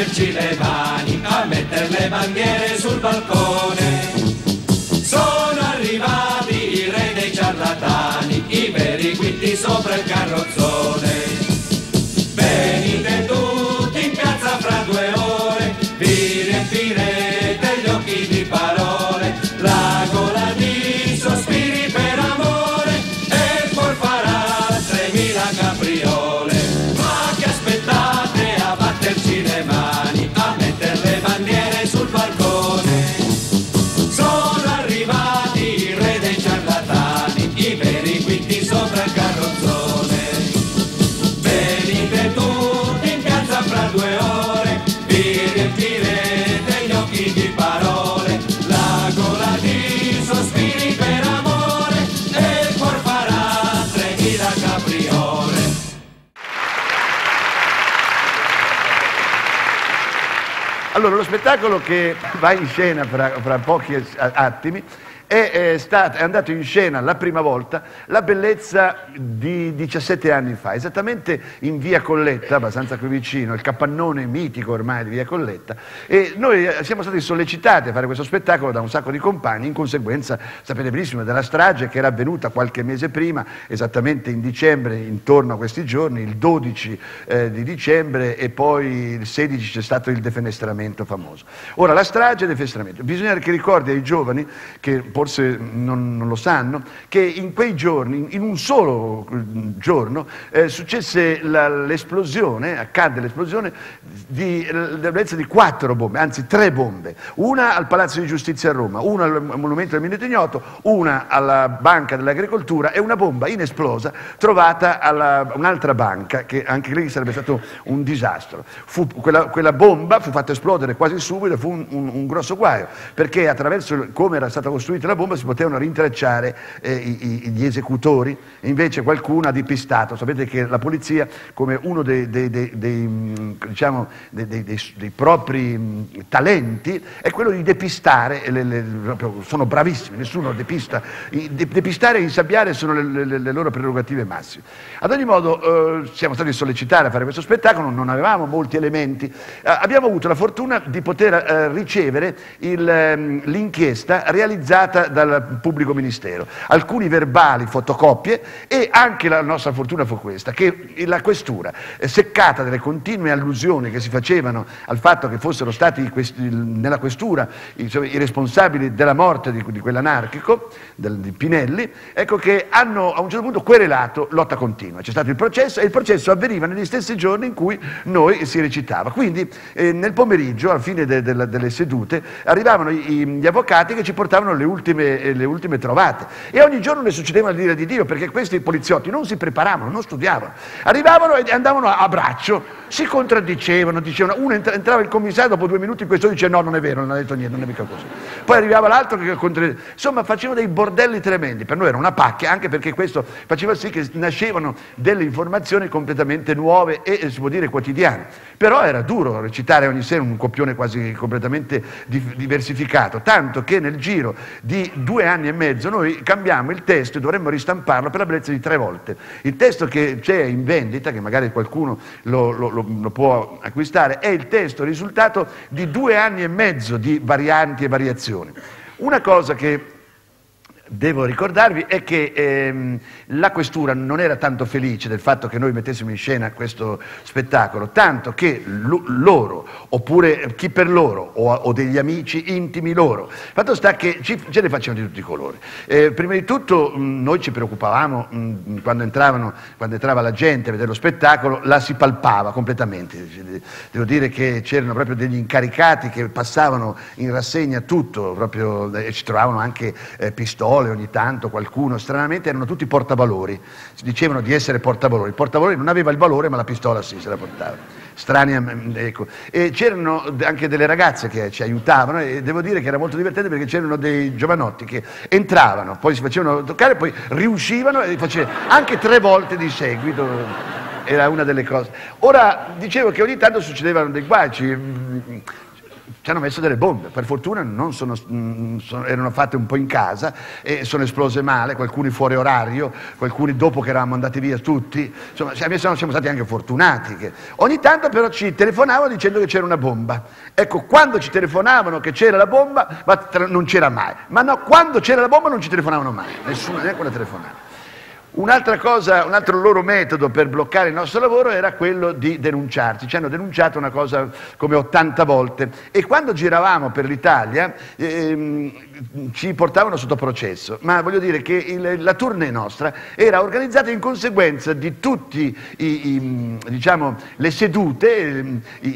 batterci le mani, a mettere le bandiere spettacolo che va in scena fra, fra pochi attimi è, è stato- è andato in scena la prima volta La bellezza di 17 anni fa, esattamente in via Colletta, abbastanza qui vicino, il capannone mitico ormai di via Colletta. E noi eh, siamo stati sollecitati a fare questo spettacolo da un sacco di compagni, in conseguenza, sapete benissimo, della strage che era avvenuta qualche mese prima, esattamente in dicembre, intorno a questi giorni, il 12 eh, di dicembre e poi il 16 c'è stato il defenestramento famoso. Ora, la strage e il defenestramento. Bisogna che ricordi ai giovani, che forse non, non lo sanno, che in quei giorni, in un solo mm, giorno, eh, successe l'esplosione, accadde l'esplosione di, di quattro bombe, anzi tre bombe. Una al Palazzo di Giustizia a Roma, una al Monumento del Minuto Ignoto, una alla Banca dell'Agricoltura e una bomba inesplosa trovata alla un'altra banca, che anche lì sarebbe stato un disastro. Fu- quella, quella bomba fu fatta esplodere quasi subito, fu un, un- un grosso guaio, perché attraverso come era stata costruita la bomba si potevano rintracciare eh, i- i- gli esecutori, invece qualcuno ha depistato. Sapete che la polizia, come uno dei, dei- dei- mh, diciamo, dei- propri mh, talenti, è quello di depistare, le- le- sono bravissimi, nessuno depista. De- depistare e insabbiare sono le, le- loro prerogative massime. Ad ogni modo, eh, siamo stati sollecitati a fare questo spettacolo, non avevamo molti elementi. Eh, abbiamo avuto la fortuna di poter eh, ricevere ehm, l'inchiesta realizzata dal pubblico ministero, alcuni verbali, fotocopie e anche la nostra fortuna fu questa, che la questura, eh, seccata delle continue allusioni che si facevano al fatto che fossero stati i quest- il- nella questura insomma, i responsabili della morte di, di quell'anarchico, di Pinelli, ecco che hanno a un certo punto querelato lotta continua. C'è stato il processo e il processo avveniva negli stessi giorni in cui noi si recitava. Quindi eh, nel pomeriggio, alla fine de- della- delle sedute, arrivavano i- gli avvocati che ci portavano le ultime, eh, le ultime trovate. E ogni giorno ne succedeva l'ira di Dio, perché questi poliziotti non si preparavano, non studiavano. Arrivavano e andavano a, braccio, si contraddicevano, dicevano, uno entra- entrava il commissario, dopo due minuti questo dice no, non è vero, non ha detto niente, non è mica così. Poi arrivava l'altro che contra... Insomma, facevano dei bordelli tremendi. Per noi era una pacchia, anche perché questo faceva sì che nascevano delle informazioni completamente nuove e, eh, si può dire, quotidiane. Però era duro recitare ogni sera un copione quasi completamente di- diversificato, tanto che nel giro di due anni e mezzo noi cambiamo il testo e dovremmo ristamparlo per la bellezza di tre volte. Il testo che c'è in vendita, che magari qualcuno lo, lo- lo- lo può acquistare, è il testo risultato di due anni e mezzo di varianti e variazioni. Una cosa che devo ricordarvi è che ehm, la questura non era tanto felice del fatto che noi mettessimo in scena questo spettacolo, tanto che lo- loro, oppure chi per loro, o, o degli amici intimi loro, fatto sta che ci- ce ne facevano di tutti i colori. Eh, prima di tutto mh, noi ci preoccupavamo mh, quando, entravano, quando entrava la gente a vedere lo spettacolo, la si palpava completamente. Devo dire che c'erano proprio degli incaricati che passavano in rassegna tutto, proprio, e ci trovavano anche eh, pistole ogni tanto, qualcuno, stranamente erano tutti portavalori, si dicevano di essere portavalori, il portavalori non aveva il valore ma la pistola sì se la portava. Strani, mm, ecco. E c'erano anche delle ragazze che ci aiutavano e devo dire che era molto divertente perché c'erano dei giovanotti che entravano, poi si facevano toccare, poi riuscivano e facevano anche tre volte di seguito era una delle cose. Ora, dicevo che ogni tanto succedevano dei guai, ci- hanno messo delle bombe, per fortuna sono, mm, sono- erano fatte un po' in casa e sono esplose male, alcuni fuori orario, alcuni dopo che eravamo andati via tutti, insomma siamo, siamo stati anche fortunati. che- Ogni tanto però ci telefonavano dicendo che c'era una bomba. Ecco, quando ci telefonavano che c'era la bomba, non c'era mai. Ma no, quando c'era la bomba non ci telefonavano mai, nessuno, neanche una telefonata. Un'altra cosa, un altro loro metodo per bloccare il nostro lavoro era quello di denunciarci. Ci hanno denunciato una cosa come 80 volte e quando giravamo per l'Italia ehm, ci portavano sotto processo. Ma voglio dire che il- la tournée nostra era organizzata in conseguenza di i, diciamo, le sedute, ehm, i,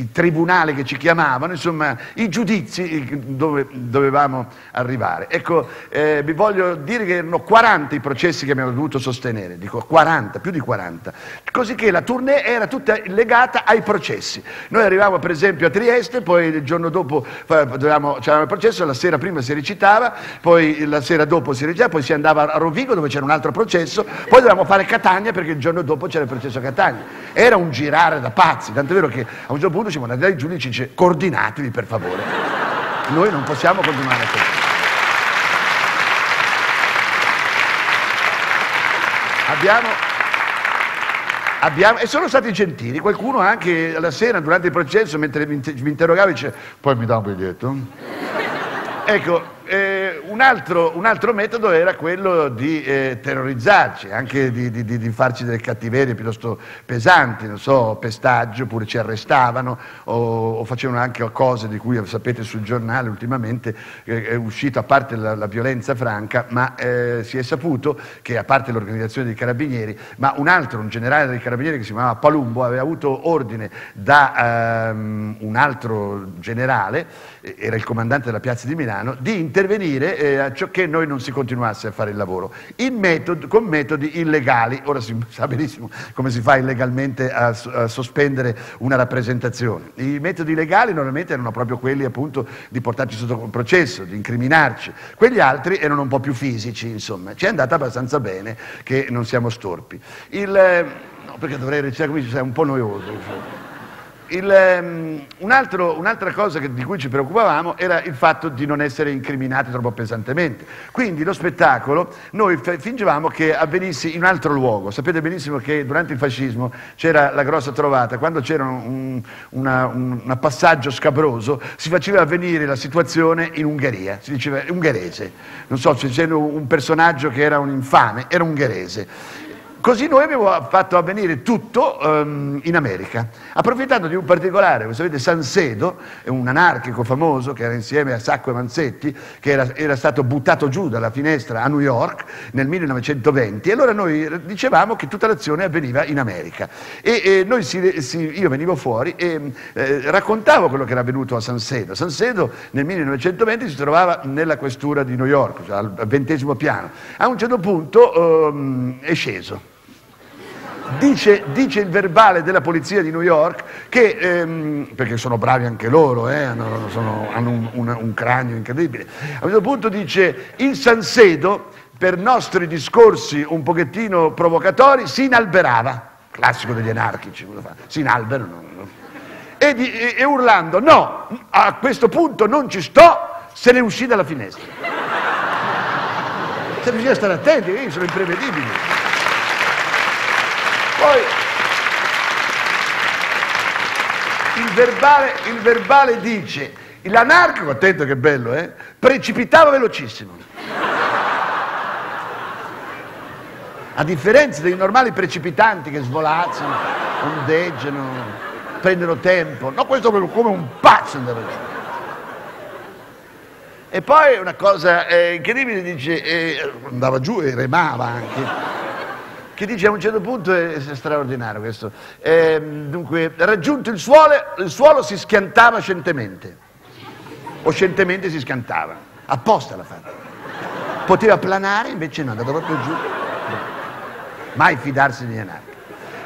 i- tribunali che ci chiamavano, insomma i giudizi dove dovevamo arrivare. Ecco, eh, vi voglio dire che erano 40 i processi che abbiamo dovuto sostenere, dico 40, più di 40, così che la tournée era tutta legata ai processi. Noi arrivavamo per esempio a Trieste, poi il giorno dopo dovevamo, c'era il processo, la sera prima si recitava, poi la sera dopo si recitava, poi si andava a Rovigo dove c'era un altro processo, poi dovevamo fare Catania perché il giorno dopo c'era il processo a Catania. Era un girare da pazzi, tant'è vero che a un certo punto siamo andati dai giudici e dice coordinatevi per favore. Noi non possiamo continuare così. Abbiamo, abbiamo- e sono stati gentili, qualcuno anche la sera durante il processo, mentre mi, interrogava, dice poi mi dà un biglietto? Ecco, eh, un, altro, un altro metodo era quello di eh, terrorizzarci, anche di, di- di- farci delle cattiverie piuttosto pesanti, non so, pestaggio, oppure ci arrestavano o, o facevano anche cose di cui sapete sul giornale ultimamente eh, è uscito, a parte la, la violenza franca, ma eh, si è saputo che a parte l'organizzazione dei carabinieri, ma un altro, un generale dei carabinieri che si chiamava Palumbo, aveva avuto ordine da ehm, un altro generale, eh, era il comandante della piazza di Milano, di intervenire eh, a ciò che noi non si continuasse a fare il lavoro, in metod- con metodi illegali. Ora si sa benissimo come si fa illegalmente a, a sospendere una rappresentazione. I metodi legali normalmente erano proprio quelli appunto di portarci sotto processo, di incriminarci. Quegli altri erano un po' più fisici, insomma. Ci è andata abbastanza bene che non siamo storpi. Il, eh, no, perché dovrei recitare come dice, è un po' noioso. insomma. Il, altro- un'altra cosa che- di cui ci preoccupavamo era il fatto di non essere incriminati troppo pesantemente. Quindi lo spettacolo noi fingevamo che avvenisse in un altro luogo. Sapete benissimo che durante il fascismo c'era la grossa trovata, quando c'era un, una- un- passaggio scabroso si faceva avvenire la situazione in Ungheria, si diceva ungherese. Non so, c'era un personaggio che era un infame, era ungherese. Così noi abbiamo fatto avvenire tutto ehm, in America, approfittando di un particolare, voi sapete Sansedo, un anarchico famoso che era insieme a Sacco e Manzetti, che era, era stato buttato giù dalla finestra a New York nel 1920, e allora noi dicevamo che tutta l'azione avveniva in America. E, e si- si- io venivo fuori e eh, raccontavo quello che era avvenuto a Sansedo. Sansedo nel 1920 si trovava nella questura di New York, cioè al ventesimo piano. A un certo punto ehm, è sceso. Dice, dice il verbale della polizia di New York che, ehm, perché sono bravi anche loro, eh, hanno, sono- hanno un, un- un cranio incredibile, a un certo punto dice il Sansedo per nostri discorsi un pochettino provocatori si inalberava, classico degli anarchici, si inalberano. no? E, di- e- e urlando no, a questo punto non ci sto, se ne uscì dalla finestra. Cioè, bisogna stare attenti, eh, sono imprevedibili. Poi il verbale, il verbale dice, l'anarchico, attento che bello, eh, precipitava velocissimo. A differenza dei normali precipitanti che svolazzano, ondeggiano, prendono tempo, no, questo proprio come un pazzo andava giù. E poi una cosa eh, incredibile, dice, eh, andava giù e remava anche che dice a un certo punto è, è straordinario questo. Ehm, dunque, raggiunto il suolo, il suolo si schiantava scientemente, o scientemente si scantava, apposta l'ha fatta. Poteva planare, invece no, è andato proprio giù. Mai fidarsi di anarchi.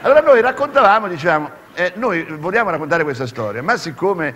Allora noi raccontavamo, dicevamo, eh, noi vogliamo raccontare questa storia, ma siccome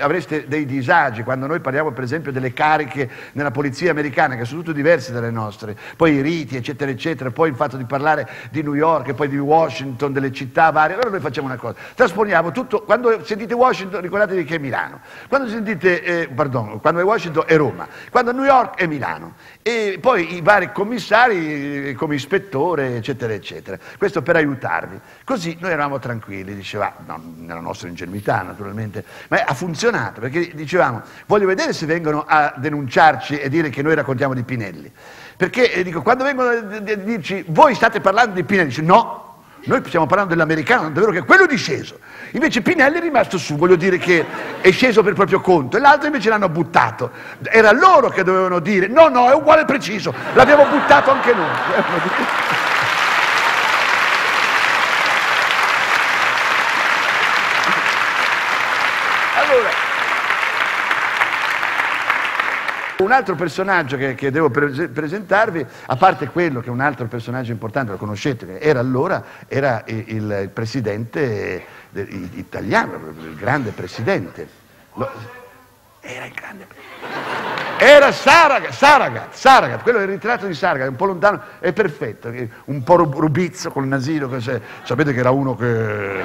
avreste dei disagi quando noi parliamo per esempio delle cariche nella polizia americana, che sono tutte diverse dalle nostre, poi i riti, eccetera, eccetera, poi il fatto di parlare di New York e poi di Washington, delle città varie, allora noi facciamo una cosa, trasponiamo tutto, quando sentite Washington ricordatevi che è Milano, quando sentite, eh, pardon, quando è Washington è Roma, quando New York è Milano, e poi i vari commissari come ispettore, eccetera, eccetera. Questo per aiutarvi. Così noi eravamo tranquilli, diceva, no, nella nostra ingenuità naturalmente, ma ha funzionato perché dicevamo, voglio vedere se vengono a denunciarci e dire che noi raccontiamo di Pinelli. Perché eh, dico, quando vengono a dirci, voi state parlando di Pinelli, dice no. Noi stiamo parlando dell'americano, davvero che quello è disceso. Invece Pinelli è rimasto su, voglio dire che è sceso per proprio conto, e l'altro invece l'hanno buttato. Era loro che dovevano dire, no, no, è uguale preciso, l'abbiamo buttato anche noi. Allora, un altro personaggio che, che devo pre- presentarvi, a parte quello che è un altro personaggio importante, lo conoscete, era allora, era il, il- presidente de- italiano, il grande presidente. Lo- era il grande presidente. Era Saragat, Saragat, Saragat, quello è il ritratto di Saragat, un po' lontano, è perfetto, un po' rub- rubizzo col nasino, sapete che era uno che...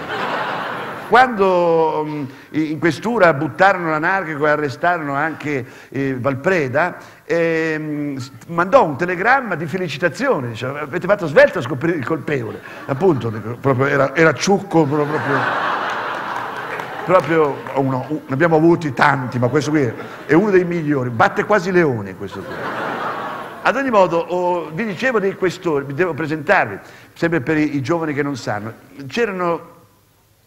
Quando mm, in questura buttarono l'anarchico e arrestarono anche eh, Valpreda, s- mandò un telegramma di felicitazione, diceva, avete fatto svelto a scoprire il colpevole. Appunto, era, era ciucco, pro- proprio, proprio uno, ne abbiamo avuti tanti, ma questo qui è uno dei migliori, batte quasi leoni questo qui. Ad ogni modo, oh, vi dicevo dei questori, vi devo presentarvi, sempre per i, i giovani che non sanno, c'erano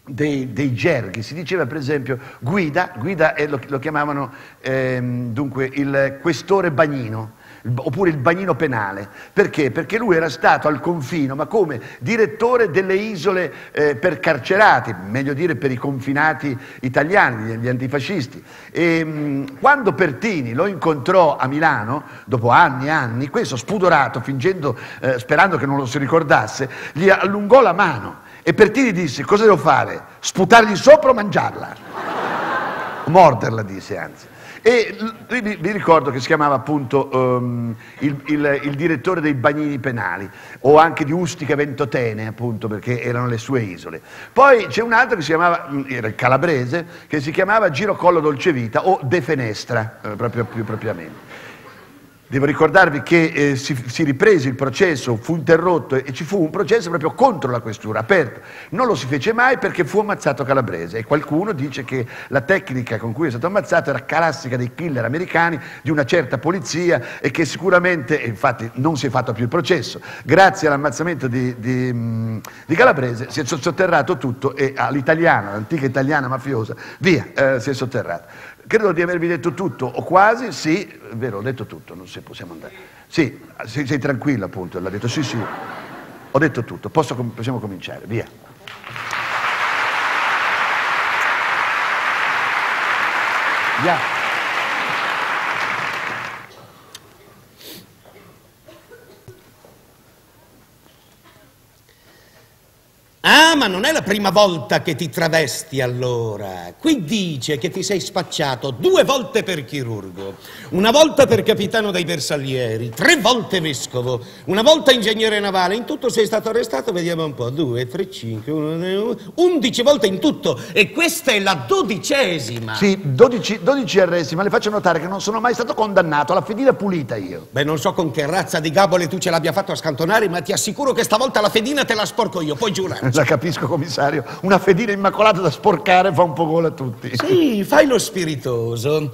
dei, dei gerghi, si diceva per esempio guida, guida e lo, lo chiamavano ehm, dunque il questore bagnino, oppure il bagnino penale. Perché? Perché lui era stato al confino, ma come direttore delle isole eh, per carcerati, meglio dire per i confinati italiani, gli, antifascisti. E, mh, quando Pertini lo incontrò a Milano, dopo anni e anni, questo spudorato, fingendo, eh, sperando che non lo si ricordasse, gli allungò la mano. E Pertini disse, cosa devo fare? Sputargli sopra o mangiarla? Morderla, disse anzi. E lui vi ricordo che si chiamava appunto ehm, il, il- il direttore dei bagnini penali, o anche di Ustica Ventotene, appunto, perché erano le sue isole. Poi c'è un altro che si chiamava, mm, era il calabrese, che si chiamava Girocollo Dolcevita o De Fenestra, eh, proprio più propriamente. Devo ricordarvi che eh, si, si riprese il processo, fu interrotto e ci fu un processo proprio contro la questura, aperto. Non lo si fece mai perché fu ammazzato Calabrese e qualcuno dice che la tecnica con cui è stato ammazzato era classica dei killer americani di una certa polizia e che sicuramente, e infatti non si è fatto più il processo, grazie all'ammazzamento di, di, di Calabrese si è sotterrato tutto e all'italiana, l'antica italiana mafiosa, via, eh, si è sotterrato. Credo di avervi detto tutto, o quasi, sì, è vero, ho detto tutto, non si possiamo andare. Sì, sei, sei tranquillo appunto, l'ha detto, sì, sì, ho detto tutto, Posso possiamo cominciare, via. Via. Ah, ma non è la prima volta che ti travesti allora. Qui dice che ti sei spacciato due volte per chirurgo, una volta per capitano dei bersaglieri, tre volte vescovo, una volta ingegnere navale. In tutto sei stato arrestato, vediamo un po', due, tre, cinque, uno, undici volte in tutto. E questa è la dodicesima. Sì, 12, 12 arresti, ma le faccio notare che non sono mai stato condannato, alla fedina pulita io. Beh, non so con che razza di gabole tu ce l'abbia fatto a scantonare, ma ti assicuro che stavolta la fedina te la sporco io, puoi giurare. La capisco, commissario, una fedina immacolata da sporcare fa un po' gola a tutti. Sì, fai lo spiritoso.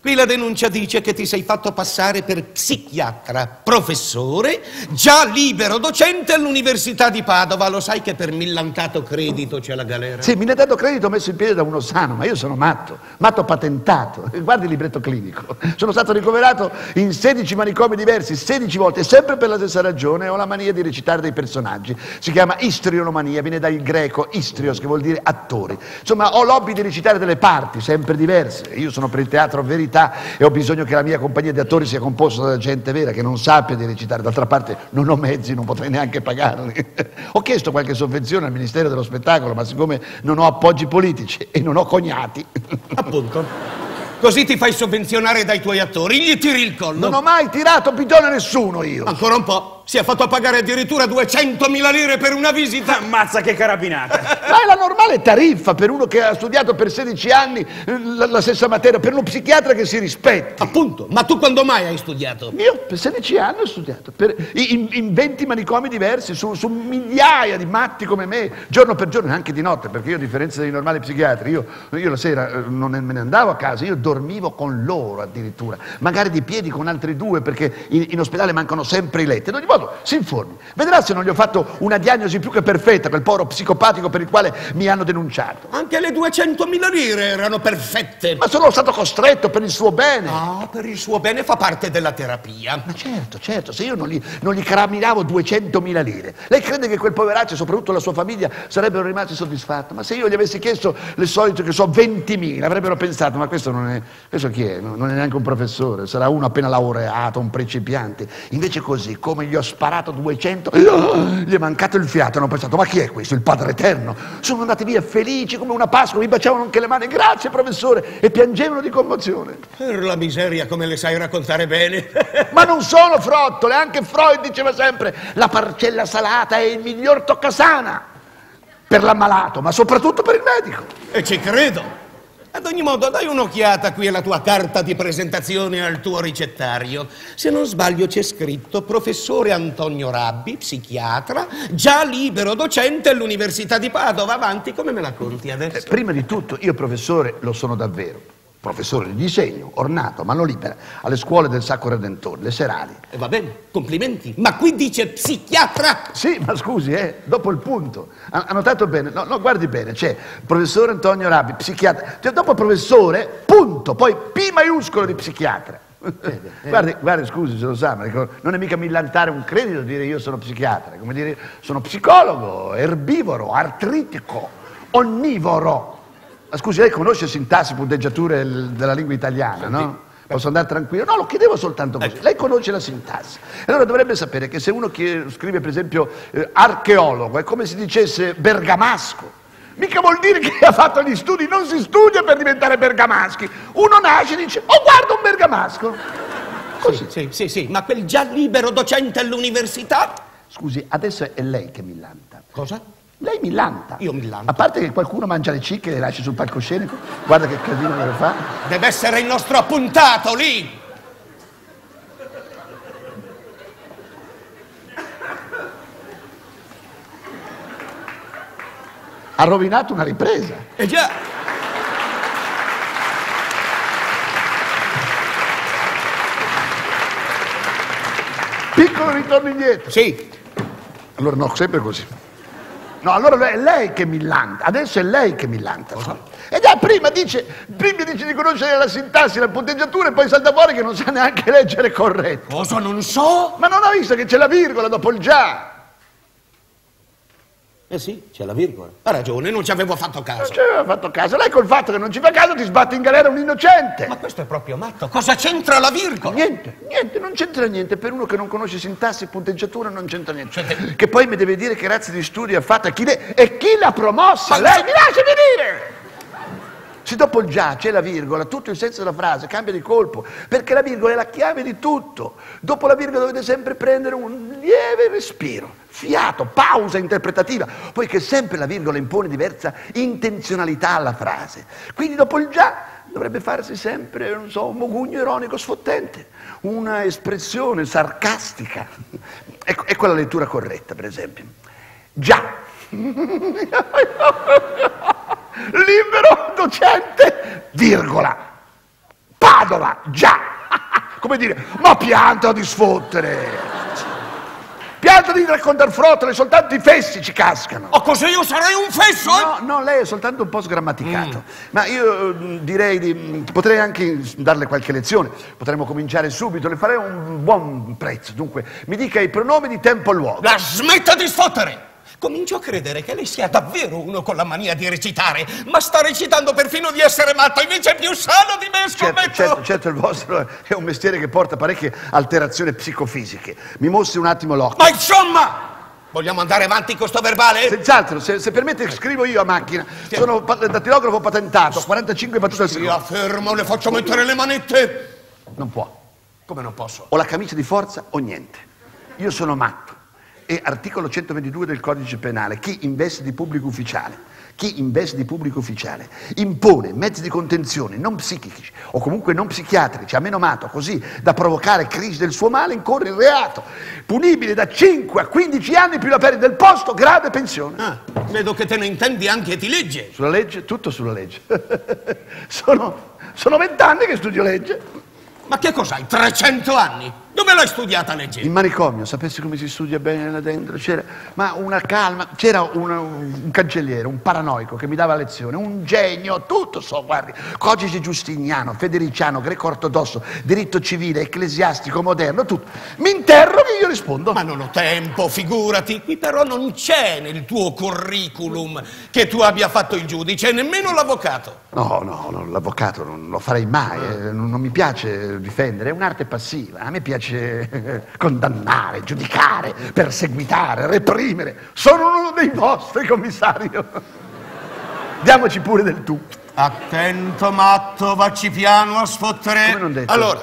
Qui la denuncia dice che ti sei fatto passare per psichiatra, professore, già libero docente all'Università di Padova. Lo sai che per millantato credito c'è la galera? Sì, mi ne dato credito messo in piedi da uno sano, ma io sono matto, matto patentato. Guardi il libretto clinico. Sono stato ricoverato in 16 manicomi diversi, 16 volte, sempre per la stessa ragione. Ho la mania di recitare dei personaggi. Si chiama istrionomania, viene dal greco istrios, che vuol dire attori. Insomma, ho l'hobby di recitare delle parti, sempre diverse. Io sono per il teatro veritiero verità e ho bisogno che la mia compagnia di attori sia composta da gente vera che non sappia di recitare. D'altra parte non ho mezzi, non potrei neanche pagarli. ho chiesto qualche sovvenzione al Ministero dello Spettacolo, ma siccome non ho appoggi politici e non ho cognati, Appunto. Così ti fai sovvenzionare dai tuoi attori, gli tiri il collo. non ho mai tirato bidone a nessuno io. Ancora un po'. Si è fatto pagare addirittura 200.000 lire per una visita. Ammazza che carabinata! Ma è la normale tariffa per uno che ha studiato per 16 anni eh, la, la stessa materia, per uno psichiatra che si rispetti. Appunto. Ma tu quando mai hai studiato? Io per 16 anni ho studiato, per- in, in 20 manicomi diversi, su, su migliaia di matti come me, giorno per giorno e anche di notte, perché io a differenza dei normali psichiatri, io, io la sera eh, non me ne andavo a casa, io dormivo con loro addirittura, magari di piedi con altri due, perché in, in ospedale mancano sempre i letti. Ogni modo si informi, vedrà se non gli ho fatto una diagnosi più che perfetta, quel povero psicopatico per il quale mi hanno denunciato. Anche le 200.000 lire erano perfette. Ma sono stato costretto per il suo bene. Ah, per il suo bene fa parte della terapia. Ma certo, certo, se io non gli, non gli caraminavo 200.000 lire, lei crede che quel poveraccio, soprattutto la sua famiglia, sarebbero rimasti soddisfatti? Ma se io gli avessi chiesto le solite, che so, 20.000, avrebbero pensato, ma questo non è, questo chi è? Non è neanche un professore, sarà uno appena laureato, un principiante. Invece così, come gli ho sparato 200, gli è mancato il fiato, hanno pensato, ma chi è questo? Il Padre Eterno? Sono andati via felici come una Pasqua, mi baciavano anche le mani, grazie professore, e piangevano di commozione. Per la miseria, come le sai raccontare bene. Ma non sono frottole, anche Freud diceva sempre la parcella salata è il miglior toccasana per l'ammalato, ma soprattutto per il medico. e ci credo. Ad ogni modo, dai un'occhiata qui alla tua carta di presentazione al tuo ricettario. Se non sbaglio c'è scritto professore Antonio Rabbi, psichiatra, già libero docente all'Università di Padova. Avanti, come me la conti Eh, adesso? Prima di tutto, io professore lo sono davvero. Professore di disegno, ornato, mano libera, alle scuole del Sacro Redentore, le serali. E va bene, complimenti. Ma qui dice psichiatra. Sì, ma scusi, eh, dopo il punto. Ha, ha notato bene? No, no, guardi bene, c'è professore Antonio Rabbi, psichiatra. Cioè, dopo professore, punto, poi P maiuscolo di psichiatra. Guardi, guardi, scusi se lo sa, ma non è mica millantare un credito dire io sono psichiatra, come dire sono psicologo, erbivoro, artritico, onnivoro. Ma scusi, lei conosce sintassi, punteggiature della lingua italiana, no? Posso andare tranquillo? No, lo chiedevo soltanto così. Lei conosce la sintassi. Allora dovrebbe sapere che se uno scrive, per esempio, eh, archeologo, è come se dicesse bergamasco. Mica vuol dire che ha fatto gli studi, non si studia per diventare bergamaschi. Uno nasce e dice, oh guarda un bergamasco. Così. Sì, sì, sì, ma quel già libero docente all'università? Scusi, adesso è lei che millanta. Cosa? Lei millanta. Io millanto. A parte che qualcuno mangia le cicche e le lascia sul palcoscenico, guarda che casino che fa. Deve essere il nostro appuntato lì. Ha rovinato una ripresa. E già. Piccolo ritorno indietro. Sì, Allora no, sempre così. No, allora è lei che millanta, adesso è lei che millanta. E già prima dice, prima dice di conoscere la sintassi, la punteggiatura e poi salta fuori che non sa neanche leggere corretto. cosa non so? Ma non ha visto che c'è la virgola dopo il già? Eh sì, c'è la virgola. Ha ragione, non ci avevo fatto Non caso. ci aveva fatto caso. Lei col fatto che non ci fa caso ti sbatte in galera un innocente. Ma questo è proprio matto. Cosa c'entra la virgola? Niente, niente, non c'entra niente. Per uno che non conosce sintassi e punteggiatura non c'entra niente. Che poi mi deve dire che razza di studio ha fatto e chi, le- e chi l'ha promossa. Lei mi lascia dire! Se dopo il già c'è la virgola, tutto il senso della frase cambia di colpo, perché la virgola è la chiave di tutto. Dopo la virgola dovete sempre prendere un lieve respiro, fiato, pausa interpretativa, poiché sempre la virgola impone diversa intenzionalità alla frase. Quindi dopo il già dovrebbe farsi sempre, non so, un mogugno ironico sfottente, una espressione sarcastica. Ecco, ecco la lettura corretta, per esempio. Già. Libero docente, virgola. Padova, già. Come dire, ma pianta di sfottere. Pianta di raccontare frottole, soltanto i fessi ci cascano. O così io sarei un fesso? eh? No, no, lei è soltanto un po' sgrammaticato. Ma io eh, direi di. mm, potrei anche darle qualche lezione. Potremmo cominciare subito, le farei un buon prezzo. Dunque, mi dica i pronomi di tempo e luogo. La smetta di sfottere! Comincio a credere che lei sia davvero uno con la mania di recitare, ma sta recitando perfino di essere matto, invece è più sano di me, Certo, scommetto! certo, certo, il vostro è un mestiere che porta parecchie alterazioni psicofisiche. Mi mostri un attimo l'occhio. Ma insomma, vogliamo andare avanti con sto verbale? Senz'altro, se, se permette scrivo io a macchina. Sono dattilografo patentato, 45 battute al Io secondo. affermo, le faccio mettere le manette. Non può. Come non posso? O la camicia di forza o niente. Io sono matto. E articolo 122 del codice penale, chi in veste di pubblico ufficiale, chi in veste di pubblico ufficiale impone mezzi di contenzione non psichici o comunque non psichiatrici a meno mato così da provocare crisi del suo male incorre in reato, punibile da 5 a 15 anni più la perdita del posto, grave pensione. Ah, vedo che te ne intendi anche di legge. Sulla legge? Tutto sulla legge. sono, sono vent'anni che studio legge. Ma che cos'hai? 300 anni? Dove l'hai studiata legge? In manicomio, sapessi come si studia bene là dentro, c'era ma una calma, c'era un, un cancelliere, un paranoico che mi dava lezione, un genio, tutto so, guardi, codice giustiniano, federiciano, greco ortodosso, diritto civile, ecclesiastico, moderno, tutto. Mi interroghi e io rispondo. Ma non ho tempo, figurati. Qui però non c'è nel tuo curriculum che tu abbia fatto il giudice, nemmeno l'avvocato. No, no, no, l'avvocato non lo farei mai, eh, non, non mi piace difendere, è un'arte passiva, a me piace eh, condannare, giudicare, perseguitare, reprimere. Sono uno dei vostri, commissario. Diamoci pure del tu. Attento, matto, vacci piano a sfottere. Come non detto. Allora,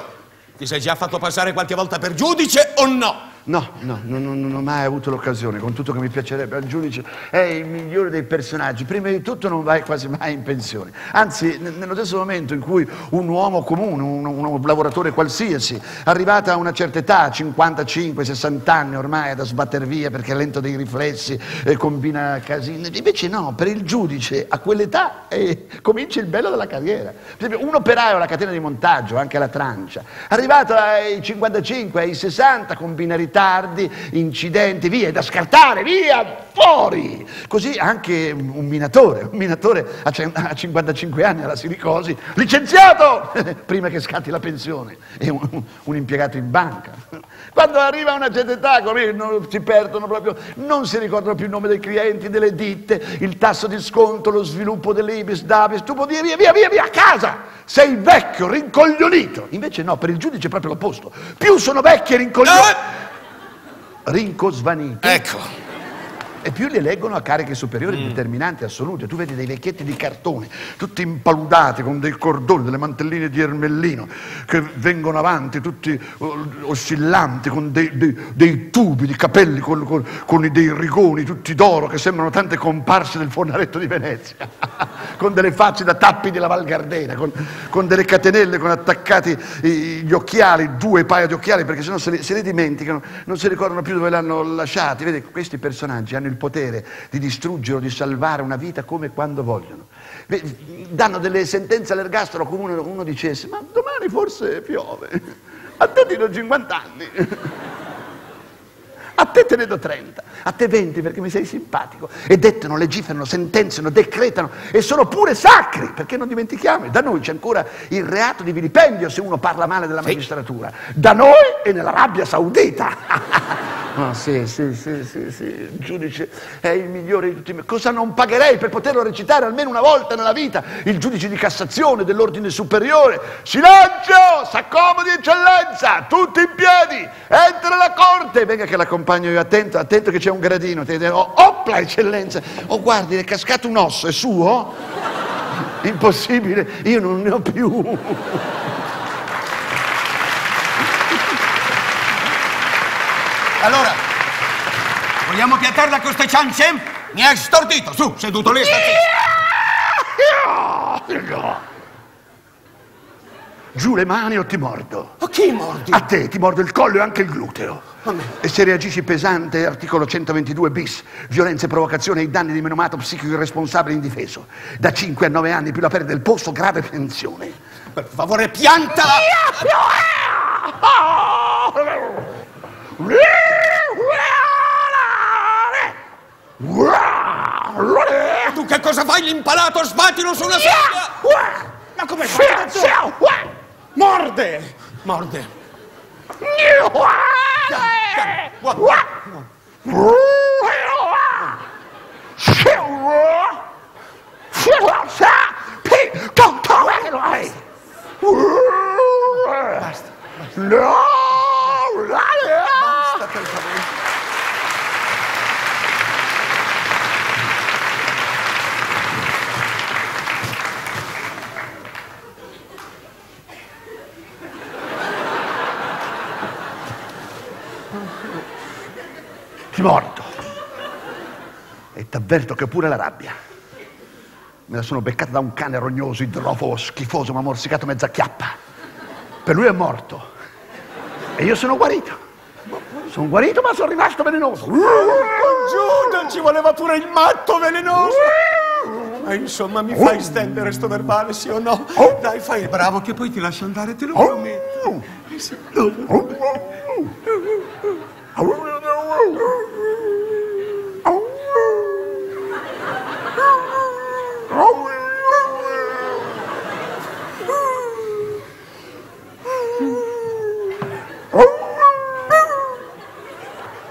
ti sei già fatto passare qualche volta per giudice o no? No, no, no, no, non ho mai avuto l'occasione, con tutto che mi piacerebbe, il giudice. È il migliore dei personaggi, prima di tutto non vai quasi mai in pensione, anzi nello stesso momento in cui un uomo comune, un, un lavoratore qualsiasi, arrivata a una certa età, 55-60 anni ormai, da sbatter via perché è lento dei riflessi, eh, combina casini, invece no, per il giudice a quell'età eh, comincia il bello della carriera. Per esempio un operaio alla catena di montaggio, anche alla trancia, arrivato ai 55, ai 60, combina ritardi, incidenti, via, è da scartare, via, fuori! Così anche un minatore, un minatore a cen- a 55 anni alla silicosi, licenziato prima che scatti la pensione, e un, un impiegato in banca. Quando arriva una certa età, non, si perdono proprio, non si ricordano più il nome dei clienti, delle ditte, il tasso di sconto, lo sviluppo dell'Ibis, Davis, tu puoi dire via, via, via, via, a casa! Sei vecchio, rincoglionito! Invece no, per il giudice è proprio l'opposto. Più sono vecchi e rincoglioniti, rincosvaniti, ecco. E più li eleggono a cariche superiori determinanti assolute. Tu vedi dei vecchietti di cartone, tutti impaludati con dei cordoni, delle mantelline di ermellino, che vengono avanti, tutti oscillanti, con dei, dei- dei tubi di capelli, con, con- con dei rigoni tutti d'oro, che sembrano tante comparse del fornaretto di Venezia, con delle facce da tappi della Val Gardena, con, con delle catenelle, con attaccati gli occhiali, due paia di occhiali, perché sennò se li, se li dimenticano, non si ricordano più dove l'hanno lasciati. Vedi, questi personaggi hanno il potere di distruggere o di salvare una vita come quando vogliono. Danno delle sentenze all'ergastolo come uno, uno dicesse, ma domani forse piove. A te ti do 50 anni. A te te ne do 30, a te 20 perché mi sei simpatico. E dettano, legiferano, sentenziano, decretano e sono pure sacri, perché non dimentichiamo, da noi c'è ancora il reato di vilipendio se uno parla male della magistratura. Da noi e nell'Arabia Saudita. No, sì, sì, sì, sì, sì, il giudice è il migliore di tutti. me. Cosa non pagherei per poterlo recitare almeno una volta nella vita? Il giudice di Cassazione dell'ordine superiore. Silenzio! S'accomodi, eccellenza! Tutti in piedi! Entra la corte! Venga che l'accompagno io, attento, attento che c'è un gradino. Ti- Oh, opla, eccellenza! Oh, guardi, è cascato un osso, è suo? Impossibile, io non ne ho più. Allora, vogliamo piattarla con queste ciance? Mi hai stordito, su, seduto lì, sta. Giù le mani o ti mordo. Ma chi mordi? A te ti mordo il collo e anche il gluteo. E se reagisci pesante, articolo 122 bis, violenza e provocazione ai danni di menomato psichico irresponsabile indifeso. Da 5 a 9 anni più la perdita del posto, grave pensione. Per favore, pianta! Tu che cosa fai l'impalato? Sbattilo su una sedia! Ma come fai? ¡Morde! ¡Morde! Basta. No! Guarda. morto. E t'avverto che pure la rabbia. Me la sono beccata da un cane rognoso, idrofo, schifoso, mi ha morsicato mezza chiappa. Per lui è morto. E io sono guarito. Sono guarito, ma sono rimasto velenoso. Giuda, ci voleva pure il matto velenoso. Ma insomma, mi fai stendere sto verbale, sì o no? Dai, fai il bravo che poi ti lascio andare, te lo prometto. Sì, lo-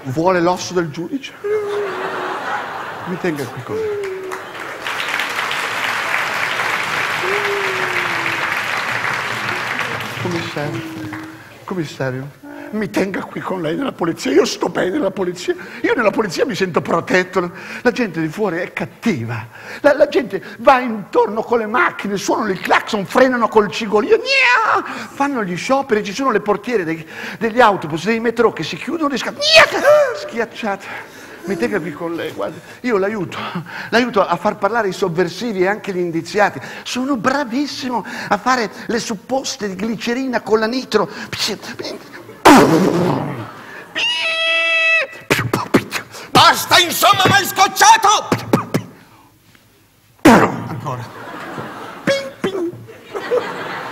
Vuole l'osso del giudice? Mi tenga qui con me. Commissario, commissario, mi tenga qui con lei nella polizia. Io sto bene nella polizia. Io nella polizia mi sento protetto. La gente di fuori è cattiva. La, la gente va intorno con le macchine, suonano il clacson, frenano col cigolino, gnà! fanno gli scioperi, ci sono le portiere dei- degli autobus, dei metro che si chiudono e sca- gnà! schiacciate. Mi tenga qui con lei, guarda, io l'aiuto, l'aiuto a far parlare i sovversivi e anche gli indiziati. Sono bravissimo a fare le supposte di glicerina con la nitro. Basta, insomma, m'hai scocciato! Ancora.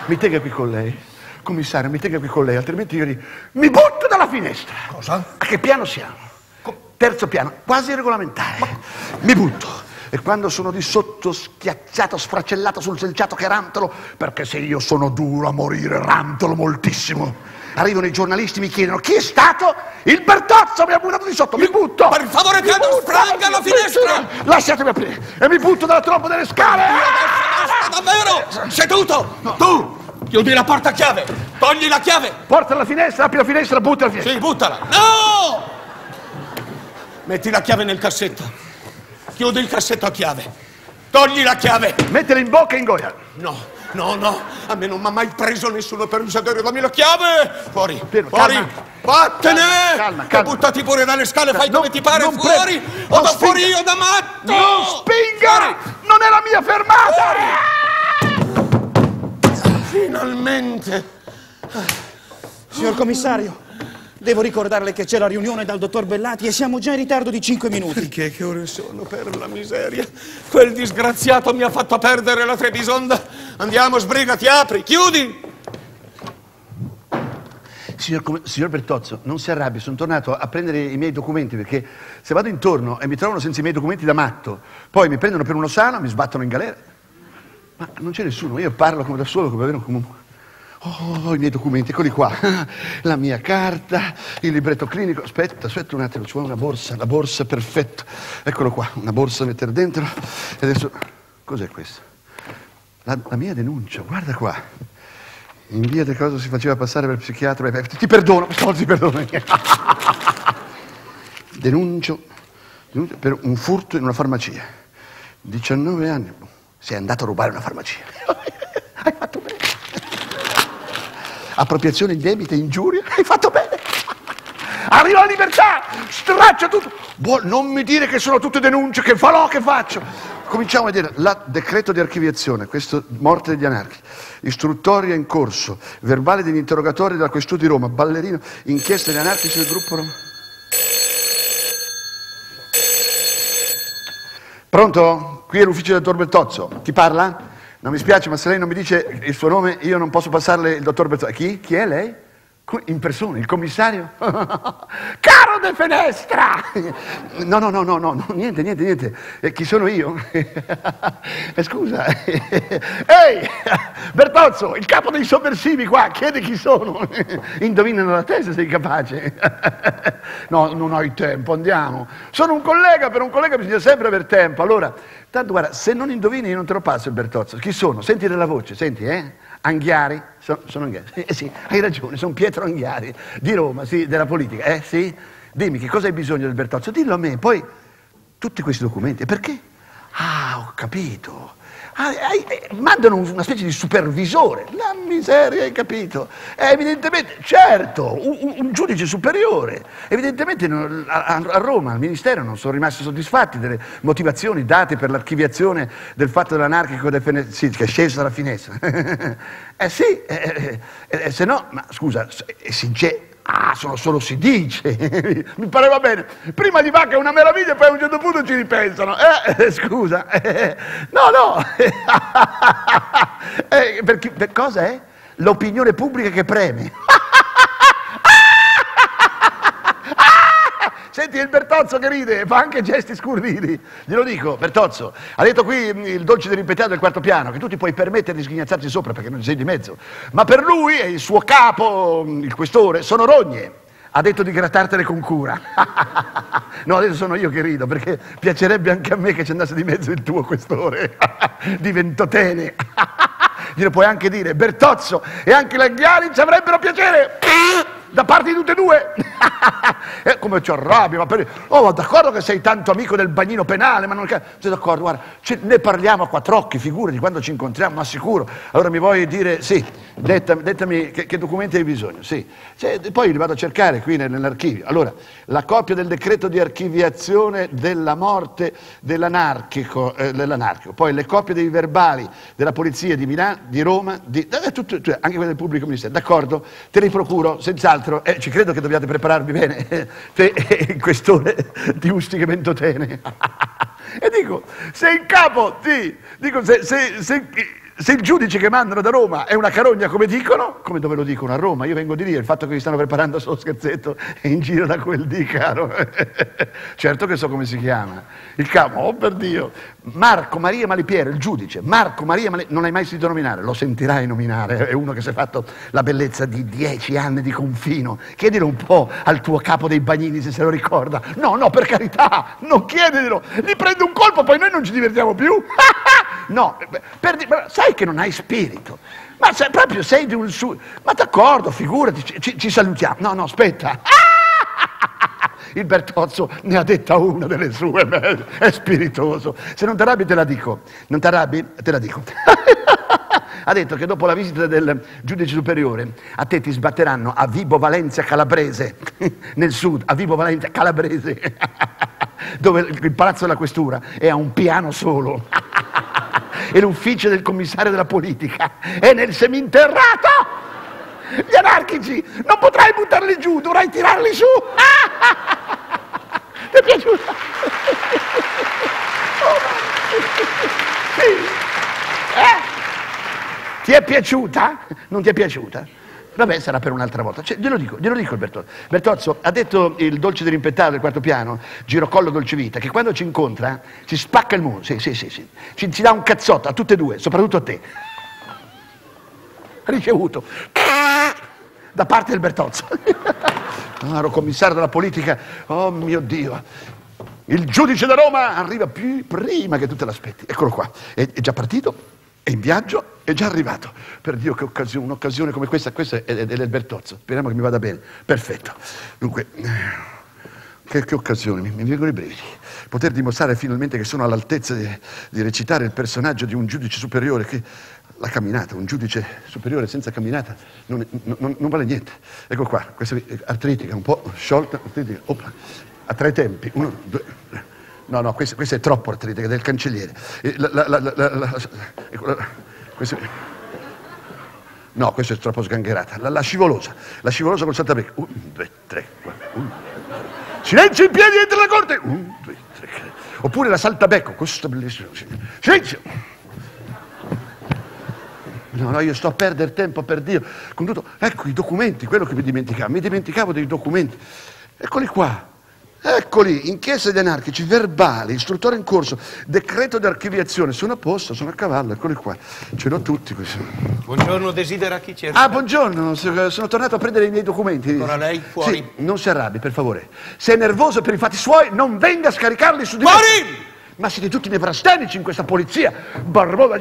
Mi tenga qui con lei, commissario, mi tenga qui con lei, altrimenti io ri- mi butto dalla finestra. Cosa? A che piano siamo? Terzo piano, quasi regolamentare. Mi butto. E quando sono di sotto schiacciato, sfracellato sul selciato che rantolo, perché se io sono duro a morire, rantolo moltissimo. Arrivano i giornalisti, mi chiedono chi è stato? Il Bertozzo mi ha buttato di sotto, mi butto! Per favore, Piano, butto spranga la finestra! Lasciatemi aprire! E mi butto dalla tromba delle scale! Basta, davvero! Seduto! Tu! Chiudi la porta a chiave! Togli la chiave! Porta la finestra, apri la finestra, butta la finestra. Sì, buttala! No! Metti la chiave nel cassetto. Chiudi il cassetto a chiave. Togli la chiave! Mettila in bocca e ingoia. No, no, no! A me non mi ha mai preso nessuno per sedere. Dammi la chiave! Fuori! Piero, fuori! calma. Vattene! Calma, calma. buttati pure dalle scale, fai No, come ti pare, non fuori! pre- o non da spinga. fuori io da matto! Non spinga! Non è la mia fermata! Finalmente! Signor commissario, devo ricordarle che c'è la riunione dal dottor Bellati e siamo già in ritardo di 5 minuti. Perché che ore sono per la miseria? Quel disgraziato mi ha fatto perdere la Trebisonda. Andiamo, sbrigati, apri, chiudi! Signor, signor Bertozzo, non si arrabbi, sono tornato a prendere i miei documenti perché se vado intorno e mi trovano senza i miei documenti da matto, poi mi prendono per uno sano e mi sbattono in galera. Ma non c'è nessuno, io parlo come da solo, come come. Oh, i miei documenti, eccoli qua. La mia carta, il libretto clinico. Aspetta, aspetta un attimo, ci vuole una borsa, la borsa, perfetto. Eccolo qua, una borsa da mettere dentro. E adesso, cos'è questo? La, la mia denuncia, guarda qua. In via di cosa si faceva passare per psichiatra. Beh, Ti perdono, questa volta ti perdono. Denuncio, denuncio per un furto in una farmacia. 19 anni. Sei andato a rubare una farmacia. Hai fatto Appropriazione indebita, ingiuria. Hai fatto bene. Arriva la libertà, straccia tutto. Buon- non mi dire che sono tutte denunce, che falò, che faccio. Cominciamo a vedere il decreto di archiviazione, questo morte degli anarchi, istruttoria in corso, verbale degli interrogatori della Questura di Roma, ballerino, inchiesta degli anarchici del gruppo Roma. Pronto? Qui è l'ufficio del dottor Bertozzo. Chi parla? Non mi spiace, ma se lei non mi dice il suo nome, io non posso passarle il dottor Bertozzo. Chi? Chi è lei? In persona, il commissario? Caro De Fenestra! No, no, no, no, no, niente, niente, niente. Eh, chi sono io? Eh, Scusa. Ehi, Bertozzo, il capo dei sovversivi qua, chiede chi sono. Indovinano la testa, sei capace? No, non hai tempo, andiamo. Sono un collega, per un collega bisogna sempre aver tempo. Allora, tanto guarda, se non indovini io non te lo passo il Bertozzo. Chi sono? Senti la voce, senti, eh? Anghiari? So- sono Anghiari. Eh sì, hai ragione, sono Pietro Anghiari, di Roma, sì, della politica, eh sì? Dimmi, che cosa hai bisogno del Bertozzo? Dillo a me, poi tutti questi documenti, perché? Ah, ho capito. Ah, eh, eh, mandano un- una specie di supervisore. La miseria, hai capito? Eh, evidentemente, certo, un, un- giudice superiore. Evidentemente a, a- Roma, al Ministero, non sono rimasti soddisfatti delle motivazioni date per l'archiviazione del fatto dell'anarchico del fene- sì, che è sceso dalla finestra. eh sì, eh, eh, se no, ma scusa, se- eh, si dice- Ah, sono solo si dice, mi pareva bene. Prima gli va che è una meraviglia e poi a un certo punto ci ripensano. Eh, eh, scusa, eh, no, no. Eh, per, chi- per cosa è? L'opinione pubblica che preme. Senti il Bertozzo che ride, fa anche gesti scurrili. Glielo dico, Bertozzo, ha detto qui mm, il dolce dell'impetato del quarto piano, che tu ti puoi permettere di sghignazzarci sopra perché non sei di mezzo. Ma per lui e il suo capo, mm, il questore, sono rogne. Ha detto di grattartene con cura. no, adesso sono io che rido perché piacerebbe anche a me che ci andasse di mezzo il tuo questore. di Ventotene. Glielo puoi anche dire, Bertozzo e anche Langhiani ci avrebbero piacere da parte di tutte e due. e come ci arrabbio, ma per... Oh, d'accordo che sei tanto amico del bagnino penale, ma non... ca- Sei d'accordo, guarda, ce- ne parliamo a quattro occhi, figurati, quando ci incontriamo, ma sicuro. Allora mi vuoi dire, sì, detta- dettami che, che documenti hai bisogno, sì. Cioè, poi li vado a cercare qui nel- nell'archivio. Allora, la copia del decreto di archiviazione della morte dell'anarchico, eh, dell'anarchico. poi le copie dei verbali della polizia di Milano, di Roma, di, eh, tutto- cioè, anche quelle del pubblico ministero, d'accordo? Te li procuro, senz'altro, eh, ci credo che dobbiate prepararvi bene, te e il questore di Ustica Ventotene. e dico, se in capo, sì, dico, se, se- se- se il giudice che mandano da Roma è una carogna come dicono, come dove lo dicono a Roma, io vengo di lì, il fatto che vi stanno preparando solo scherzetto è in giro da quel dì, caro. certo che so come si chiama. Il capo, oh per Dio, Marco Maria Malipiero, il giudice, Marco Maria Malipiero, non l'hai mai sentito nominare, lo sentirai nominare, è uno che si è fatto la bellezza di dieci anni di confino. Chiedilo un po' al tuo capo dei bagnini se se lo ricorda. No, no, per carità, non chiedilo, gli prende un colpo, poi noi non ci divertiamo più. no, per di- sai che non hai spirito. Ma sei, proprio sei di un su... Ma d'accordo, figurati, ci, ci- salutiamo. No, no, aspetta. Il Bertozzo ne ha detta una delle sue, è spiritoso. Se non ti arrabbi te la dico. Non ti arrabbi? Te la dico. ha detto che dopo la visita del giudice superiore a te ti sbatteranno a Vibo Valencia Calabrese, nel sud, a Vibo Valencia Calabrese, dove il palazzo della questura è a un piano solo. E l'ufficio del commissario della politica è nel seminterrato. Gli anarchici non potrai buttarli giù, dovrai tirarli su. Ti è piaciuta? Sì. Eh? Ti è piaciuta? Non ti è piaciuta? Vabbè, sarà per un'altra volta. Cioè, glielo dico, glielo dico il Bertozzo. Bertozzo ha detto il dolce dell'impettato del quarto piano, Girocollo Dolcevita, che quando ci incontra ci spacca il muro. Sì, sì, sì, sì. Ci, ci dà un cazzotto a tutte e due, soprattutto a te. Ricevuto da parte del Bertozzo. Caro commissario della politica, oh mio Dio. Il giudice da Roma arriva più prima che tu te l'aspetti. Eccolo qua, è, è già partito, è in viaggio, è già arrivato. Per Dio che occasione, un'occasione come questa, questa è, è- è Bertozzo. Speriamo che mi vada bene. Perfetto. Dunque, che, che occasione, mi, mi vengono i brividi. Poter dimostrare finalmente che sono all'altezza di, di recitare il personaggio di un giudice superiore che la camminata, un giudice superiore senza camminata non, non- non vale niente. Ecco qua, questa artritica, un po' sciolta, artritica, opla, a tre tempi, uno, due, tre. No, no, questa, questa è troppo artritica, del cancelliere. E la- la- la- ecco, questa- No, questa è troppo sgangherata. La, scivolosa, la scivolosa col saltabecco. Un, due, tre, quattro. un. Silenzio in piedi entro la corte. Un, due, tre. Oppure la saltabecco, questo è bellissimo. Silenzio. No, no, io sto a perdere tempo per Dio. Con tutto... Ecco i documenti, quello che mi dimenticavo. Mi dimenticavo dei documenti. Eccoli qua. Eccoli, inchiesta di anarchici, verbali, istruttore in corso, decreto di archiviazione. Sono a posto, sono a cavallo, eccoli qua. Ce l'ho tutti questi. Buongiorno, desidera chi cerca? Ah, buongiorno, so- sono tornato a prendere i miei documenti. Ancora lei, fuori? Sì, non si arrabbi, per favore. Se è nervoso per i fatti suoi, non venga a scaricarli su di me. Fuori! Ma siete tutti nevrastenici in questa polizia, Barbona,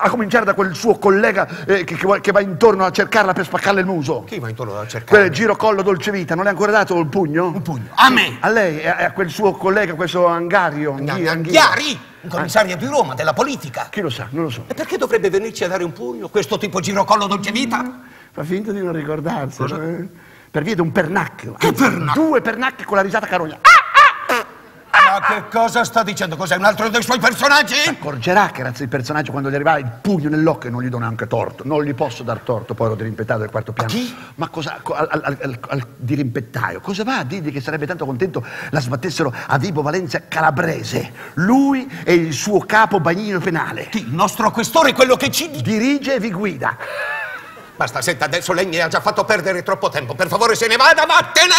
a cominciare da quel suo collega eh, che, che va- intorno a cercarla per spaccarle il muso. Chi va intorno a cercare? Quel girocollo dolcevita, non le ha ancora dato il pugno? Un pugno. A me! A lei, a, a quel suo collega, questo Angario. Anghi- Anghi- Anghiari! Un commissario di Roma, della politica. Chi lo sa, non lo so. E perché dovrebbe venirci a dare un pugno, questo tipo girocollo dolce vita? Fa finta di non ricordarselo. eh. Per via di un pernacchio. Che pernacchio? Due pernacchi con la risata carogna. Ah! Ma che cosa sta dicendo? Cos'è un altro dei suoi personaggi? Accorgerà che razza di personaggio quando gli arriva il pugno nell'occhio e non gli do neanche torto. Non gli posso dar torto, povero dirimpettaio del quarto piano. chi? Ma cosa? co- Al, al- al- al dirimpettaio. Cosa va a dirgli che sarebbe tanto contento la sbattessero a Vibo Valencia Calabrese? Lui e il suo capo bagnino penale. Chi? Il nostro questore, quello che ci... Dirige e vi guida. Basta, senta, adesso lei mi ha già fatto perdere troppo tempo. Per favore, se ne vada, vattene!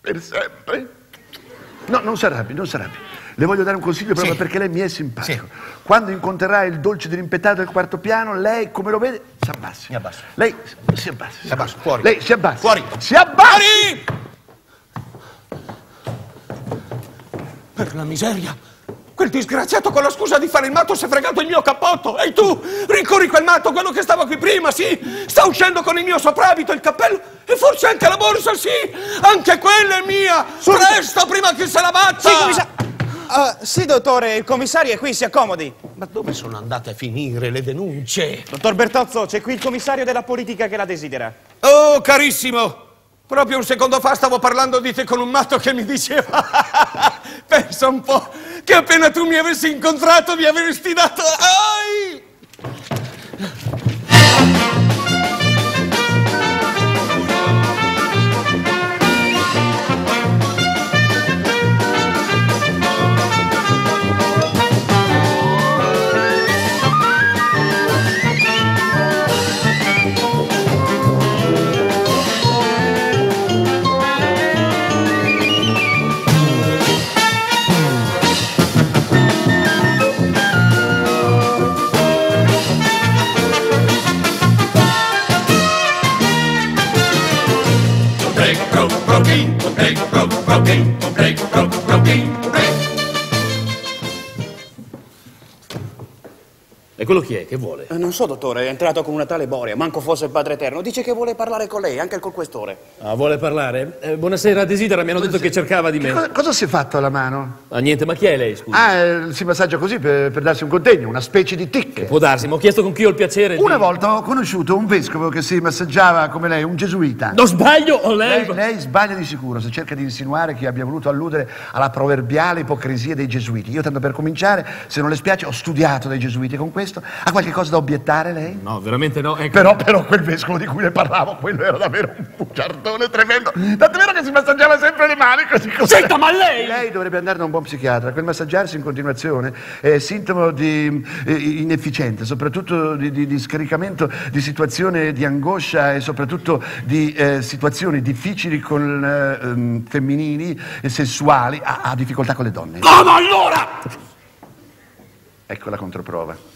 Per sempre. No, non si arrabbi, non si arrabbi. Le voglio dare un consiglio proprio Sì. perché lei mi è simpatico. Quando incontrerà il dolce dirimpettaio del quarto piano, lei, come lo vede, si abbassi. Mi abbasso. Lei si abbassi. Si abbassa, fuori. Lei si abbassi. Fuori. Si abbassi. Fuori! Per la miseria! Quel disgraziato con la scusa di fare il matto si è fregato il mio cappotto! E tu, ricorri quel matto, quello che stava qui prima, sì! Sta uscendo con il mio soprabito, il cappello e forse anche la borsa, sì! Anche quella è mia! Presto, prima che se la batta! Sì, commissario. Ah, sì, dottore, il commissario è qui, si accomodi. Ma dove sono andate a finire le denunce? Dottor Bertozzo, c'è qui il commissario della politica che la desidera. Oh, carissimo! Proprio un secondo fa stavo parlando di te con un matto che mi diceva Pensa un po' che appena tu mi avessi incontrato mi avresti dato... Ai! Rocky, Rocky, rocking, Rocky. E quello chi è? Che vuole? Eh, non so, dottore, è entrato con una tale boria, manco fosse il Padre Eterno. Dice che vuole parlare con lei, anche col questore. Ah, vuole parlare? Eh, buonasera, desidera, mi hanno detto che cercava di me. Cosa, cosa si è fatto alla mano? Ah, niente, ma chi è lei, scusi? Ah, eh, si massaggia così per, per darsi un contegno, una specie di tic. Può darsi, ma ho chiesto con chi ho il piacere di... Una volta ho conosciuto un vescovo che si massaggiava come lei, un gesuita. Non sbaglio o lei... Lei, lei sbaglia di sicuro se cerca di insinuare che abbia voluto alludere alla proverbiale ipocrisia dei gesuiti. Io, tanto per cominciare, se non le spiace, ho studiato dai gesuiti con questo. Ha qualche cosa da obiettare lei? No, veramente no. Ecco. Però, però quel vescovo di cui le parlavo, quello era davvero un bugiardone tremendo. Tant'è vero che si massaggiava sempre le mani così così. Senta, ma lei... Lei dovrebbe andare da un buon psichiatra. Quel massaggiarsi in continuazione è sintomo di eh, inefficienza, soprattutto di, di- di scaricamento di situazioni di angoscia e soprattutto di eh, situazioni difficili con eh, ehm, femminili e sessuali. Ha, ha difficoltà con le donne. Come allora? Ecco la controprova.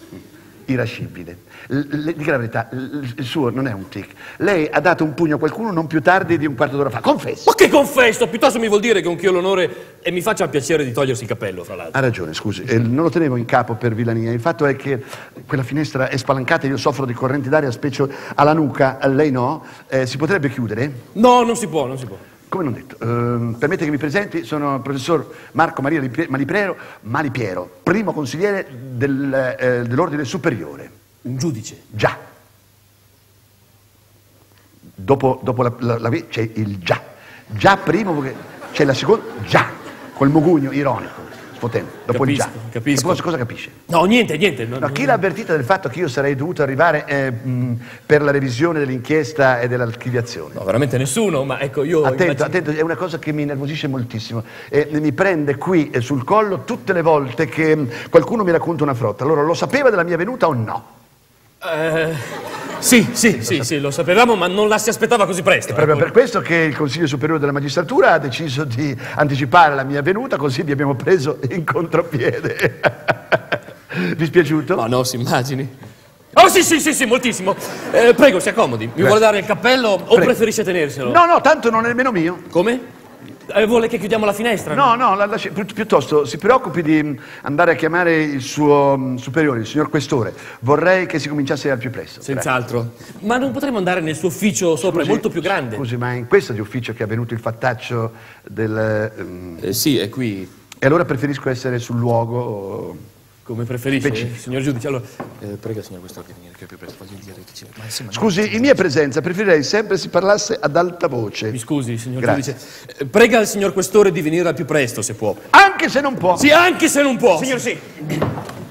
Irascibile. Le dica la verità, il suo non è un tic. Lei ha dato un pugno a qualcuno non più tardi di un quarto d'ora fa. Confessi. Ma che confesso? Piuttosto mi vuol dire che anch'io l'onore e mi faccia il piacere di togliersi il cappello, fra l'altro. Ha ragione, scusi, eh, non lo tenevo in capo per villania. Il fatto è che quella finestra è spalancata, io soffro di correnti d'aria specie alla nuca, lei no. Eh, si potrebbe chiudere? No, non si può, non si può. Come non detto. Ehm, permette che mi presenti, sono il professor Marco Maria Lipie- Malipiero, Malipiero, primo consigliere del, eh, dell'ordine superiore. Un giudice. Già. Dopo, dopo la, la- la c'è il già. Già primo, c'è la seconda, già, col mugugno ironico, sfotente. Dopo il già. Capisco, capisco. Cosa, cosa capisce? No, niente, niente. no, No, chi l'ha avvertita del fatto che io sarei dovuto arrivare eh, mh, per la revisione dell'inchiesta e dell'archiviazione? no, veramente nessuno, ma ecco io... Attento, immagino- attento, è una cosa che mi nervosisce moltissimo. E mi prende qui eh, sul collo tutte le volte che mh, qualcuno mi racconta una frotta. Allora, lo sapeva della mia venuta o no? Eh, sì, sì, sì, sì, lo sapevamo, ma non la si aspettava così presto. È proprio ecco. per questo che il Consiglio Superiore della Magistratura ha deciso di anticipare la mia venuta, così vi abbiamo preso in contropiede. Vi è piaciuto? Ma no, si immagini. Oh sì, sì, sì, sì, moltissimo. Eh, prego, si accomodi. Mi vuole dare il cappello o Prego. preferisce tenerselo? No, no, tanto non è nemmeno mio. Come? Eh, vuole che chiudiamo la finestra? No, no, la lasci- pi- piuttosto si preoccupi di andare a chiamare il suo mh, superiore, il signor Questore. Vorrei che si cominciasse al più presto. Senz'altro. Ma non potremmo andare nel suo ufficio sopra, è Scusi, molto più grande. Scusi, ma è in questo di ufficio che è avvenuto il fattaccio del... ehm, Eh, sì, è qui. E allora preferisco essere sul luogo. Come preferisce, Specifico. signor giudice. Allora, eh, prega, signor Questore, di venire qui più presto. Voglio dire che ci... Ma Scusi, in mia presenza preferirei sempre si parlasse ad alta voce. Mi scusi, signor Grazie. giudice. Eh, Prega il signor Questore di venire al più presto, se può. Anche se non può. Sì, anche se non può. Signor sì.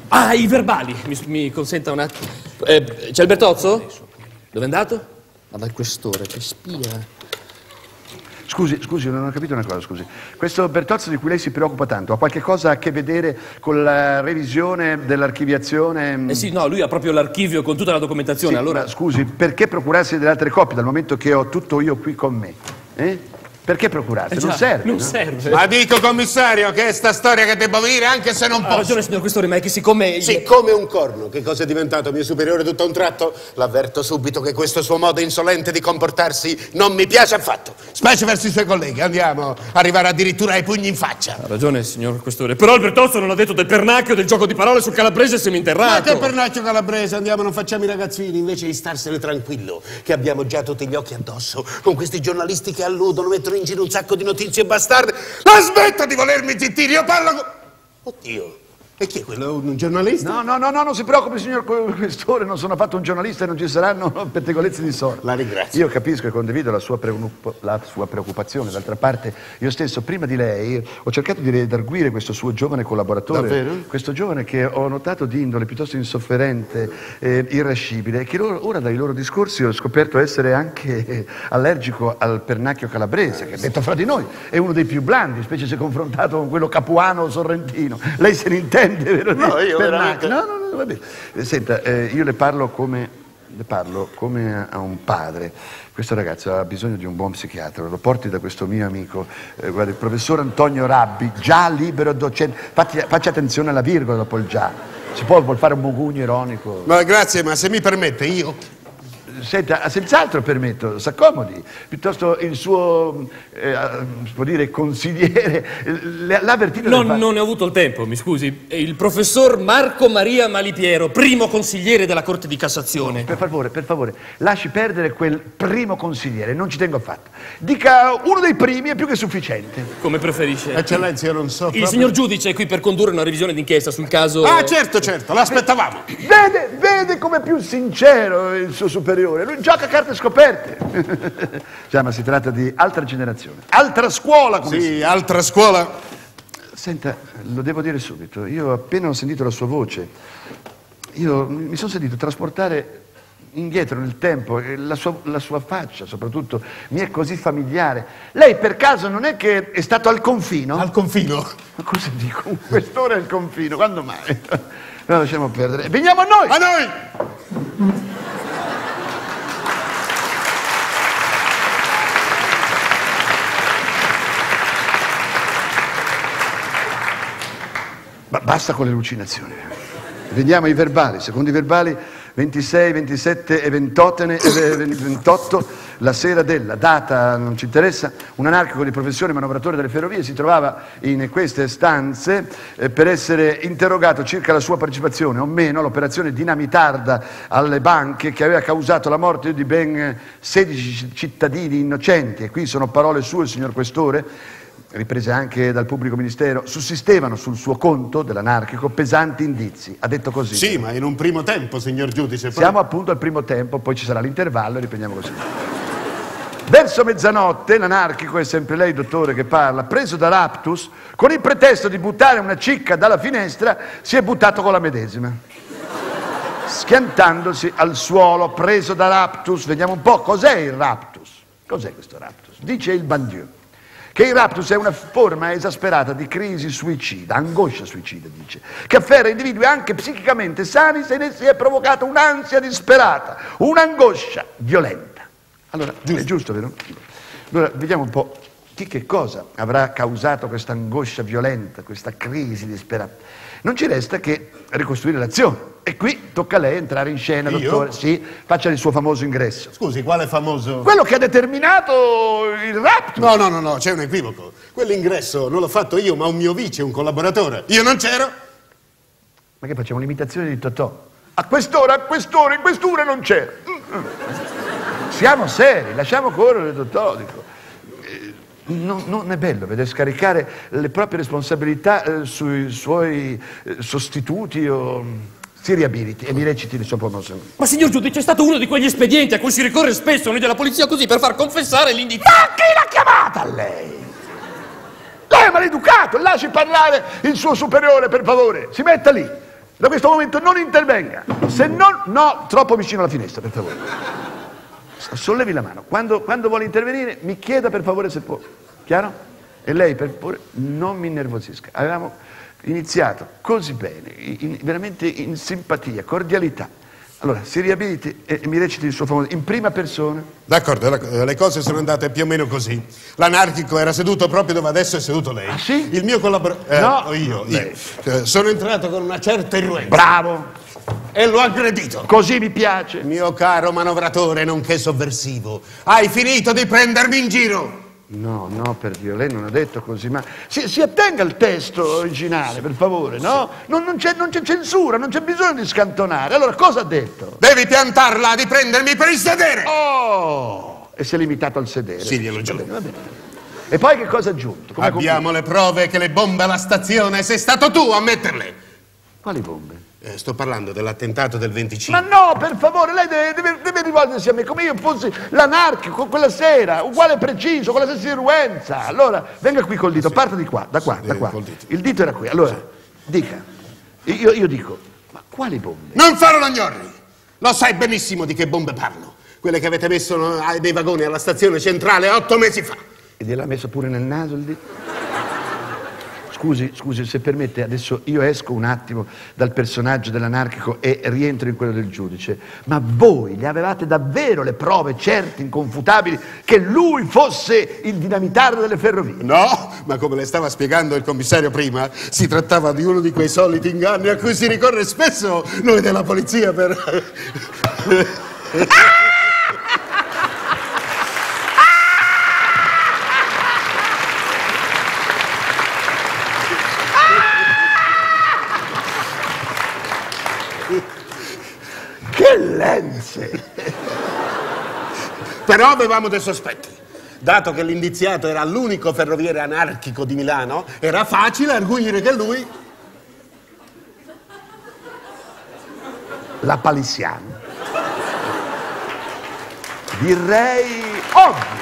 Ah, i verbali. Mi, mi consenta un attimo. Eh, c'è il Bertozzo? Dove è andato? Ma dal Questore, che spia. Scusi, scusi, non ho capito una cosa, scusi. Questo Bertozzo di cui lei si preoccupa tanto, ha qualche cosa a che vedere con la revisione dell'archiviazione? Eh sì, no, lui ha proprio l'archivio con tutta la documentazione, Sì, allora... scusi, perché procurarsi delle altre copie dal momento che ho tutto io qui con me? Eh? Perché procurarsi? Eh non serve. Non no? serve. Ma dico, commissario, che è sta storia che devo dire anche se non Ha posso. ragione, signor Questore, ma è che siccome... Sì, come un corno. Che cosa è diventato mio superiore tutto a un tratto? L'avverto subito che questo suo modo insolente di comportarsi non mi piace affatto. Specie verso i suoi colleghi. Andiamo, arrivare addirittura ai pugni in faccia. Ha ragione, signor Questore. Però il Bertozzo non ha detto del pernacchio, del gioco di parole sul calabrese Ma seminterrato. che pernacchio calabrese, andiamo, non facciamo i ragazzini, invece di starsene tranquillo, che abbiamo già tutti gli occhi addosso, con questi giornalisti che alludono, mettono in giro un sacco di notizie bastarde. La smetta di volermi zittire, io parlo con... Oddio, e chi è quello? Un giornalista? No, no, no, no, non si preoccupi, signor Questore, non sono affatto un giornalista e non ci saranno pettegolezzi di sorta. La ringrazio. Io capisco e condivido la sua, la sua preoccupazione. D'altra parte, io stesso, prima di lei, ho cercato di redarguire questo suo giovane collaboratore. Davvero? Questo giovane che ho notato di indole piuttosto insofferente, eh, irascibile, e che loro- ora dai loro discorsi ho scoperto essere anche allergico al pernacchio calabrese, che detto fra di noi è uno dei più blandi, specie se confrontato con quello capuano o sorrentino. Lei se ne intende, vero? No, io Pernacchio. veramente- No, no, no, va bene. Senta, eh, io le parlo come, le parlo come a un padre. Questo ragazzo ha bisogno di un buon psichiatra, lo porti da questo mio amico, eh, guarda, il professor Antonio Rabbi, già libero docente. Fatti- faccia attenzione alla virgola dopo il già. Si può, vuol fare un mugugno ironico. Ma grazie, ma se mi permette, io... Senta, senz'altro permetto, s'accomodi. Piuttosto il suo, eh, si può dire, consigliere, eh, l'ha avvertito No, non ne ho avuto il tempo, mi scusi. È Il professor Marco Maria Malipiero, primo consigliere della Corte di Cassazione. Per favore, per favore, lasci perdere quel primo consigliere, non ci tengo affatto. Dica uno dei primi, è più che sufficiente. Come preferisce. Eccellenza, io non so... Il proprio- signor giudice è qui per condurre una revisione d'inchiesta sul caso... Ah, certo, certo, l'aspettavamo. Vede, vede com'è più sincero il suo superiore, lui gioca a carte scoperte. Già, ma si tratta di altra generazione, altra scuola, come si Sì, altra scuola. Senta, lo devo dire subito, io appena ho sentito la sua voce, io mi sono sentito trasportare indietro nel tempo, e la sua, la sua faccia soprattutto mi è così familiare. Lei per caso non è che è stato al confino? Al confino. Ma cosa dico? Quest'ora è al confino, quando mai? No, lasciamo perdere. Veniamo a noi! A noi! Ma basta con le allucinazioni. Veniamo ai verbali. Secondo i verbali 26, 27 e 28, ne- eh, 28, la sera della data non ci interessa, un anarchico di professione manovratore delle ferrovie si trovava in queste stanze eh, per essere interrogato circa la sua partecipazione o meno all'operazione dinamitarda alle banche che aveva causato la morte di ben 16 cittadini innocenti. E qui sono parole sue, signor Questore, riprese anche dal pubblico ministero, sussistevano sul suo conto dell'anarchico pesanti indizi. Ha detto così. Sì, ma in un primo tempo, signor giudice. poi- Siamo appunto al primo tempo, poi ci sarà l'intervallo e riprendiamo così. Verso mezzanotte, l'anarchico, è sempre lei, dottore, che parla, preso da raptus, con il pretesto di buttare una cicca dalla finestra, si è buttato con la medesima. Schiantandosi al suolo, preso da raptus. Vediamo un po' cos'è il raptus. Cos'è questo raptus? Dice il Bandieu che il raptus è una forma esasperata di crisi suicida, angoscia suicida, dice, che afferra individui anche psichicamente sani se in essi è provocata un'ansia disperata, un'angoscia violenta. Allora, è giusto, vero? Allora, vediamo un po' chi che cosa avrà causato questa angoscia violenta, questa crisi disperata. Non ci resta che ricostruire l'azione. E qui tocca a lei entrare in scena, Io? dottore. Sì, faccia il suo famoso ingresso. Scusi, quale famoso... Quello che ha determinato il raptus. No, no, no, no, c'è un equivoco. Quell'ingresso non l'ho fatto io, ma un mio vice, un collaboratore. Io non c'ero. Ma che facciamo l'imitazione di Totò? A quest'ora, a quest'ora, in quest'ora non c'è. Mm, mm. Siamo seri, lasciamo correre Totò. Dico. Eh, non, è bello vedere scaricare le proprie responsabilità eh, sui suoi eh, sostituti o... Si riabiliti e mi reciti il suo promotion. Ma signor giudice, è stato uno di quegli espedienti a cui si ricorre spesso noi della polizia così per far confessare l'indizio. Ma chi l'ha chiamata lei? Lei è maleducato, lasci parlare il suo superiore per favore, si metta lì. Da questo momento non intervenga, se non, no, troppo vicino alla finestra, per favore. Sollevi la mano, quando, quando vuole intervenire mi chieda per favore se può, chiaro? E lei per favore non mi innervosisca. Avevamo iniziato così bene, in- veramente in simpatia, cordialità. Allora, si riabiliti e mi reciti il suo famoso in prima persona. D'accordo, le cose sono andate più o meno così. L'anarchico era seduto proprio dove adesso è seduto lei. Ah, sì? Il mio collaboratore... No, io, io. Eh, Sono entrato con una certa irruenza Bravo, e l'ho aggredito. così mi piace. Mio caro manovratore, nonché sovversivo, hai finito di prendermi in giro? No, no, per Dio, lei non ha detto così, ma si, si attenga al testo originale, per favore, no? Non, non c'è, censura, non c'è bisogno di scantonare. Allora, cosa ha detto? Devi piantarla di prendermi per il sedere! Oh! E si è limitato al sedere. Sì, glielo giuro. Va bene. E poi che cosa ha aggiunto? Come Abbiamo le prove che le bombe alla stazione sei stato tu a metterle. conclude? Quali bombe? Eh, sto parlando dell'attentato del 25. Ma no, per favore, lei deve, deve- deve rivolgersi a me come io fossi l'anarchico quella sera, uguale preciso, con la stessa irruenza. Allora, venga qui col dito, parta di qua, da qua, da eh, qua. col dito. Il dito era qui. Allora, dica. Io, io dico, ma quali bombe? Non farò l'ognorri! Lo sai benissimo di che bombe parlo. Quelle che avete messo dei vagoni alla stazione centrale otto mesi fa. E gliel'ha messo pure nel naso il dito? Scusi, scusi, se permette, adesso io esco un attimo dal personaggio dell'anarchico e rientro in quello del giudice. Ma voi gli avevate davvero le prove certe, inconfutabili, che lui fosse il dinamitario delle ferrovie? No, ma come le stava spiegando il commissario prima, si trattava di uno di quei soliti inganni a cui si ricorre spesso noi della polizia per... Che lenze! Però avevamo dei sospetti. Dato che l'indiziato era l'unico ferroviere anarchico di Milano, era facile arguire che lui... La palissiano. Direi ovvio.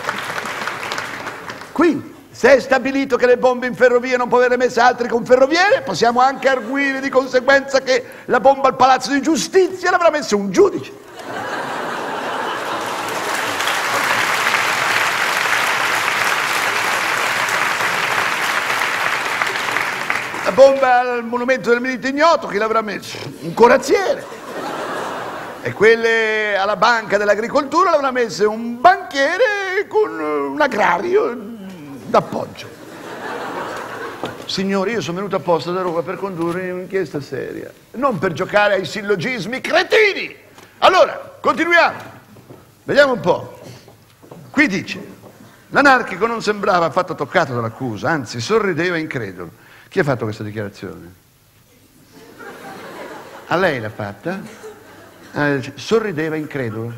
Quindi, se è stabilito che le bombe in ferrovia non può avere messe altri con ferroviere, possiamo anche arguire di conseguenza che la bomba al Palazzo di Giustizia l'avrà messa un giudice. La bomba al monumento del milite ignoto, chi l'avrà messo? Un corazziere. E quelle alla banca dell'agricoltura l'avrà messa un banchiere con un agrario d'appoggio. Signori, io sono venuto apposta da Roma per condurre un'inchiesta seria, non per giocare ai sillogismi cretini. Allora, continuiamo. Vediamo un po'. Qui dice, l'anarchico non sembrava affatto toccato dall'accusa, anzi sorrideva incredulo. Chi ha fatto questa dichiarazione? A lei l'ha fatta? Dice, sorrideva incredulo.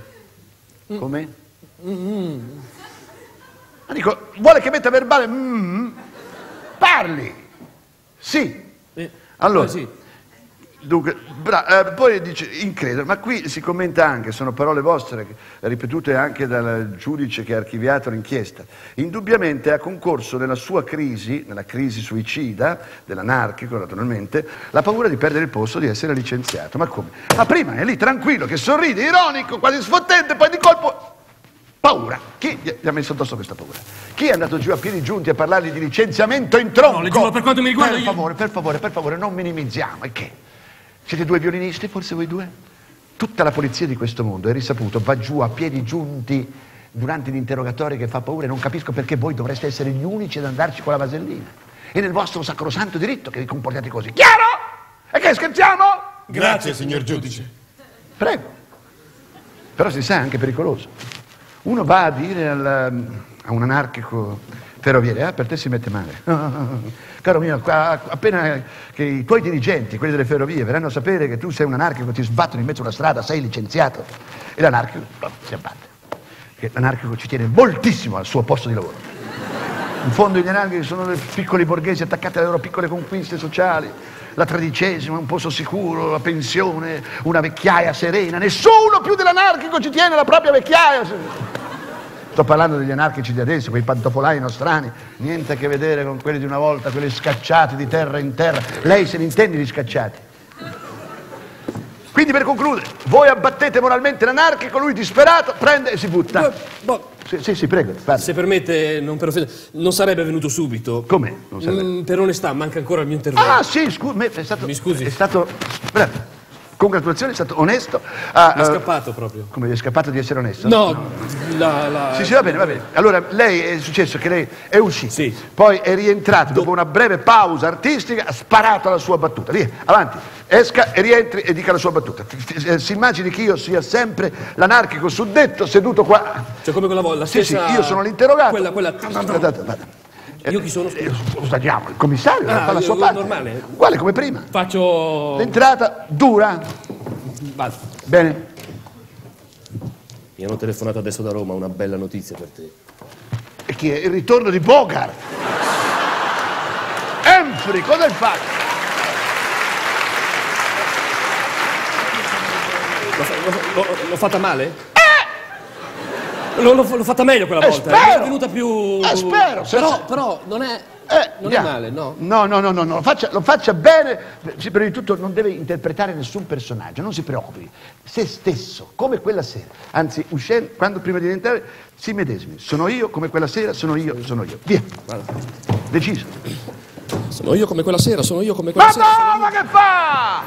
Come? Ma dico, vuole che metta verbale? Mm? Parli! Sì. Allora, sì. dunque, eh, poi dice incredulo, ma qui si commenta anche, sono parole vostre, ripetute anche dal giudice che ha archiviato l'inchiesta. Indubbiamente ha concorso nella sua crisi, nella crisi suicida, dell'anarchico naturalmente, la paura di perdere il posto, di essere licenziato. Ma come? Ma prima è lì tranquillo, che sorride, ironico, quasi sfottente, poi di colpo... Paura. Chi gli ha messo addosso questa paura? Chi è andato giù a piedi giunti a parlargli di licenziamento in tronco? No, le giuro, per quanto mi riguarda, Per io- favore, per favore, per favore, non minimizziamo. E che? Siete due violinisti, forse voi due? Tutta la polizia di questo mondo, è risaputo, va giù a piedi giunti durante gli interrogatori che fa paura e non capisco perché voi dovreste essere gli unici ad andarci con la vasellina. È nel vostro sacrosanto diritto che vi comportiate così. Chiaro? E che scherziamo? Grazie, signor giudice. Prego. Però si sa, è anche pericoloso. Uno va a dire al, a un anarchico ferroviere, ah, per te si mette male. Caro mio, appena che i tuoi dirigenti, quelli delle ferrovie, verranno a sapere che tu sei un anarchico, ti sbattono in mezzo alla strada, sei licenziato. E l'anarchico no, si abbatte. Perché l'anarchico ci tiene moltissimo al suo posto di lavoro. In fondo gli anarchici sono piccoli borghesi attaccati alle loro piccole conquiste sociali. La tredicesima, un posto sicuro, la pensione, una vecchiaia serena. Nessuno più dell'anarchico ci tiene la propria vecchiaia. Sto parlando degli anarchici di adesso, quei pantofolai nostrani, niente a che vedere con quelli di una volta, quelli scacciati di terra in terra. Lei se ne intende di scacciati? Quindi per concludere, voi abbattete moralmente l'anarchico, lui disperato prende e si butta. Boh, Sì, sì, sì, prego. parli. se permette, non per offendere, non sarebbe venuto subito. Com'è? Non sarebbe. Mm, per onestà, manca ancora il mio intervento. Ah, sì, scusi, è stato... Mi scusi. È stato... Bravo. Congratulazioni, è stato onesto. Ah, è eh, scappato proprio. come è scappato di essere onesto? No, la, la- Sì, sì, va bene, va bene. Allora, lei è successo che lei è uscito, Sì. poi è rientrato dopo una breve pausa artistica, ha sparato la sua battuta. Via, avanti, esca e rientri e dica la sua battuta. Eh, Si immagini che io sia sempre l'anarchico suddetto seduto qua. Cioè come quella volta, la Sì, sì, stessa... io sono l'interrogato. Quella, quella... Vada, vada. Io chi sono? Eh, Scusatiamo, il commissario Ah, fa la sua parte. normale. Uguale come prima. Faccio... L'entrata dura. Vado. Bene. Mi hanno telefonato adesso da Roma, una bella notizia per te. E chi è? Il ritorno di Bogart. Enfri, cosa hai fatto? L'ho, fa- l'ho- l'ho- l'ho fatta male? L'ho, fatta meglio quella Eh, volta. spero. Mi è venuta più... Eh, spero, se- Però, però non è... Eh, non via. è male, no? No, no, no, no, no, Lo, faccia, lo faccia bene. Sì, Prima di tutto non deve interpretare nessun personaggio, non si preoccupi. Se stesso, come quella sera. Anzi, uscendo, quando prima di entrare, si medesimi. Sono io come quella sera, sono io, sono io. Via. Deciso. Sono io come quella sera, sono io come quella Ma sera. no, ma che fa?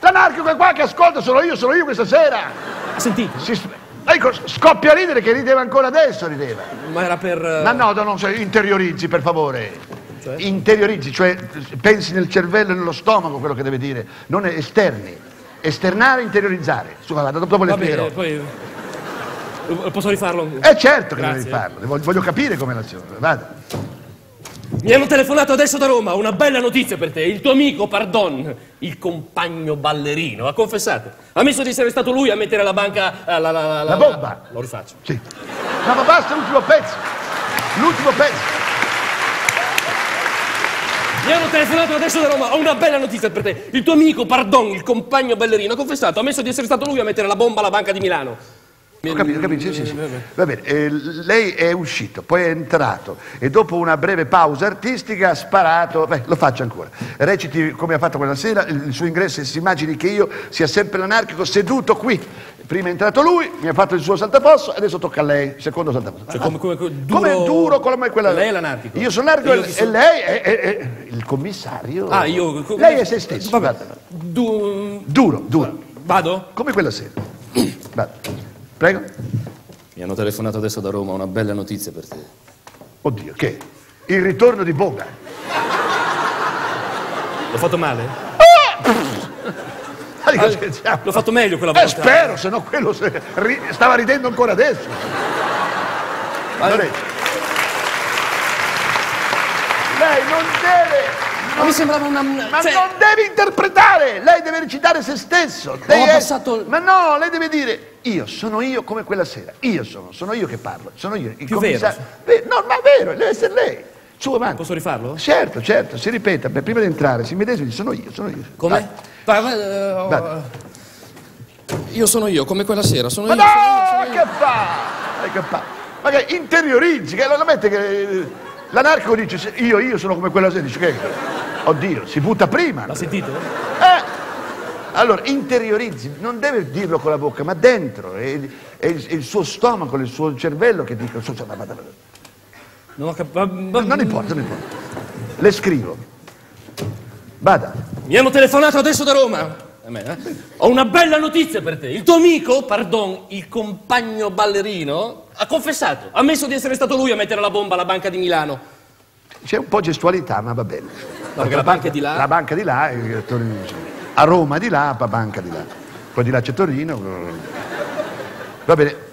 L'anarchico che è qua che ascolta, sono io, sono io questa sera. Ha sentito? Si, ecco, scoppia a ridere che rideva ancora adesso, rideva. Ma era per... eh, Ma no, no, no, cioè, interiorizzi per favore. Interiorizzi, cioè pensi nel cervello e nello stomaco quello che deve dire, non esterni. Esternare, interiorizzare. Su, vada, dopo, le spiegherò. poi... eh, Posso rifarlo? Eh certo che Grazie. devi farlo, voglio, voglio capire come l'azione. Vada. Mi hanno telefonato adesso da Roma, una bella notizia per te. Il tuo amico, pardon, il compagno ballerino, ha confessato. Ha ammesso di essere stato lui a mettere alla banca eh, la, la, La bomba. Lo rifaccio. Sì. No, ma basta l'ultimo pezzo. L'ultimo pezzo. Mi hanno telefonato adesso da Roma, ho una bella notizia per te. Il tuo amico, pardon, il compagno ballerino, ha confessato, ha ammesso di essere stato lui a mettere la bomba alla banca di Milano. Ho capito, ho capito, sì, sì, sì. Va bene, eh, lei è uscito, poi è entrato e dopo una breve pausa artistica ha sparato, beh, lo faccio ancora. Reciti come ha fatto quella sera, il suo ingresso e si immagini che io sia sempre l'anarchico seduto qui. Prima è entrato lui, mi ha fatto il suo saltaposto, adesso tocca a lei, secondo saltaposto. Cioè, come, come, come duro... Come è duro come quella Lei è l'anarchico. Io sono l'anarchico E io e, sono? lei è, è- è il commissario. Ah, io... Lei è se stesso. Vabbè. Du- Duro, duro, Vado? come quella sera. Vada. Prego. Mi hanno telefonato adesso da Roma, una bella notizia per te. Oddio, che? Il ritorno di Bogart. L'ho fatto male? Ma dico, scherziamo. L'ho fatto meglio quella Eh, volta. spero, se no quello se- ri- stava ridendo ancora adesso. È- Lei non deve, Ma mi sembrava una... ma cioè, non deve interpretare, lei deve recitare se stesso. Lei è- abbassato il- Ma no, lei deve dire, io sono io come quella sera, io sono, sono io che parlo, sono io. Il Più commissario- Beh, No, ma è vero, deve essere lei. Su, avanti. Posso rifarlo? Certo, certo, si ripeta, beh, prima di entrare, si medesimi, sono io, sono io. Come? Vai. Va- va- eh, Vai. Io sono io, come quella sera, sono Ma io. no, sono io, sono io. che fa? Ma che fa? Ma che interiorizzi, che non mette che l'anarchico dice io, io sono come quella sera, dice che oddio, si butta prima. L'ha sentito? Eh, allora, interiorizzi, non deve dirlo con la bocca, ma dentro, è, è il, è il suo stomaco, il suo cervello che dice... Non ho capito. Non importa, non importa. Le scrivo. Vada. Mi hanno telefonato adesso da Roma. A me, eh? Ho una bella notizia per te. Il tuo amico, pardon, il compagno ballerino, ha confessato. Ha ammesso di essere stato lui a mettere la bomba alla banca di Milano. C'è un po' gestualità, ma va bene. perché la banca è di là. La banca di là, eh, a Roma di là, la banca di là. Poi di là c'è Torino. Va bene.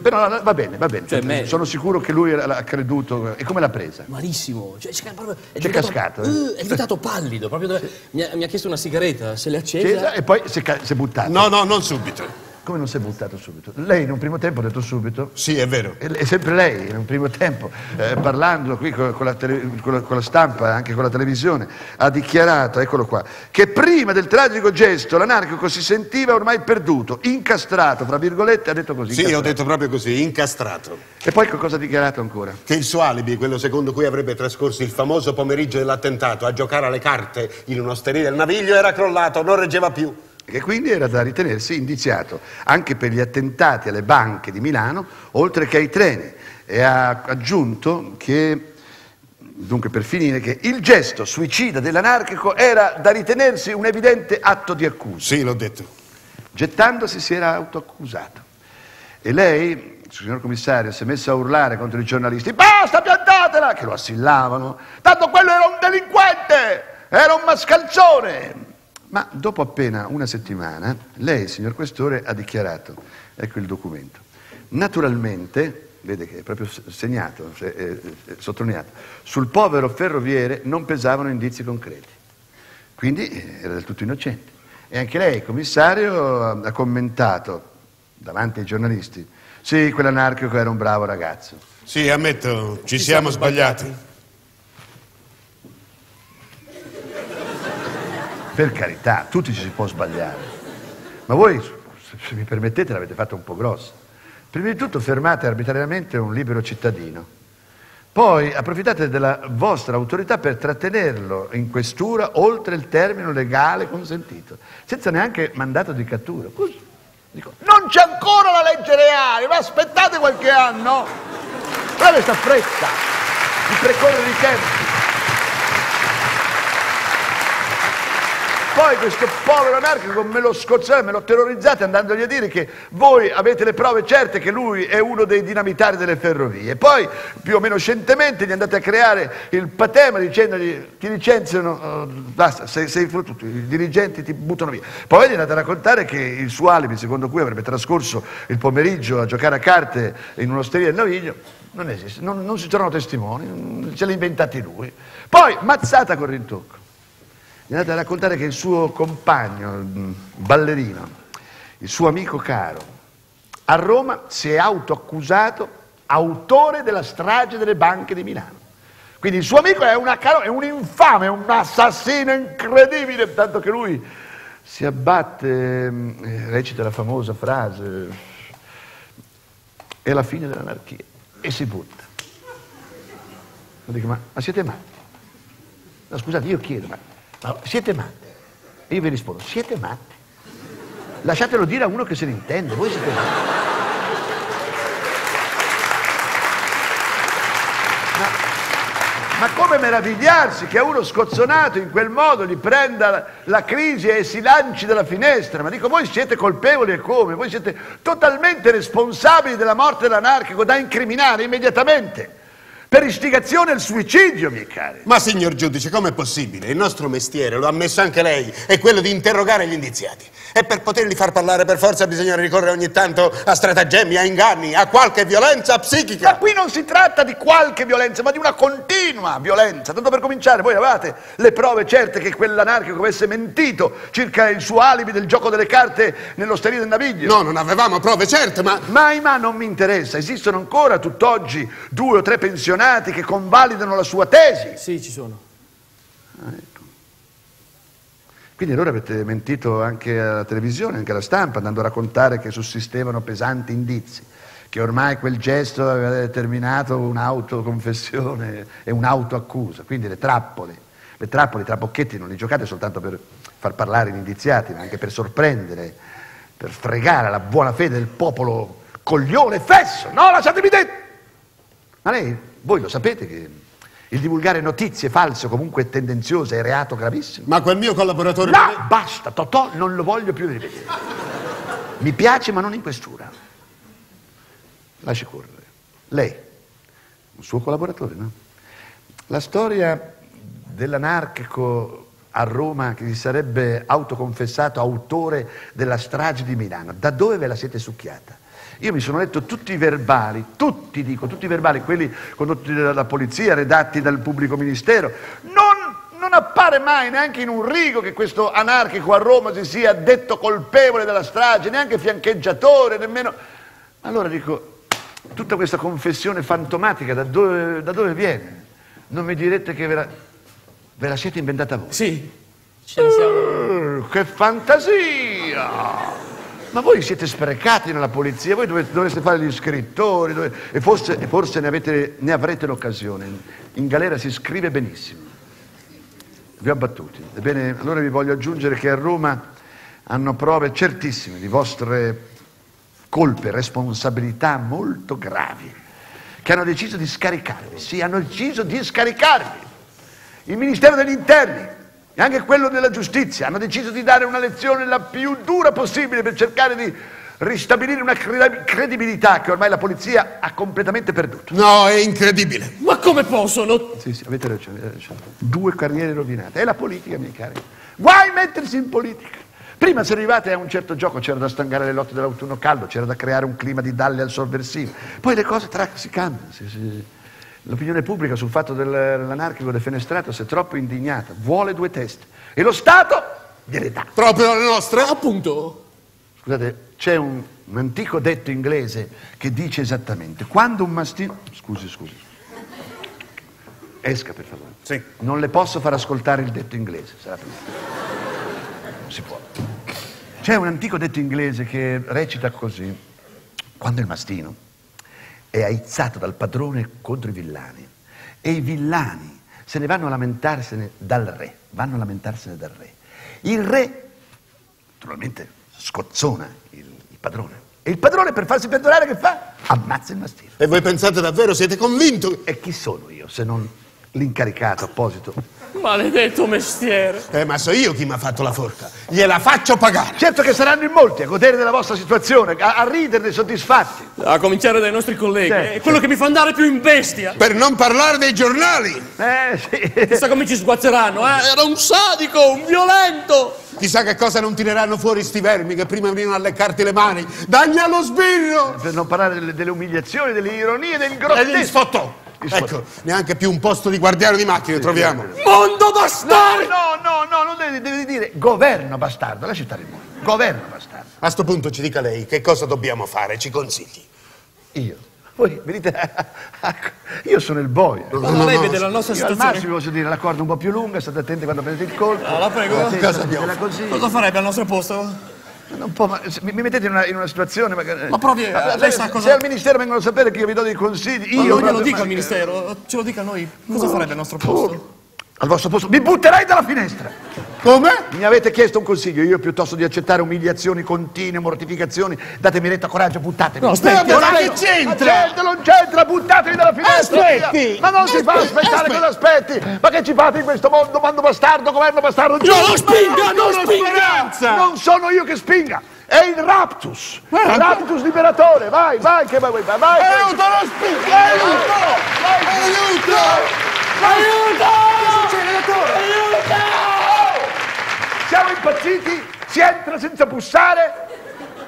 Però va bene, va bene. Cioè, me- Sono sicuro che lui l'ha creduto. E come l'ha presa? Malissimo. Cioè, c'è, proprio- è C'è diventato- cascato, eh, è diventato pallido. Proprio dove- mi, ha, mi ha chiesto una sigaretta, se l'è accesa. Accesa e poi si è, si è buttato. No, no, non subito. Come non si è buttato subito? Lei in un primo tempo ha detto subito, Sì, è vero. è sempre lei in un primo tempo, eh, parlando qui con, con la tele- con la- con la stampa, anche con la televisione, ha dichiarato, eccolo qua, che prima del tragico gesto l'anarchico si sentiva ormai perduto, incastrato, fra virgolette, ha detto così. Sì, ho detto proprio così, incastrato. E poi che cosa ha dichiarato ancora? Che il suo alibi, quello secondo cui avrebbe trascorso il famoso pomeriggio dell'attentato a giocare alle carte in un'osteria del Naviglio, era crollato, non reggeva più. E che quindi era da ritenersi indiziato anche per gli attentati alle banche di Milano, oltre che ai treni. E ha aggiunto che, dunque per finire, che il gesto suicida dell'anarchico era da ritenersi un evidente atto di accusa. Sì, l'ho detto. Gettandosi si era autoaccusato. E lei, signor commissario, si è messo a urlare contro i giornalisti, basta piantatela, che lo assillavano, tanto quello era un delinquente, era un mascalzone. Ma dopo appena una settimana, lei, signor Questore, ha dichiarato, ecco il documento, naturalmente, vede che è proprio segnato, se- eh, eh, sottolineato, sul povero ferroviere non pesavano indizi concreti. Quindi eh, era del tutto innocente. E anche lei, commissario, ha- ha commentato davanti ai giornalisti, sì, quell'anarchico era un bravo ragazzo. Sì, ammetto, ci, siamo, sbagliati. Per carità, tutti ci si può sbagliare. Ma voi, se mi permettete, l'avete fatta un po' grossa. Prima di tutto fermate arbitrariamente un libero cittadino. Poi approfittate della vostra autorità per trattenerlo in questura oltre il termine legale consentito, senza neanche mandato di cattura. Così. Dico, non c'è ancora la legge reale, ma aspettate qualche anno. Guarda questa fretta di precorrere i tempi. Poi questo povero anarchico me lo scozzate, me lo terrorizzate andandogli a dire che voi avete le prove certe che lui è uno dei dinamitari delle ferrovie. Poi più o meno scientemente gli andate a creare il patema dicendogli ti licenziano, eh, basta, sei, sei fottuto, i dirigenti ti buttano via. Poi gli andate a raccontare che il suo alibi, secondo cui avrebbe trascorso il pomeriggio a giocare a carte in un'osteria del Naviglio, non esiste, non, non si trovano testimoni, ce li ha inventati lui. Poi mazzata con rintocco. Mi andate a raccontare che il suo compagno, il ballerino, il suo amico caro, a Roma si è autoaccusato autore della strage delle banche di Milano. Quindi il suo amico è, una è un infame, un assassino incredibile, tanto che lui si abbatte, eh, recita la famosa frase, è la fine dell'anarchia, e si butta. Io dico, ma, ma siete matti? No, scusate, io chiedo, ma, ma siete matti? E io vi rispondo, siete matti? Lasciatelo dire a uno che se ne intende, voi siete matti. Ma, ma come meravigliarsi che uno scozzonato in quel modo gli prenda la, la crisi e si lanci dalla finestra? Ma dico, voi siete colpevoli e come? Voi siete totalmente responsabili della morte dell'anarchico da incriminare immediatamente. Per istigazione al suicidio, miei cari. Ma signor giudice, com'è possibile? Il nostro mestiere, lo ha ammesso anche lei, è quello di interrogare gli indiziati. E per poterli far parlare per forza bisogna ricorrere ogni tanto a stratagemmi, a inganni, a qualche violenza Ma psichica. qui non si tratta di qualche violenza, ma di una continua violenza. Tanto per cominciare, voi avevate le prove certe che quell'anarchico avesse mentito circa il suo alibi del gioco delle carte nell'osteria del Naviglio. No, non avevamo prove certe, ma... Mai, ma non mi interessa. Esistono ancora tutt'oggi due o tre pensionati che convalidano la sua tesi. Sì, ci sono. Quindi allora avete mentito anche alla televisione, anche alla stampa, andando a raccontare che sussistevano pesanti indizi, che ormai quel gesto aveva determinato un'autoconfessione e un'autoaccusa. Quindi le trappole, le trappole, i trabocchetti non li giocate soltanto per far parlare gli indiziati, ma anche per sorprendere, per fregare la buona fede del popolo coglione fesso. No, lasciatemi dire! Ma lei, voi lo sapete che il divulgare notizie false o comunque tendenziose è reato gravissimo? Ma quel mio collaboratore... No, basta, Totò, non lo voglio più rivedere. Mi piace, ma non in questura. Lasci correre. Lei, un suo collaboratore, no? La storia dell'anarchico a Roma che si sarebbe autoconfessato autore della strage di Milano, da dove ve la siete succhiata? Io mi sono letto tutti i verbali, tutti dico, tutti i verbali, quelli condotti dalla polizia, redatti dal pubblico ministero. Non, non appare mai neanche in un rigo che questo anarchico a Roma si sia detto colpevole della strage, neanche fiancheggiatore, nemmeno... Allora dico, tutta questa confessione fantomatica da dove, da dove viene? Non mi direte che ve la, ve la siete inventata voi? Sì, ce ne siamo. Eh, Che fantasia! Ma voi siete sprecati nella polizia, voi dovete- dovreste fare gli scrittori dove- e, forse, e forse ne, avete- ne avrete l'occasione. In galera si scrive benissimo. Vi ho battuti. Ebbene, allora vi voglio aggiungere che a Roma hanno prove certissime di vostre colpe, responsabilità molto gravi, che hanno deciso di scaricarvi. Sì, hanno deciso di scaricarvi. Il Ministero degli Interni e anche quello della Giustizia hanno deciso di dare una lezione la più dura possibile per cercare di ristabilire una credi- credibilità che ormai la polizia ha completamente perduto. No, è incredibile. Ma come possono? Sì, sì, avete ragione, avete ragione. Due carriere rovinate. È la politica, miei cari. Guai mettersi in politica. Prima se arrivate a un certo gioco c'era da stangare le lotte dell'autunno caldo, c'era da creare un clima di dalle al sovversivo. Poi le cose tra si cambiano. sì, sì. L'opinione pubblica sul fatto del- dell'anarchico defenestrato si è troppo indignata, vuole due teste. E lo Stato gliele dà. Proprio la nostra? Appunto. Scusate, c'è un, un antico detto inglese che dice esattamente, quando un mastino... Scusi, scusi. Esca per favore. Sì. Non le posso far ascoltare il detto inglese, sarà più. Non si può. C'è un antico detto inglese che recita così. Quando il mastino è aizzato dal padrone contro i villani e i villani se ne vanno a lamentarsene dal re, vanno a lamentarsene dal re. Il re, naturalmente, scozzona il, il padrone. E il padrone per farsi perdonare che fa? Ammazza il mastino. E voi pensate davvero, siete convinti? E chi sono io se non l'incaricato apposito? Maledetto mestiere. Eh, ma so io chi mi ha fatto la forca. Gliela faccio pagare. Certo che saranno in molti a godere della vostra situazione, a, a riderne soddisfatti. A cominciare dai nostri colleghi. Sì, È quello che mi fa andare più in bestia. Per non parlare dei giornali. Eh sì. Chissà come ci sguazzeranno, eh? Era un sadico, un violento. Chissà che cosa non tireranno fuori sti vermi che prima venivano a leccarti le mani. Dagli allo sbirro! Per non parlare delle, delle umiliazioni, delle ironie, del E grottesco. sfottò. Gli sfottò. Ecco, neanche più un posto di guardiano di macchine troviamo. Mondo No, bastardo! no, no, no, non devi, devi dire governo bastardo, lasci stare il mondo. Governo bastardo. A sto punto ci dica lei che cosa dobbiamo fare, ci consigli. Io. Voi venite a- Io sono il boia. Quando lei vede la nostra Io al situazione. massimo posso dire la corda un po' più lunga, state attenti quando prendete il colpo. Ah, la prego. Sì, Cosa se abbiamo la consiglio. Cosa farebbe al nostro posto? Ma mi, mettete in una, in una situazione magari. Ma provi, eh, Ma lei se, sa cosa- se al ministero vengono a sapere che io vi do dei consigli, Ma io. non glielo ma- al ministero, ce lo dica a noi. Cosa farebbe al nostro posto? Al vostro posto, mi butterei dalla finestra. Come? Mi avete chiesto un consiglio, io piuttosto di accettare umiliazioni continue, mortificazioni, datemi retta coraggio, buttatemi. No, aspetti, Coraggio! che c'entra? Certo, non c'entra, buttatevi dalla finestra! Aspetti! Ma non si fa Aspetti, aspettare, aspetti. cosa aspetti? Ma che ci fate in questo mondo, bando bastardo, governo bastardo? No, non spinga, non Sono spinga! speranza! Non sono io che spinga, è il raptus! Ma- Raptus liberatore, vai, vai, che vai, vai, vai! Aiuto, non spinga! Aiuto! Aiuto! Siamo impazziti, si entra senza bussare,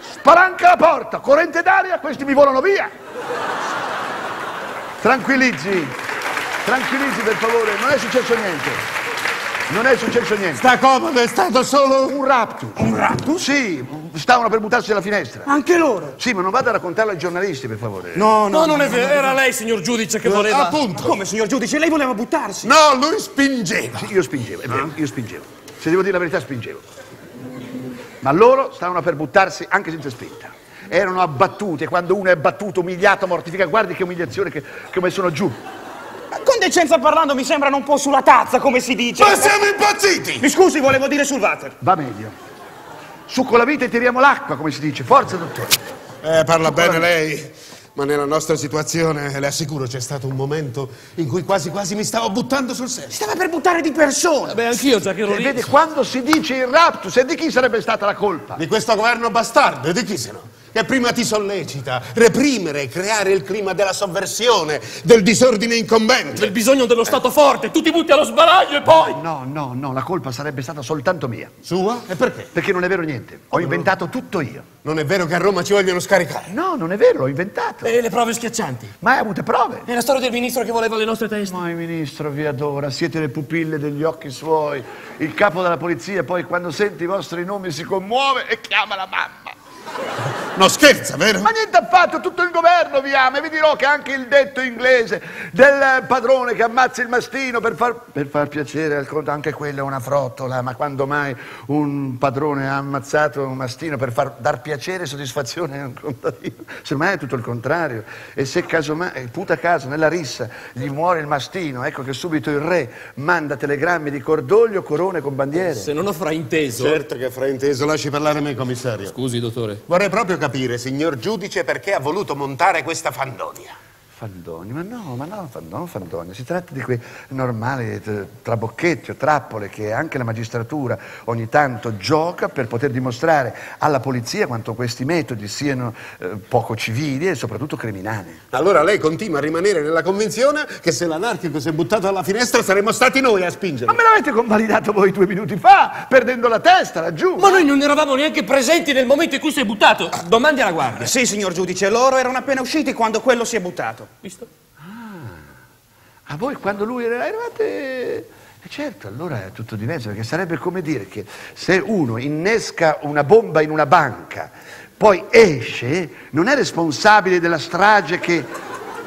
spalanca la porta, corrente d'aria, questi mi volano via. Tranquillizzi, tranquillizzi per favore, non è successo niente. Non è successo niente. Sta comodo, è stato solo un... Raptus. Un raptus? Sì, stavano per buttarsi dalla finestra. Anche loro. Sì, ma non vada a raccontarlo ai giornalisti, per favore. No, No, non è vero, era lei, signor giudice, che voleva. Appunto. Come, signor giudice? Lei voleva buttarsi? No, lui spingeva. Sì, io spingevo, è vero, io spingevo. Se devo dire la verità, spingevo. Ma loro stavano per buttarsi anche senza spinta. Erano abbattuti e quando uno è abbattuto, umiliato, mortificato, guardi che umiliazione che, che ho messo giù. Con decenza parlando mi sembrano un po' sulla tazza, come si dice. Ma siamo impazziti! Mi scusi, volevo dire sul water. Va meglio. Su con la vita e tiriamo l'acqua, come si dice. Forza, dottore. Eh, parla bene lei, ma nella nostra situazione, le assicuro, c'è stato un momento in cui quasi quasi mi stavo buttando sul serio. Stava per buttare di persona. Beh, anch'io, già che ero E lì. vede, quando si dice il raptus, e di chi sarebbe stata la colpa? Di questo governo bastardo, e di chi se no? Che prima ti sollecita, reprimere, creare il clima della sovversione, del disordine incombente. Del bisogno dello Stato forte, tu ti butti allo sbaraglio e poi... No, no, no, la colpa sarebbe stata soltanto mia. Sua? E perché? Perché non è vero niente. Ho inventato tutto io. Non è vero che a Roma ci vogliono scaricare. No, non è vero, l'ho inventato. E le prove schiaccianti. Ma hai avute prove. E la storia del ministro che voleva le nostre teste. Ma il ministro vi adora, siete le pupille degli occhi suoi. Il capo della polizia poi quando sente i vostri nomi si commuove e chiama la mamma. No, scherza, vero? Ma niente affatto, tutto il governo vi ama e vi dirò che anche il detto inglese del padrone che ammazza il mastino per far, per far piacere al conto, anche quella è una frottola, ma quando mai un padrone ha ammazzato un mastino per far dar piacere e soddisfazione a un contadino? Semmai è tutto il contrario. E se casomai, puta caso, nella rissa gli muore il mastino, ecco che subito il re manda telegrammi di cordoglio, corone con bandiere. Se non ho frainteso... Certo che frainteso, lasci parlare me, commissario. Scusi, dottore. Vorrei proprio capire, signor giudice, perché ha voluto montare questa fandonia. Fandoni, ma no, ma no, non Fandoni, si tratta di quei normali eh, trabocchetti o trappole che anche la magistratura ogni tanto gioca per poter dimostrare alla polizia quanto questi metodi siano eh, poco civili e soprattutto criminali. Allora lei continua a rimanere nella convinzione che se l'anarchico si è buttato dalla finestra saremmo stati noi a Ma spingere. me l'avete convalidato voi due minuti fa, perdendo la testa laggiù. Ma noi non eravamo neanche presenti nel momento in cui sei buttato. Domandi alla guardia. Sì, signor giudice, loro erano appena usciti quando quello si è buttato. Visto? A voi quando lui era, eravate... E certo, allora è tutto diverso, perché sarebbe come dire che se uno innesca una bomba in una banca, poi esce, non è responsabile della strage che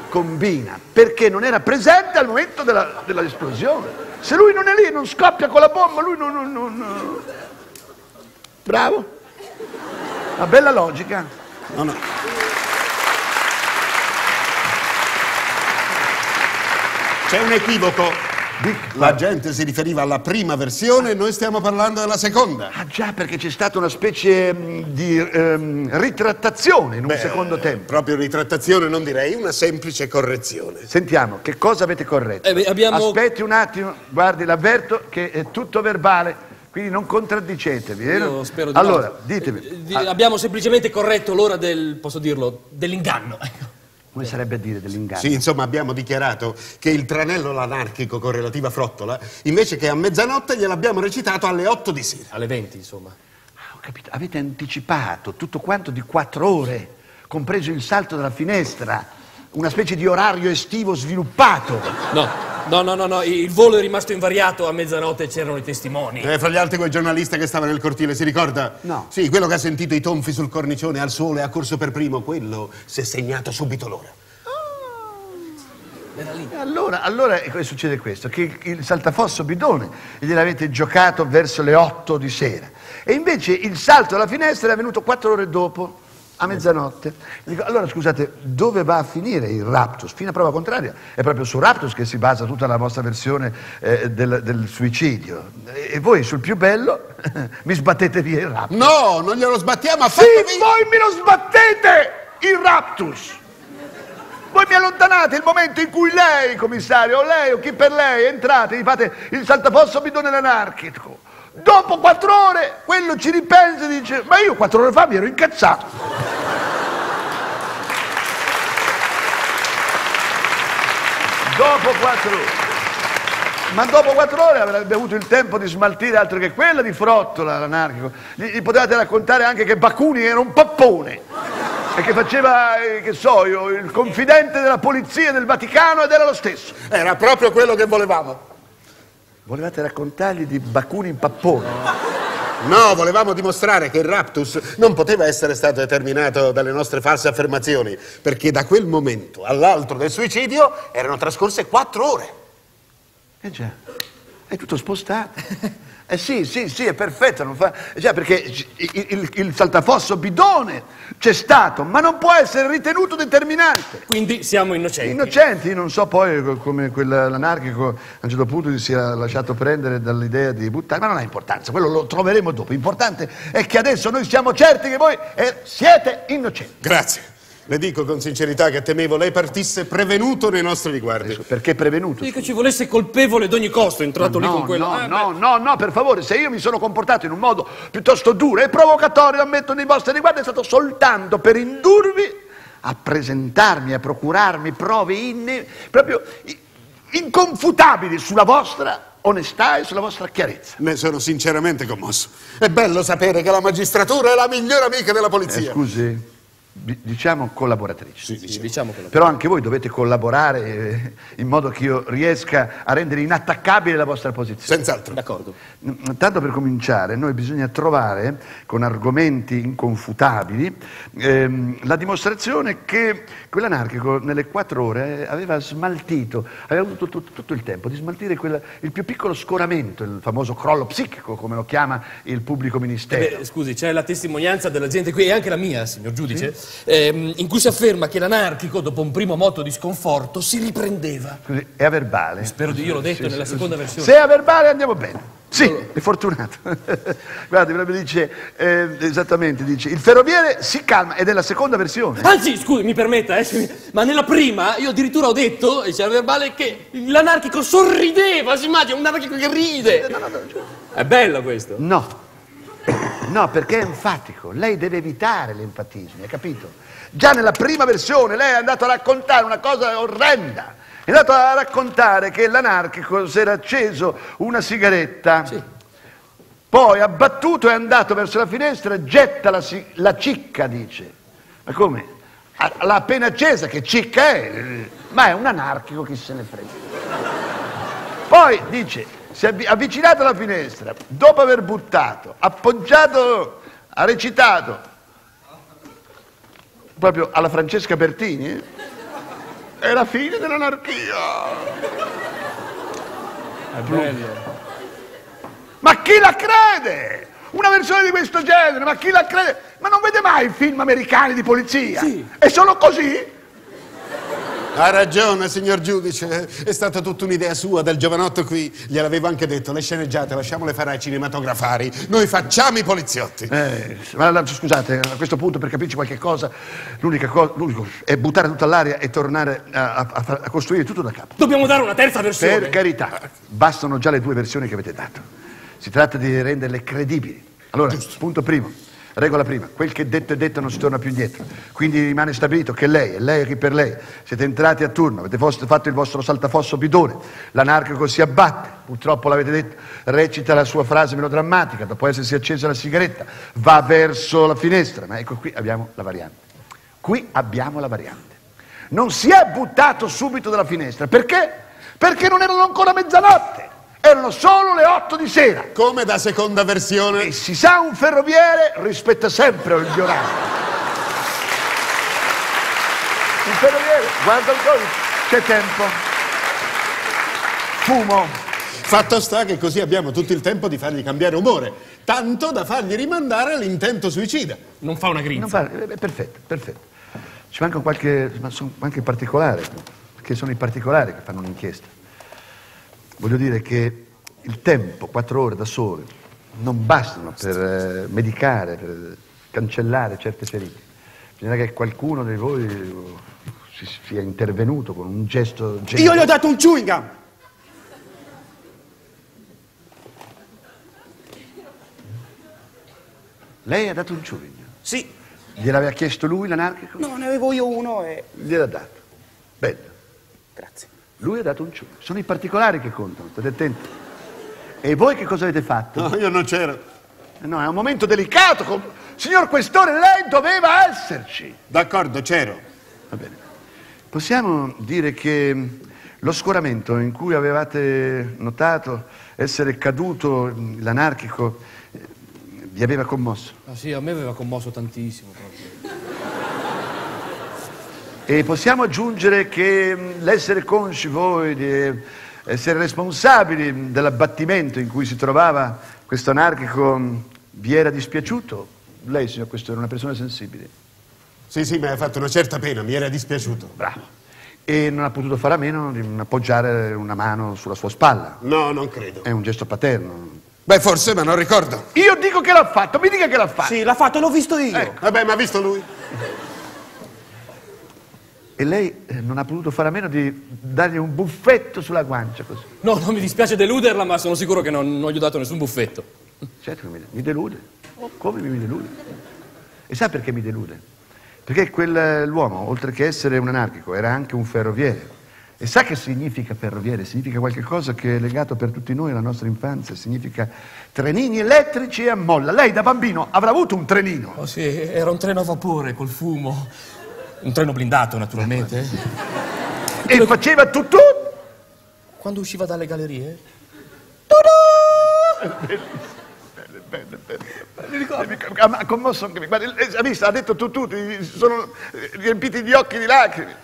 combina, perché non era presente al momento della- dell'esplosione. Se lui non è lì e non scoppia con la bomba, lui non... non- non- Bravo. Una bella logica. No, no. C'è un equivoco. La gente si riferiva alla prima versione e noi stiamo parlando della seconda. Ah già, perché c'è stata una specie mh, di ehm, ritrattazione in un secondo tempo. Proprio ritrattazione non direi, una semplice correzione. Sentiamo, che cosa avete corretto? Eh beh, abbiamo- Aspetti un attimo, guardi, l'avverto che è tutto verbale, quindi non contraddicetevi, vero? Io spero di Allora, no. ditemi, Eh, di- Abbiamo semplicemente corretto l'ora del, posso dirlo, dell'inganno. Ecco. Come sarebbe a dire dell'inganno? Sì, insomma, abbiamo dichiarato che il tranello l'anarchico con relativa frottola, invece che a mezzanotte gliel'abbiamo recitato alle 8 di sera. Alle 20, insomma. Ah, ho capito, avete anticipato tutto quanto di quattro ore, compreso il salto dalla finestra, una specie di orario estivo sviluppato. No, no, no, no, no, il volo è rimasto invariato, a mezzanotte c'erano i testimoni. Eh, fra gli altri quel giornalista che stava nel cortile, si ricorda? No. Sì, quello che ha sentito i tonfi sul cornicione al sole e ha corso per primo, quello si è segnato subito l'ora. E allora, allora eh, succede questo, che il- saltafosso bidone gliel'avete giocato verso le 8 di sera e invece il salto alla finestra è avvenuto quattro ore dopo, a mezzanotte. Dico, allora scusate, dove va a finire il raptus? Fino a prova contraria, è proprio su raptus che si basa tutta la vostra versione eh, del, del suicidio. E voi sul più bello mi sbattete via il raptus. No, non glielo sbattiamo Sì, affatto via! voi me lo sbattete il raptus! Voi mi allontanate il momento in cui lei, commissario, o lei o chi per lei, entrate, gli fate il saltafosso bidone anarchico. Dopo quattro ore, quello ci ripensa e dice, ma io quattro ore fa mi ero incazzato. Dopo quattro ore. Ma dopo quattro ore avrebbe avuto il tempo di smaltire altro che quella di Frottola, l'anarchico. Gli, gli potevate raccontare anche che Bakunin era un pappone e che faceva, eh, che so io, il confidente della polizia del Vaticano ed era lo stesso. Era proprio quello che volevamo. Volevate raccontargli di Bakunin pappone? No, volevamo dimostrare che il raptus non poteva essere stato determinato dalle nostre false affermazioni, perché da quel momento all'altro del suicidio erano trascorse quattro ore. Eh già, è tutto spostato. Eh sì, sì, sì, è perfetto, non fa... già, perché il, il- il saltafosso bidone c'è stato, ma non può essere ritenuto determinante. Quindi siamo innocenti. Innocenti, non so poi co- come quell'anarchico a un certo punto si sia lasciato prendere dall'idea di buttare, ma non ha importanza, quello lo troveremo dopo. L'importante è che adesso noi siamo certi che voi eh, siete innocenti. Grazie. Le dico con sincerità che temevo lei partisse prevenuto nei nostri riguardi. Perché prevenuto? Sì, che ci volesse colpevole ad ogni costo, entrato lì no, con quello. no, Eh, no, no, no, per favore, se io mi sono comportato in un modo piuttosto duro e provocatorio, ammetto nei vostri riguardi, è stato soltanto per indurvi a presentarmi, a procurarmi prove inne- proprio inconfutabili sulla vostra onestà e sulla vostra chiarezza. Ne sono sinceramente commosso. È bello sapere che la magistratura è la migliore amica della Eh, polizia. scusi, di- diciamo collaboratrice. Sì, Sì, diciamo lo... Però anche voi dovete collaborare eh, in modo che io riesca a rendere inattaccabile la vostra posizione. Senz'altro. D'accordo. Mm, Tanto per cominciare, noi bisogna trovare, con argomenti inconfutabili, ehm, la dimostrazione che quell'anarchico nelle quattro ore eh, aveva smaltito, aveva avuto tutto, tutto il tempo di smaltire quella- il più piccolo scoramento, il famoso crollo psichico, come lo chiama il pubblico ministero. Beh, scusi, c'è la testimonianza della gente qui e anche la mia, signor giudice, ehm, in cui si afferma che l'anarchico, dopo un primo moto di sconforto, si riprendeva. Scusi, è a verbale? Spero di io l'ho detto Sì, nella sì, seconda sì. versione. Se è a verbale andiamo bene. Sì, è fortunato. Guardi, proprio dice, eh, esattamente, dice, il ferroviere si calma, ed è la seconda versione. Anzi, scusi, mi permetta, eh, ma nella prima io addirittura ho detto, e c'era verbale, che l'anarchico sorrideva, si immagina, un anarchico che ride. È bello questo. No, no, perché è enfatico. Lei deve evitare l'enfatismo, hai capito? Già nella prima versione lei è andato a raccontare una cosa orrenda. È andato a raccontare che l'anarchico si era acceso una sigaretta, poi abbattuto è andato verso la finestra, getta la, la cicca, dice. Ma come? L'ha appena accesa, che cicca è? Ma è un anarchico, chi se ne frega. Poi dice, si è avvi- avvicinato alla finestra, dopo aver buttato, appoggiato, ha recitato, proprio alla Francesca Bertini, eh? è la fine dell'anarchia. È bello. Ma chi la crede? Una versione di questo genere, ma chi la crede? Ma non vede mai film americani di polizia? Sì. È solo così? Ha ragione, signor giudice. È stata tutta un'idea sua del giovanotto qui. Gliel'avevo anche detto, le sceneggiate lasciamole fare ai cinematografari. Noi facciamo i poliziotti. Eh, ma scusate, a questo punto per capirci qualche cosa, l'unica cosa l'unico è buttare tutta l'aria e tornare a, a- a costruire tutto da capo. Dobbiamo dare una terza versione. Per carità, bastano già le due versioni che avete dato. Si tratta di renderle credibili. Allora, punto primo, regola prima, quel che detto è detto non si torna più indietro. Quindi rimane stabilito che lei e lei chi per lei siete entrati a turno, avete fatto il vostro saltafosso bidone, l'anarchico si abbatte, purtroppo l'avete detto, recita la sua frase melodrammatica, dopo essersi accesa la sigaretta, va verso la finestra, ma ecco qui abbiamo la variante. Qui abbiamo la variante. Non si è buttato subito dalla finestra, perché? Perché non erano ancora mezzanotte, erano solo le otto di sera. Come da seconda E versione. si sa un ferroviere rispetta sempre gli orari. Un ferroviere, guarda il codice, c'è tempo. Fumo. Fatto sta che così abbiamo tutto il tempo di fargli cambiare umore, tanto da fargli rimandare all'intento suicida. Non fa una grinza. Non fa- eh, perfetto, perfetto. Ci manca qualche, ma sono anche particolare, perché sono i particolari che fanno un'inchiesta. Voglio dire che il tempo, quattro ore da sole, non bastano per eh, medicare, per cancellare certe ferite. Bisogna che qualcuno di voi si sia intervenuto con un gesto Io gentile. gli ho dato un chewing gum. Lei ha dato un chewing. Sì. Gliel'aveva chiesto lui, l'anarchico? No, ne avevo io uno e... Gliel'ha dato. Bello. Grazie. Lui ha dato un chewing. Sono i particolari che contano, state attenti. E voi che cosa avete fatto? No, io non c'ero. Eh No, è un momento delicato. com- Signor Questore, lei doveva esserci. D'accordo, c'ero. Va bene. Possiamo dire che mh, lo scoramento in cui avevate notato essere caduto l'anarchico eh, vi aveva commosso. Ah, sì, a me aveva commosso tantissimo proprio. E possiamo aggiungere che mh, l'essere consci voi di eh, essere responsabili dell'abbattimento in cui si trovava questo anarchico mh, vi era dispiaciuto? Lei, signor Questore, è una persona sensibile. Sì, sì, mi ha fatto una certa pena, mi era dispiaciuto. Bravo. E non ha potuto fare a meno di appoggiare una mano sulla sua spalla. No, non credo. È un gesto paterno. Beh, forse, ma non ricordo. Io dico che l'ha fatto, mi dica che l'ha fatto. Sì, l'ha fatto, l'ho visto io. Ecco. Vabbè, ma ha visto lui? E lei eh, non ha potuto fare a meno di dargli un buffetto sulla guancia così. No, non mi dispiace deluderla, ma sono sicuro che non, non gli ho dato nessun buffetto. Certo che mi, mi delude. Come mi delude? E sa perché mi delude? Perché quell'uomo, oltre che essere un anarchico, era anche un ferroviere. E sa che significa ferroviere? Significa qualcosa che è legato per tutti noi alla nostra infanzia, significa trenini elettrici e a molla. Lei da bambino avrà avuto un trenino. Oh sì, era un treno a vapore col fumo. Un treno blindato, naturalmente. E faceva tutto. Quando usciva dalle gallerie? Ha ha commosso anche me. Eh, ha visto, ha detto tu, tu, ti sono riempiti gli occhi di lacrime.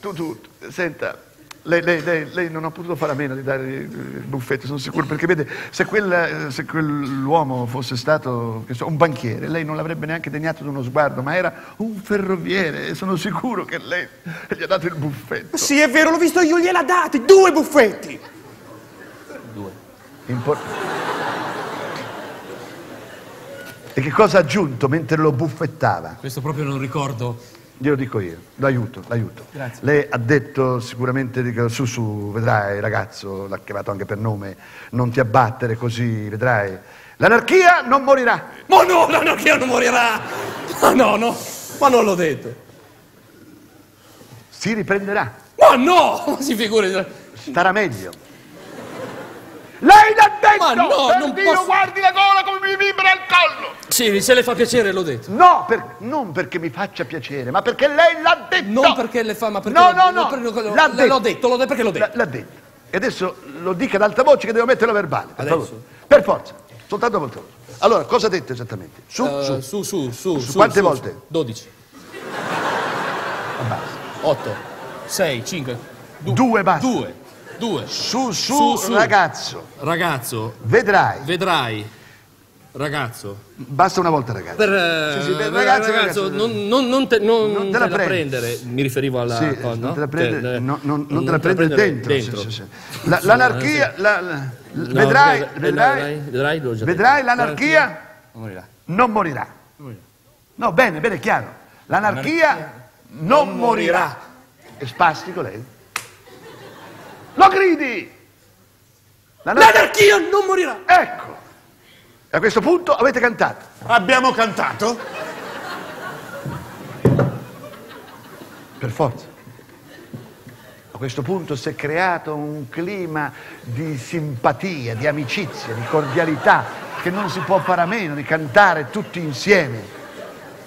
Tu, tu, senta, lei, lei- lei- lei non ha potuto fare a meno di dare il buffetto, sono sicuro, perché vede, se, quel- se quell'uomo fosse stato che so, un banchiere, lei non l'avrebbe neanche degnato di uno sguardo, ma era un ferroviere e sono sicuro che lei gli ha dato il buffetto. Sì, è vero, l'ho visto io, gliel'ha dati, due buffetti. Impor- e che cosa ha aggiunto mentre lo buffettava? Questo proprio non ricordo. Glielo dico io, l'aiuto, l'aiuto. Lei ha detto sicuramente, dico, su su, vedrai ragazzo, l'ha chiamato anche per nome, non ti abbattere così, vedrai. L'anarchia non morirà. Ma no, l'anarchia non morirà! Ma no, no, ma non l'ho detto. Si riprenderà, Ma no! Ma si figuri. starà meglio. Lei l'ha detto! Ma no, per non Dio, posso- guardi la gola come mi vibra il collo! Sì, se le fa piacere l'ho detto. No, per- non perché mi faccia piacere, ma perché lei l'ha detto! Non perché le fa, ma perché No, no, no, l'ho detto, l'ho detto, perché l'ho detto. L'ha, detto. E adesso lo dica ad alta voce che devo metterlo verbale, per Adesso? favore. Per forza, soltanto molto voce. Allora, cosa ha detto esattamente? Su, Eh, su, su, su, su, su. quante su, volte? su. 12, abbassa. 8, 6, 5, Due basta. 2, 2. Su, su, Su, su. ragazzo, Ragazzo, vedrai. vedrai. Ragazzo. Basta una volta, ragazzo. Per, eh, Sì, sì, per ragazzo, ragazzo, non, non- non te, non Non te te la la, prendi. prendere. Mi riferivo alla Sì, cosa, non no? te la prende, Cioè, no, non, non non te la prende prendere dentro. dentro. sì, sì, sì. La- l'anarchia, la- la- No, vedrai, vedrai, vedrai, vedrai, vedrai detto. l'anarchia Non morirà. non morirà. No, bene, bene, chiaro. L'anarchia non morirà. È spastico lei? Lo gridi! L'anarchia- non morirà! Ecco. E a questo punto avete cantato. Abbiamo cantato? Per forza. A questo punto si è creato un clima di simpatia, di amicizia, di cordialità, che non si può fare a meno di cantare tutti insieme,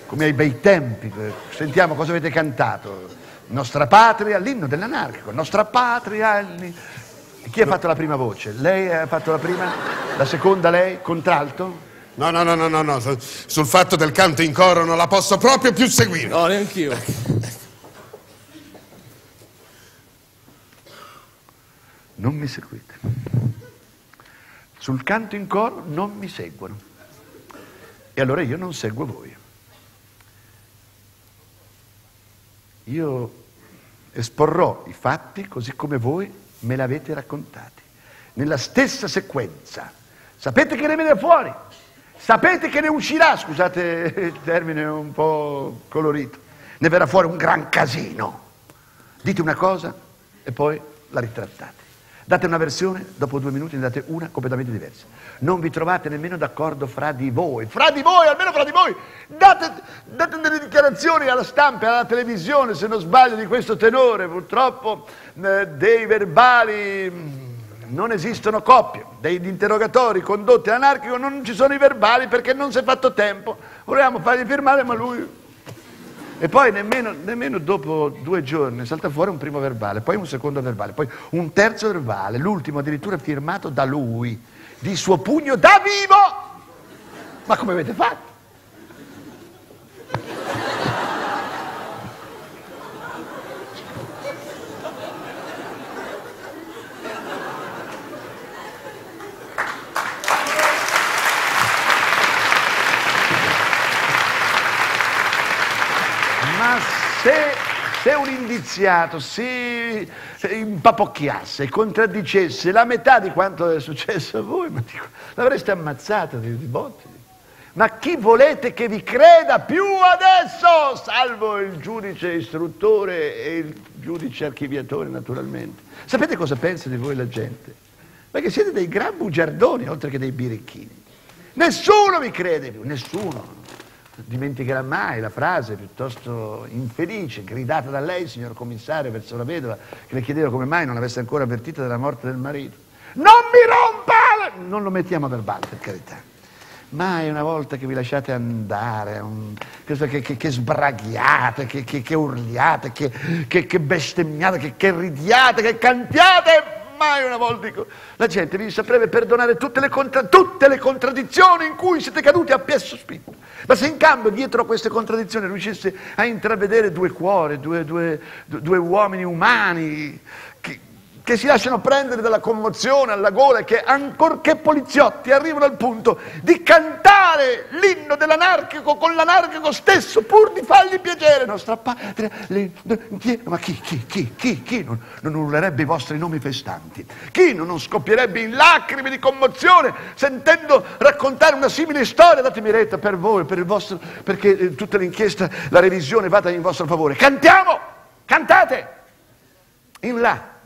come ai bei tempi. Sentiamo cosa avete cantato. Nostra patria, l'inno dell'anarchico. Nostra patria. Chi ha fatto la prima voce? Lei ha fatto la prima? La seconda lei? Contralto? No, no, no, no, no, no. su- Sul fatto del canto in coro non la posso proprio più seguire. No, neanch'io. Non mi seguite. Sul canto in coro non mi seguono. E allora io non seguo voi. Io esporrò i fatti così come voi me li avete raccontati, nella stessa sequenza. Sapete che ne viene fuori, sapete che ne uscirà, scusate il termine un po' colorito, ne verrà fuori un gran casino. Dite una cosa e poi la ritrattate. Date una versione, dopo due minuti ne date una completamente diversa. Non vi trovate nemmeno d'accordo fra di voi, fra di voi, almeno fra di voi. Date, date delle dichiarazioni alla stampa e alla televisione, se non sbaglio, di questo tenore. Purtroppo eh, dei verbali mm, non esistono coppie, degli interrogatori condotti all'anarchico non ci sono i verbali perché non si è fatto tempo. Volevamo fargli firmare, ma lui e poi nemmeno, nemmeno dopo due giorni salta fuori un primo verbale, poi un secondo verbale, poi un terzo verbale, l'ultimo addirittura firmato da lui, di suo pugno da vivo! Ma come avete fatto? Ma se, se un indiziato si impapocchiasse e contraddicesse la metà di quanto è successo a voi, ma l'avreste ammazzato di, di botte. Ma chi volete che vi creda più adesso? Salvo il giudice istruttore e il giudice archiviatore, naturalmente. Sapete cosa pensa di voi la gente? Perché siete dei gran bugiardoni, oltre che dei birichini. Nessuno vi crede più, nessuno. Dimenticherà mai la frase piuttosto infelice, gridata da lei, signor commissario, verso la vedova, che le chiedeva come mai non avesse ancora avvertito della morte del marito. Non mi rompa! la-" Non lo mettiamo a verbale, per carità. Mai una volta che vi lasciate andare, un- che, che- che sbraghiate, che, che- urliate, che, bestemmiate, che ridiate, che cantiate, mai una volta dico, la gente vi saprebbe perdonare tutte le, contra- tutte le contraddizioni in cui siete caduti a piè sospinto. Ma se in cambio dietro a queste contraddizioni riuscisse a intravedere due cuori, due, due- due- due uomini umani che, che si lasciano prendere dalla commozione alla gola che ancorché poliziotti arrivano al punto di cantare l'inno dell'anarchico con l'anarchico stesso pur di fargli piacere. Nostra patria le- chi- ma chi chi chi chi chi? Non, non urlerebbe i vostri nomi festanti. Chi non, non scoppierebbe in lacrime di commozione sentendo raccontare una simile storia? Datemi retta per voi per il vostro perché eh, tutta l'inchiesta la revisione vada in vostro favore. Cantiamo! Cantate! In là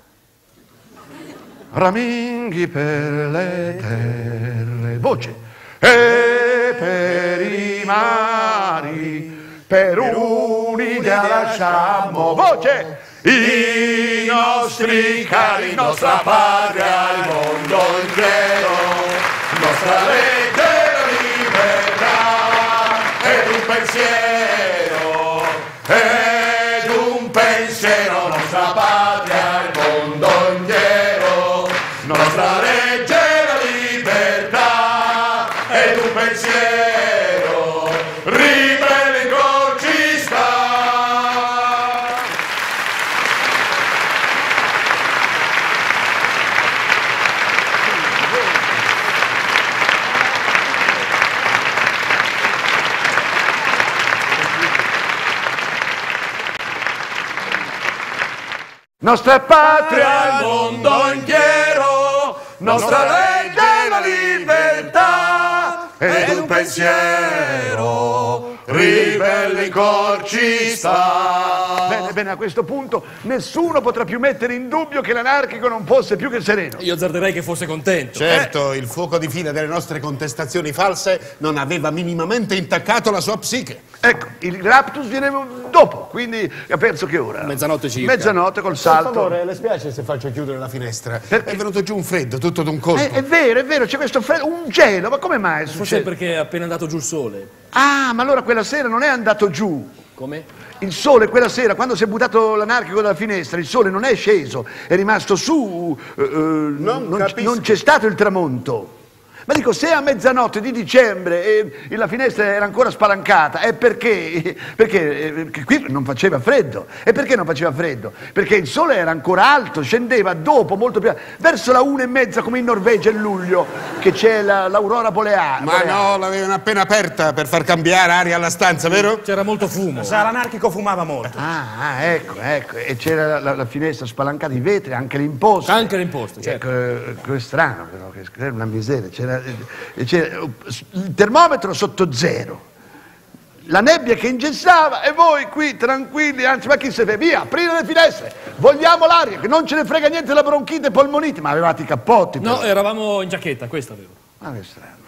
raminghi per le terre, voce, e per i mari, per un'idea lasciamo, voce, i nostri cari, nostra patria, il mondo intero, nostra legge, Nostra patria, il mondo intero, nostra legge, la libertà, ed un pensiero, ribelli ci sta. Bene, bene, a questo punto nessuno potrà più mettere in dubbio che l'anarchico non fosse più che sereno. Io azzarderei che fosse contento. Certo, il fuoco di fila delle nostre contestazioni false non aveva minimamente intaccato la sua psiche. Ecco, il raptus viene dopo, quindi ha perso che ora? Mezzanotte circa. Mezzanotte col Per salto. favore, le spiace se faccio chiudere la finestra? Perché? È venuto giù un freddo, tutto d'un colpo. Eh, è vero, è vero, c'è questo freddo, un gelo, ma come mai Forse succede? perché è appena andato giù il sole. Ah, ma allora quella sera non è andato giù. Come? Il sole quella sera, quando si è buttato l'anarchico dalla finestra, il sole non è sceso, è rimasto su, eh, eh, non, c- capisco. non c'è stato il tramonto. Ma dico, se a mezzanotte di dicembre eh, la finestra era ancora spalancata, è perché, perché eh, perché qui non faceva freddo. E perché non faceva freddo? Perché il sole era ancora alto, scendeva dopo, molto più verso la una e mezza, come in Norvegia a luglio, che c'è la- l'aurora bolea- Ma no, l'avevano appena aperta per far cambiare aria alla stanza, vero? C'era molto fumo. Sa, l'anarchico fumava molto. Ah, ah, ecco, ecco, e c'era la, la- la finestra spalancata, i vetri, anche le imposte. Anche le imposte, certo. Ecco, eh, è strano però, che era una miseria, c'era, c'era il termometro sotto zero, la nebbia che ingessava e voi qui tranquilli, anzi ma chi se ne via, aprire le finestre, vogliamo l'aria, che non ce ne frega niente della bronchite e polmonite, ma avevate i cappotti. però. No, eravamo in giacchetta, questo avevo. Ah, che strano.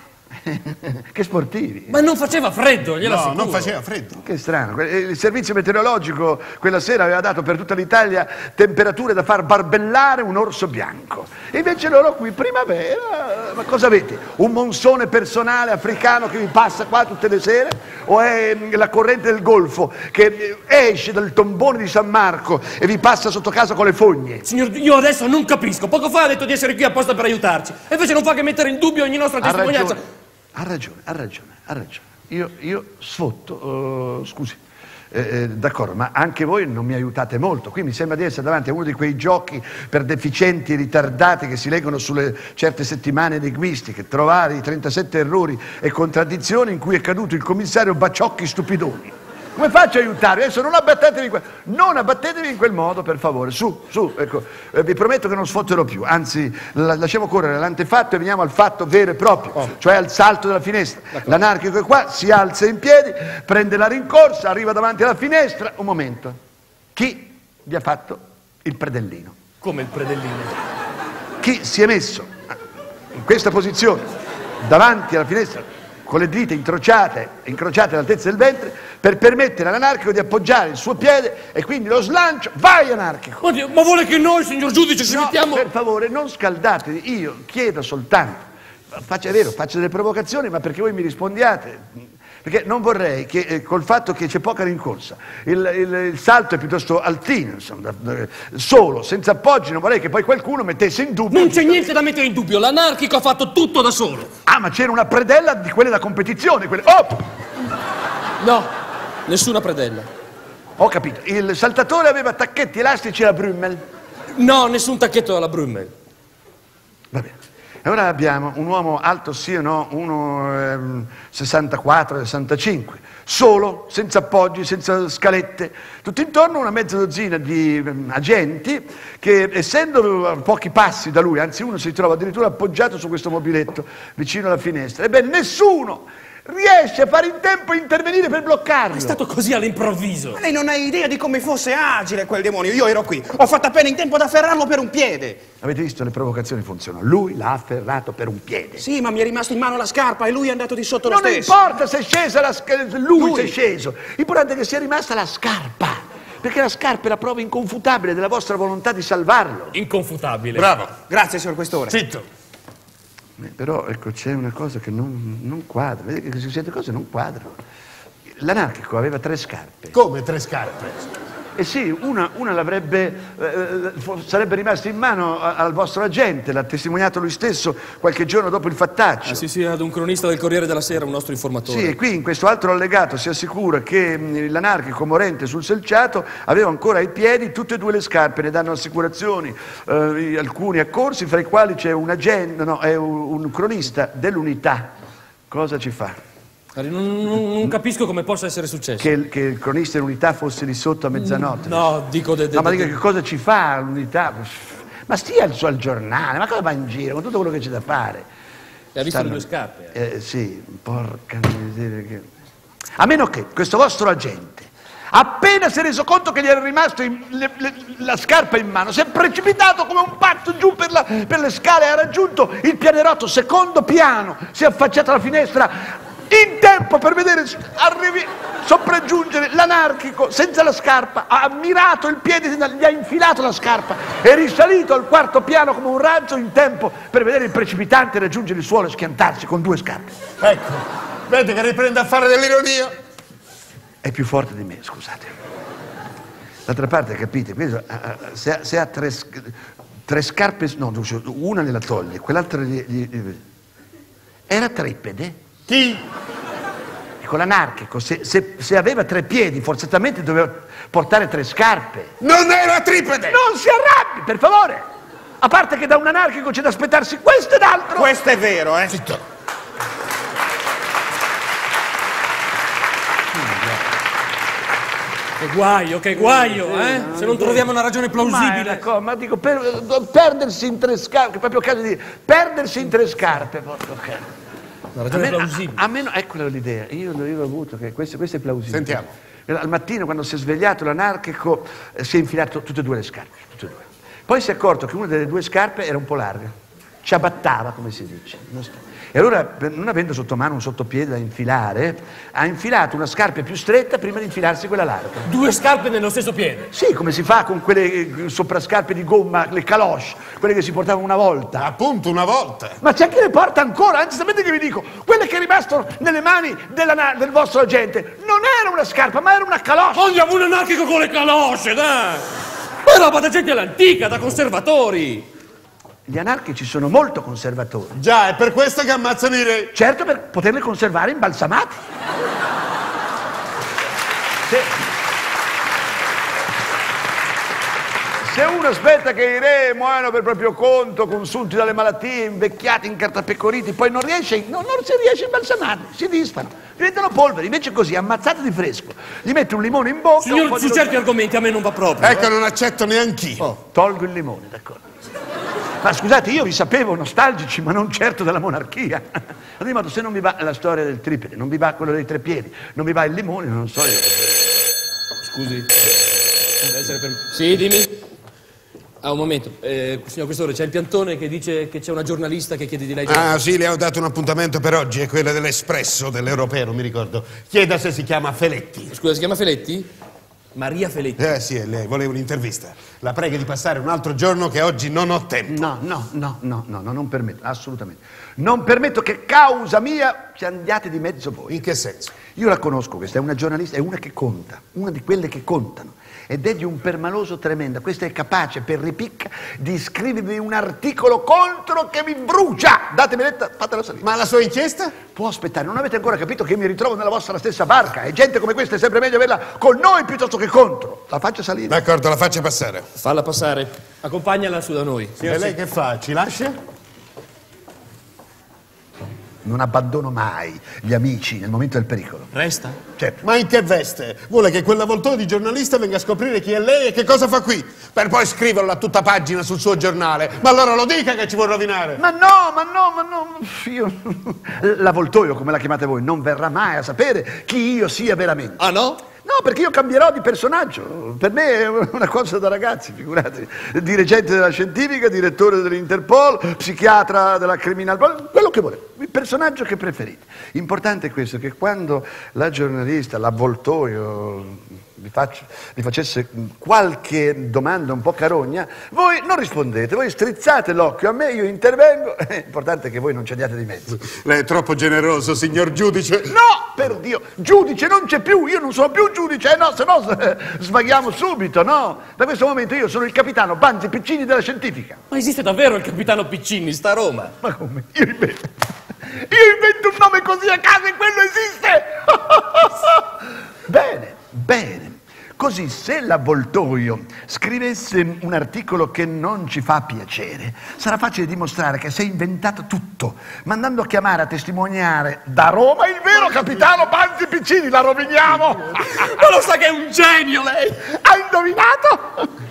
che sportivi. Ma non faceva freddo, glielo No, assicuro. non faceva freddo. Che strano, eh, il servizio meteorologico quella sera aveva dato per tutta l'Italia temperature da far barbellare un orso bianco. E invece loro qui primavera, ma cosa avete? Un monsone personale africano che vi passa qua tutte le sere? O è mm, la corrente del Golfo che eh, esce dal tombone di San Marco e vi passa sotto casa con le fogne? Signor, io adesso non capisco. Poco fa ha detto di essere qui apposta per aiutarci. E invece non fa che mettere in dubbio ogni nostra testimonianza. Ha ragione, ha ragione, ha ragione. Io, io sfotto, eh, scusi, eh, eh, d'accordo, ma anche voi non mi aiutate molto. Qui mi sembra di essere davanti a uno di quei giochi per deficienti ritardati che si leggono sulle certe settimane linguistiche, trovare i 37 errori e contraddizioni in cui è caduto il commissario Baciocchi Stupidoni. Come faccio a aiutarvi? Adesso non abbattetevi in quel, non abbattetevi in quel modo, per favore. Su, su, ecco. Eh, vi prometto che non sfotterò più. Anzi, la- lasciamo correre l'antefatto e veniamo al fatto vero e proprio, cioè al salto della finestra. L'anarchico è qua, si alza in piedi, prende la rincorsa, arriva davanti alla finestra. Un momento. Chi vi ha fatto il predellino? Come il predellino. chi si è messo in questa posizione davanti alla finestra con le dita incrociate, incrociate all'altezza del ventre per permettere all'anarchico di appoggiare il suo piede e quindi lo slancio, vai anarchico! Oddio, ma vuole che noi, signor giudice, ci No, mettiamo... per favore, non scaldatevi, io chiedo soltanto, faccia, è vero, faccio delle provocazioni, ma perché voi mi rispondiate. Perché non vorrei che eh, col fatto che c'è poca rincorsa, il, il- il salto è piuttosto altino, insomma, eh, solo, senza appoggi, non vorrei che poi qualcuno mettesse in dubbio. Non c'è niente da mettere in dubbio, l'anarchico ha fatto tutto da solo. Ah, ma c'era una predella di quelle da competizione, quelle... Oh! No, nessuna predella. Ho capito, il saltatore aveva tacchetti elastici alla Brummel. No, nessun tacchetto alla Brummel. Va bene. E ora abbiamo un uomo alto sì o no, uno ehm, 64, 65, solo, senza appoggi, senza scalette, tutto intorno una mezza dozzina di ehm, agenti che essendo a pochi passi da lui, anzi uno si trova addirittura appoggiato su questo mobiletto vicino alla finestra, ebbene nessuno riesce a fare in tempo a intervenire per bloccarlo. È stato così all'improvviso. Ma lei non ha idea di come fosse agile quel demonio. Io ero qui. Ho fatto appena in tempo ad afferrarlo per un piede. Avete visto le provocazioni funzionano? Lui l'ha afferrato per un piede. Sì, ma mi è rimasto in mano la scarpa e lui è andato di sotto lo Non stesso. importa se è scesa la sca- lui, Lui. se è sceso. L'importante è che sia rimasta la scarpa. Perché la scarpa è la prova inconfutabile della vostra volontà di salvarlo. Inconfutabile. Bravo. Grazie, signor Questore. Zitto. Eh, Però ecco, c'è una cosa che non, non quadra. Vedete che certe cose non quadrano. L'anarchico aveva tre scarpe. Come tre scarpe? E sì, una, una l'avrebbe, eh, fo- sarebbe rimasta in mano al vostro agente, l'ha testimoniato lui stesso qualche giorno dopo il fattaccio. Ah, sì, sì, ad un cronista del Corriere della Sera, un nostro informatore. Sì, e qui in questo altro allegato si assicura che mh, l'anarchico morente sul selciato aveva ancora ai piedi tutte e due le scarpe, ne danno assicurazioni eh, alcuni accorsi, fra i quali c'è un agente, no, è un, un cronista dell'unità. Cosa ci fa? Non, non- non capisco come possa essere successo. Che, il- che il cronista dell'unità fosse lì sotto a mezzanotte. No, dico de, de- No, ma dica che cosa ci fa l'unità? Ma stia al suo al giornale, ma cosa va in giro con tutto quello che c'è da fare? Ha visto Stanno- le due scarpe? eh? Eh, sì, porca miseria. Che... A meno che questo vostro agente, appena si è reso conto che gli era rimasto in- le- le- la scarpa in mano, si è precipitato come un pazzo giù per, la- per le scale, ha raggiunto il pianerotto, secondo piano, si è affacciato alla finestra in tempo per vedere arrivi, sopraggiungere l'anarchico senza la scarpa, ha mirato il piede, gli ha infilato la scarpa, è risalito al quarto piano come un razzo in tempo per vedere il precipitante raggiungere il suolo e schiantarsi con due scarpe. Ecco, vedi che riprende a fare dell'ironia? È più forte di me, scusate. D'altra parte, capite, ah, ah, se, ha- se ha tre, tre scarpe, no, una gliela toglie, quell'altra gli, gli- gli- era tripede. Chi? Dico l'anarchico, se, se- se aveva tre piedi, forzatamente doveva portare tre scarpe. Non era tripede! Non si arrabbi, per favore! A parte che da un anarchico c'è da aspettarsi questo ed altro. Questo è vero, eh. Che guaio, che guaio, eh? Se non troviamo una ragione Ma, plausibile. co- ma dico, per- perdersi in tre scarpe, proprio caso di dire, perdersi in tre scarpe, porco cane. Una A ragione me- plausibile. a- a meno, eccola l'idea, io, io l'ho avuto, che questo, questo è plausibile. Sentiamo. Al mattino, quando si è svegliato, l'anarchico eh, si è infilato tutte e due le scarpe. tutte e due. Poi si è accorto che una delle due scarpe era un po' larga, ciabattava, come si dice. Non sta- E allora, non avendo sotto mano un sottopiede da infilare, ha infilato una scarpa più stretta prima di infilarsi quella larga. Due scarpe nello stesso piede. Sì, come si fa con quelle eh, soprascarpe di gomma, le caloche, quelle che si portavano una volta. Appunto, una volta. Ma c'è chi le porta ancora, anzi sapete che vi dico? Quelle che è rimasto nelle mani della del vostro agente non era una scarpa, ma era una caloche. Vogliamo un anarchico con le calosce, dai! Ma roba da gente all'antica, da conservatori! Gli anarchici sono molto conservatori, Già, è per questo che ammazzano i re. certo per poterle conservare imbalsamati. Se, Se uno aspetta che i re muoiano per proprio conto, consunti dalle malattie, invecchiati, incartapecoriti, poi non riesce, non, non si riesce a imbalsamarli, si disfano, diventano polveri, invece così, ammazzati di fresco. Gli metti un limone in bocca, Signor, su certi argomenti a me non va proprio. Ecco, non accetto neanch'io. Tolgo il limone, d'accordo. Ma scusate, io vi sapevo nostalgici, ma non certo della monarchia. Ad ogni modo, se non vi va la storia del tripede, non vi va quello dei tre piedi, non vi va il limone, non so io. Scusi. Deve essere per... Sì, dimmi. Ah, un momento. Eh, signor Questore, c'è il piantone che dice che c'è una giornalista che chiede di lei... Ah, sì, le ho dato un appuntamento per oggi, è quella dell'Espresso, dell'Europeo, non mi ricordo. Chieda se si chiama Feletti. Scusa, si chiama Feletti? Maria Feletti. Eh sì, è lei, volevo un'intervista. La prego di passare un altro giorno che oggi non ho tempo. No, no, no, no, no, no, non permetto, assolutamente. Non permetto che causa mia ci andiate di mezzo voi. In che senso? Io la conosco, questa è una giornalista, è una che conta, una di quelle che contano. Ed è di un permaloso tremendo. Questa è capace, per ripicca, di scrivervi un articolo contro che vi brucia. Datemi retta, fatela salire. Ma la sua inchiesta? Può aspettare, non avete ancora capito che mi ritrovo nella vostra stessa barca. E gente come questa è sempre meglio averla con noi piuttosto che contro. La faccia salire. D'accordo, la faccia passare. Falla passare. Accompagnala su da noi. E lei che fa? Ci lascia? Non abbandono mai gli amici nel momento del pericolo. Resta? Certo. Ma in che veste? Vuole che quell'avvoltone di giornalista venga a scoprire chi è lei e che cosa fa qui? Per poi scriverlo a tutta pagina sul suo giornale. Ma allora lo dica che ci vuol rovinare. Ma no, ma no, ma no. Io... L'avvoltoio, come la chiamate voi, non verrà mai a sapere chi io sia veramente. Ah no? No, perché io cambierò di personaggio. Per me è una cosa da ragazzi, figurati. Dirigente della scientifica, direttore dell'Interpol, psichiatra della criminal... Quello che vuole, il personaggio che preferite. Importante è questo, che quando la giornalista, l'avvoltoio, vi, faccio- vi facesse qualche domanda un po' carogna, voi non rispondete, voi strizzate l'occhio a me, io intervengo. È che voi non ci andiate di mezzo. Lei è troppo generoso, signor giudice. No, per Dio, giudice non c'è più, io non sono più giudice, eh no, se no svaghiamo subito, no? Da questo momento io sono il capitano Banzi Piccini della scientifica. Ma esiste davvero il capitano Piccini, sta a Roma? Ma come? Io invento, io invento un nome così a caso e quello esiste! bene, bene. Così se l'avvoltoio scrivesse un articolo che non ci fa piacere, sarà facile dimostrare che si è inventato tutto, mandando a chiamare a testimoniare da Roma il vero capitano Banzi Piccini, la roviniamo! Ma lo sa che è un genio lei! Hai indovinato?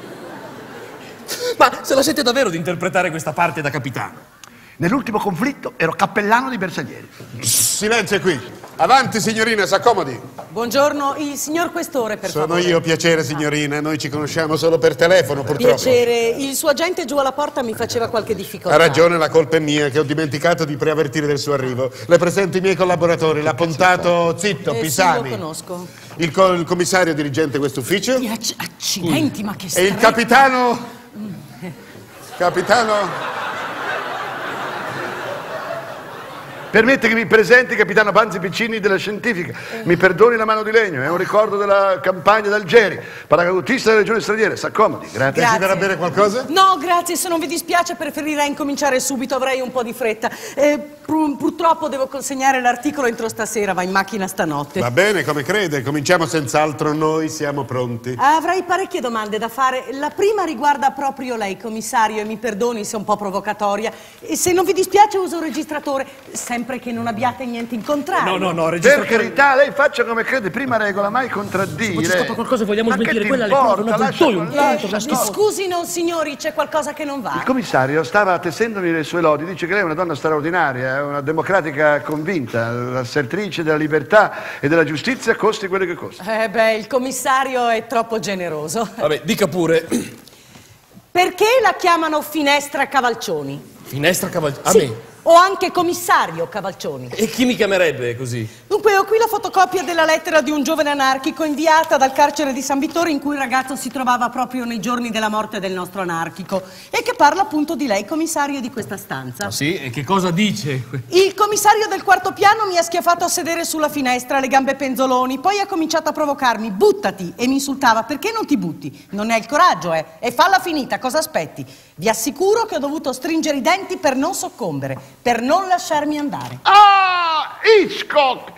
Ma se la sente davvero di interpretare questa parte da capitano? Nell'ultimo conflitto ero cappellano di Bersaglieri. Silenzio qui. Avanti, signorina, s'accomodi. Buongiorno, il signor Questore, per Sono favore. io, piacere, signorina. Noi ci conosciamo solo per telefono, purtroppo. Piacere, il suo agente giù alla porta mi faceva qualche difficoltà. Ha ragione, la colpa è mia, che ho dimenticato di preavvertire del suo arrivo. Le presento i miei collaboratori, l'appuntato Zitto, Eh, sì, Pisani. lo conosco. Il, co- il commissario dirigente quest'ufficio. Ti acc- accidenti, ma che E il capitano. Capitano. Permette che mi presenti capitano Banzi Piccini della Scientifica. Mi perdoni la mano di legno, è un ricordo della campagna d'Algeri. Paracadutista delle regioni straniere, s'accomodi, grazie. Grazie. Desidera bere qualcosa? No, grazie, se non vi dispiace preferirei incominciare subito, avrei un po' di fretta. Eh, pur- purtroppo devo consegnare l'articolo entro stasera, va in macchina stanotte. Va bene, come crede. Cominciamo senz'altro, noi siamo pronti. Avrei parecchie domande da fare. La prima riguarda proprio lei, commissario, e mi perdoni se è un po' provocatoria. E se non vi dispiace uso un registratore, sempre che non abbiate niente in contrario. No, no, no, Per registratore. carità, lei faccia come crede, prima regola, mai contraddire. Ma ci scappa qualcosa, vogliamo Ma che smentire ti quella, le importa? prove, un avvoltoio, un punto. Scusino, signori, c'è qualcosa che non va? Il commissario stava tessendomi le sue lodi, dice che lei è una donna straordinaria, è una democratica convinta, assertrice della libertà e della giustizia, costi quello che costa. Eh beh, il commissario è troppo generoso. Vabbè, dica pure. Perché la chiamano finestra Cavalcioni? Finestra cavallo. A Sì, me? O anche commissario Cavalcioni. E chi mi chiamerebbe così? Dunque, ho qui la fotocopia della lettera di un giovane anarchico inviata dal carcere di San Vittore in cui il ragazzo si trovava proprio nei giorni della morte del nostro anarchico e che parla appunto di lei, commissario di questa stanza. Ah sì? E che cosa dice? Il commissario del quarto piano mi ha schiaffato a sedere sulla finestra, le gambe penzoloni, poi ha cominciato a provocarmi, buttati, e mi insultava, perché non ti butti? Non hai il coraggio, eh? E falla finita, cosa aspetti? Vi assicuro che ho dovuto stringere i denti per non soccombere, per non lasciarmi andare. Ah, Hitchcock!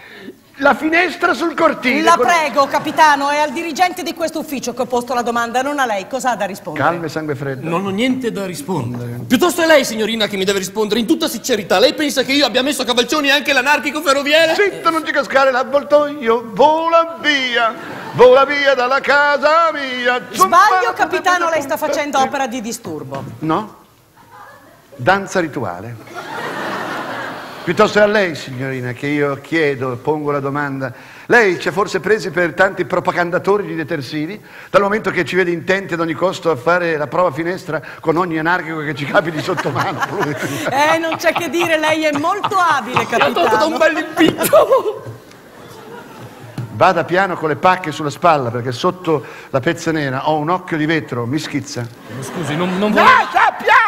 La finestra sul cortile. La prego, capitano, è al dirigente di questo ufficio che ho posto la domanda, non a lei. Cosa ha da rispondere? Calma e sangue freddo. Non ho niente da rispondere. Piuttosto è lei, signorina, che mi deve rispondere in tutta sincerità. Lei pensa che io abbia messo a cavalcioni anche l'anarchico ferroviere? Zitto, non ti cascare l'avvoltoio, vola via, vola via dalla casa mia. Sbaglio, capitano, lei sta facendo opera di disturbo. No? Danza rituale. Piuttosto è a lei, signorina, che io chiedo pongo la domanda. Lei ci ha forse presi per tanti propagandatori di detersivi, dal momento che ci vede intenti ad ogni costo a fare la prova finestra con ogni anarchico che ci capiti sotto mano. Eh, non c'è che dire, lei è molto abile, Mi ha tolto un capitano. bel impiccio. Vada piano con le pacche sulla spalla perché sotto la pezza nera ho un occhio di vetro, mi schizza. Scusi, non, non voglio... Vada piano!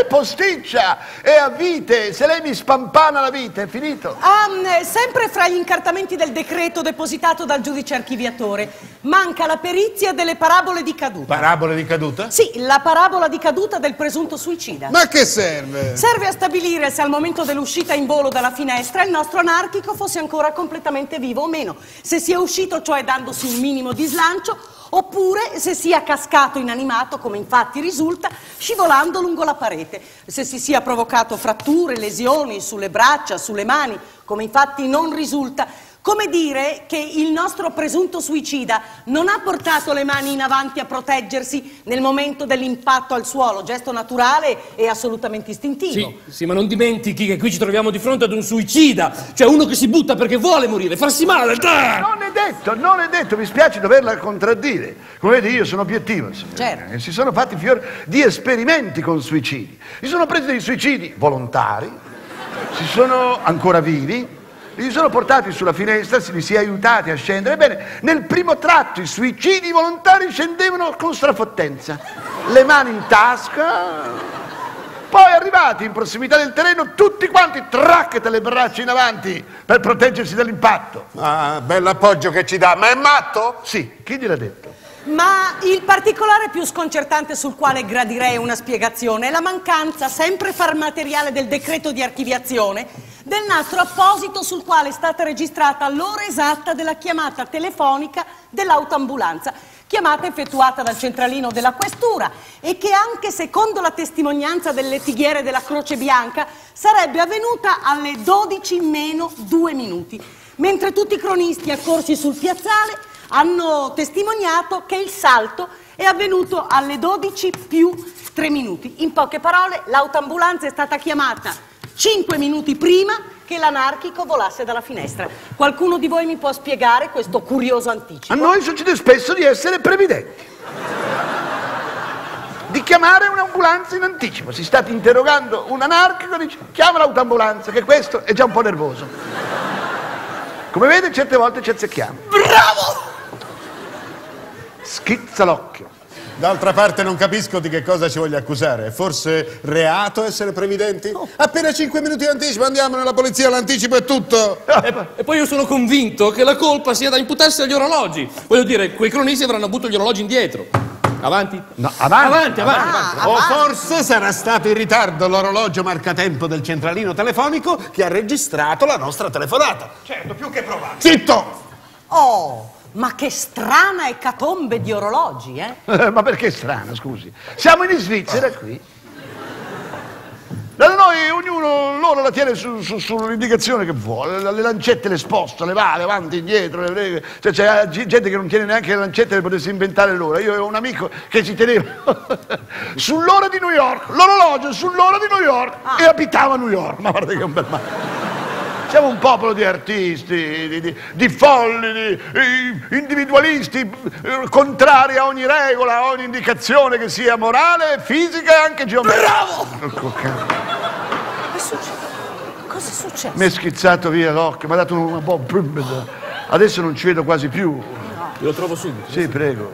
È, è posticcia! È a vite! Se lei mi spampana la vite, è finito. Mh, sempre fra gli incartamenti del decreto depositato dal giudice archiviatore, manca la perizia delle parabole di caduta. Parabole di caduta? Sì, la parabola di caduta del presunto suicida. Ma che serve? Serve a stabilire se al momento dell'uscita in volo dalla finestra il nostro anarchico fosse ancora completamente vivo o meno, se sia uscito cioè dandosi un minimo di slancio, oppure se sia cascato inanimato, come infatti risulta, scivolando lungo la parete, se si sia provocato fratture, lesioni sulle braccia, sulle mani, come infatti non risulta. Come dire che il nostro presunto suicida non ha portato le mani in avanti a proteggersi nel momento dell'impatto al suolo, gesto naturale e assolutamente istintivo. Sì, sì, ma non dimentichi che qui ci troviamo di fronte ad un suicida, cioè uno che si butta perché vuole morire, farsi male. Non è detto, non è detto, mi spiace doverla contraddire. Come vedi io sono obiettivo. signora. Certo. E si sono fatti fior di esperimenti con suicidi. Si sono presi dei suicidi volontari, si sono ancora vivi, li sono portati sulla finestra, si li si è aiutati a scendere. Ebbene, nel primo tratto i suicidi volontari scendevano con strafottenza, le mani in tasca. Poi arrivati in prossimità del terreno, tutti quanti traccate le braccia in avanti per proteggersi dall'impatto. Ah, bell'appoggio che ci dà, ma è matto? Sì, chi gliel'ha detto? Ma il particolare più sconcertante sul quale gradirei una spiegazione è la mancanza, sempre far materiale del decreto di archiviazione, del nastro apposito sul quale è stata registrata l'ora esatta della chiamata telefonica dell'autoambulanza, chiamata effettuata dal centralino della questura e che anche secondo la testimonianza del lettighiere della Croce Bianca sarebbe avvenuta alle 12 meno 2 minuti, mentre tutti i cronisti accorsi sul piazzale hanno testimoniato che il salto è avvenuto alle 12 più 3 minuti. In poche parole, l'autoambulanza è stata chiamata 5 minuti prima che l'anarchico volasse dalla finestra. Qualcuno di voi mi può spiegare questo curioso anticipo? A noi succede spesso di essere previdenti. Di chiamare un'ambulanza in anticipo. Si state interrogando un anarchico, dice chiama l'autoambulanza, che questo è già un po' nervoso. Come vede, certe volte ci azzecchiamo. Bravo! Schizza l'occhio. D'altra parte non capisco di che cosa ci voglia accusare. È forse reato essere previdenti? Appena 5 minuti di anticipo andiamo nella polizia, l'anticipo è tutto. E, e poi io sono convinto che la colpa sia da imputarsi agli orologi. Voglio dire, quei cronisti avranno avuto gli orologi indietro. Avanti. No, avanti. Avanti, avanti. avanti. O forse sarà stato in ritardo l'orologio marcatempo del centralino telefonico che ha registrato la nostra telefonata. Certo, più che provato. Zitto! Oh, ma che strana ecatombe di orologi, eh? Eh, Ma perché è strano, scusi? Siamo in Svizzera qui. Da noi ognuno loro la tiene su- su- sull'indicazione che vuole, le lancette le sposta, le va, le avanti, indietro, le. Cioè, c'è g- gente che non tiene neanche le lancette le potesse inventare l'ora. Io ho un amico che ci teneva sull'ora di New York, l'orologio sull'ora di New York e abitava a New York. Ma guarda che è un bel male. Siamo un popolo di artisti, di, di- di folli, di, di individualisti, contrari a ogni regola, a ogni indicazione che sia morale, fisica e anche geometrica. Bravo! Che succede? Cosa è successo? Mi è schizzato via l'occhio, mi ha dato un po'. Adesso non ci vedo quasi più. Lo trovo subito. Sì, prego.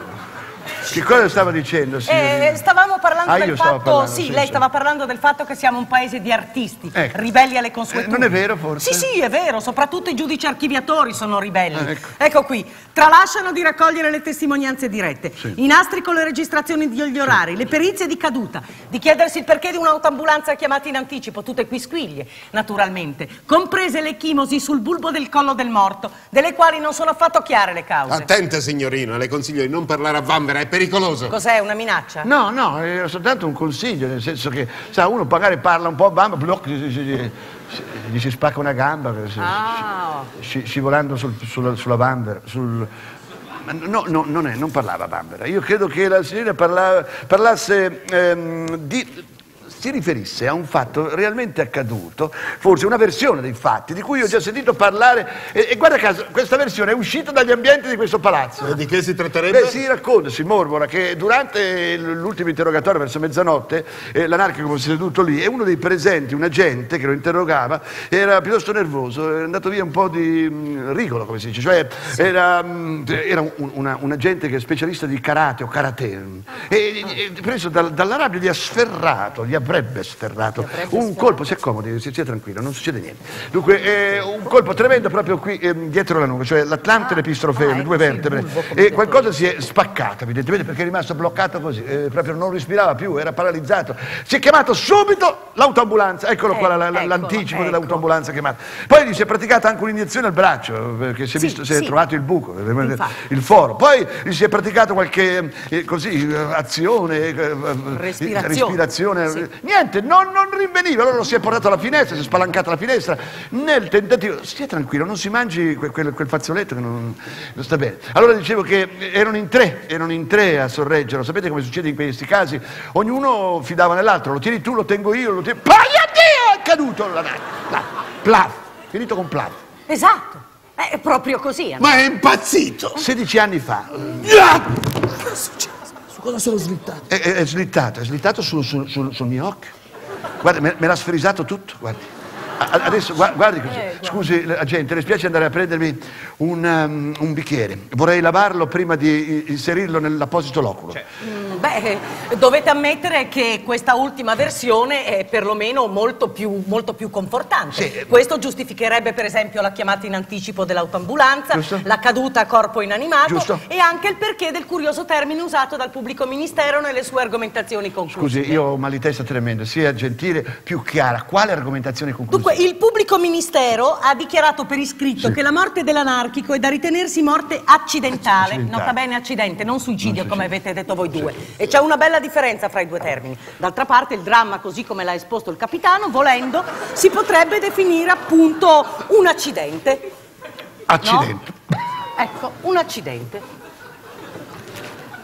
Che cosa stava dicendo? Eh, stavamo parlando Ah, del fatto, parlando, sì, sì, lei sì. stava parlando del fatto che siamo un paese di artisti, Ecco. ribelli alle consuetudini. Eh, non è vero, forse? Sì, sì, è vero, soprattutto i giudici archiviatori sono ribelli. Ah, ecco. qui, tralasciano di raccogliere le testimonianze dirette, i nastri con le registrazioni degli orari, le perizie di caduta, di chiedersi il perché di un'autoambulanza chiamata in anticipo, tutte qui squiglie, naturalmente, comprese le chimosi sul bulbo del collo del morto, delle quali non sono affatto chiare le cause. Attenta, signorina, le consiglio di non parlare a Vanvera, è pericoloso. Cos'è, una minaccia? No, no, era soltanto un consiglio, nel senso che, sa, uno magari parla un po' bamba, si- gli si spacca una gamba, Ah. sci- scivolando sul- sulla, sulla bambera, sul... No, no, non, è, non parlava bambera. Io credo che la signora parla- parlasse ehm, di... si riferisse a un fatto realmente accaduto, forse una versione dei fatti, di cui ho già sentito parlare, e, e guarda caso, questa versione è uscita dagli ambienti di questo palazzo. E di che si tratterebbe? Beh, si racconta, si mormora che durante l'ultimo interrogatorio verso mezzanotte eh, l'anarchico si è seduto lì e uno dei presenti, un agente che lo interrogava, era piuttosto nervoso, è andato via un po' di mm, rigolo, come si dice, cioè era, mm, era un, una- un agente che è specialista di karate o karate e, e- e preso dal- dalla rabbia gli ha sferrato, gli avrebbe sferrato un colpo, si accomodi, si sia tranquillo, non succede niente. Dunque, eh, un colpo tremendo proprio qui ehm, dietro la nuca, cioè l'Atlante e l'epistrofeo, le due vertebre. E qualcosa si è spaccato, evidentemente, perché è rimasto bloccato così, eh, proprio non respirava più, era paralizzato. Si è chiamato subito l'autoambulanza, eccolo qua la- la- eccolo, l'anticipo ecco. dell'autoambulanza chiamata. Poi gli si è praticata anche un'iniezione al braccio, perché si è, Sì, visto, si è sì. trovato il buco, eh, Infatti. il foro. Poi gli si è praticato qualche eh, così, eh, azione, eh, eh, Respirazione. respirazione. Sì. Niente, non, non rinveniva, allora lo si è portato alla finestra, si è spalancata la finestra, nel tentativo, stia tranquillo, non si mangi que- quel, quel fazzoletto che non, non sta bene. Allora dicevo che erano in tre, erano in tre a sorreggerlo, sapete come succede in questi casi? Ognuno fidava nell'altro, lo tieni tu, lo tengo io, lo tieni... Poi addio, è caduto! La- la- Plaf, finito con plaf. Esatto, è proprio così. eh. Ma è impazzito! 16 anni fa, Su cosa sono slittato? è, è- è slittato, è slittato sul, sul- sul- sul mio occhio. Guarda, me, me l'ha sfrisato tutto, guardi. Adesso gua- guardi così. Scusi, eh, agente, le spiace andare a prendermi un, um, un bicchiere. Vorrei lavarlo prima di inserirlo nell'apposito loculo. Mm, Beh, eh, dovete ammettere che questa ultima versione è perlomeno molto più, molto più confortante. Sì. Questo giustificherebbe per esempio la chiamata in anticipo dell'autoambulanza, Giusto. la caduta a corpo inanimato Giusto. e anche il perché del curioso termine usato dal pubblico ministero nelle sue argomentazioni conclusive. Scusi, io ho un mal di testa tremendo, sia gentile, più chiara. Quale argomentazione conclusiva? Dunque, il pubblico ministero ha dichiarato per iscritto che la morte dell'anarchico è da ritenersi morte accidentale, Accidentale. nota bene accidente, non suicidio Non come avete detto voi due. E c'è una bella differenza fra i due termini. D'altra parte il dramma, così come l'ha esposto il capitano, volendo, si potrebbe definire appunto un accidente. Accidente. Ecco, un accidente.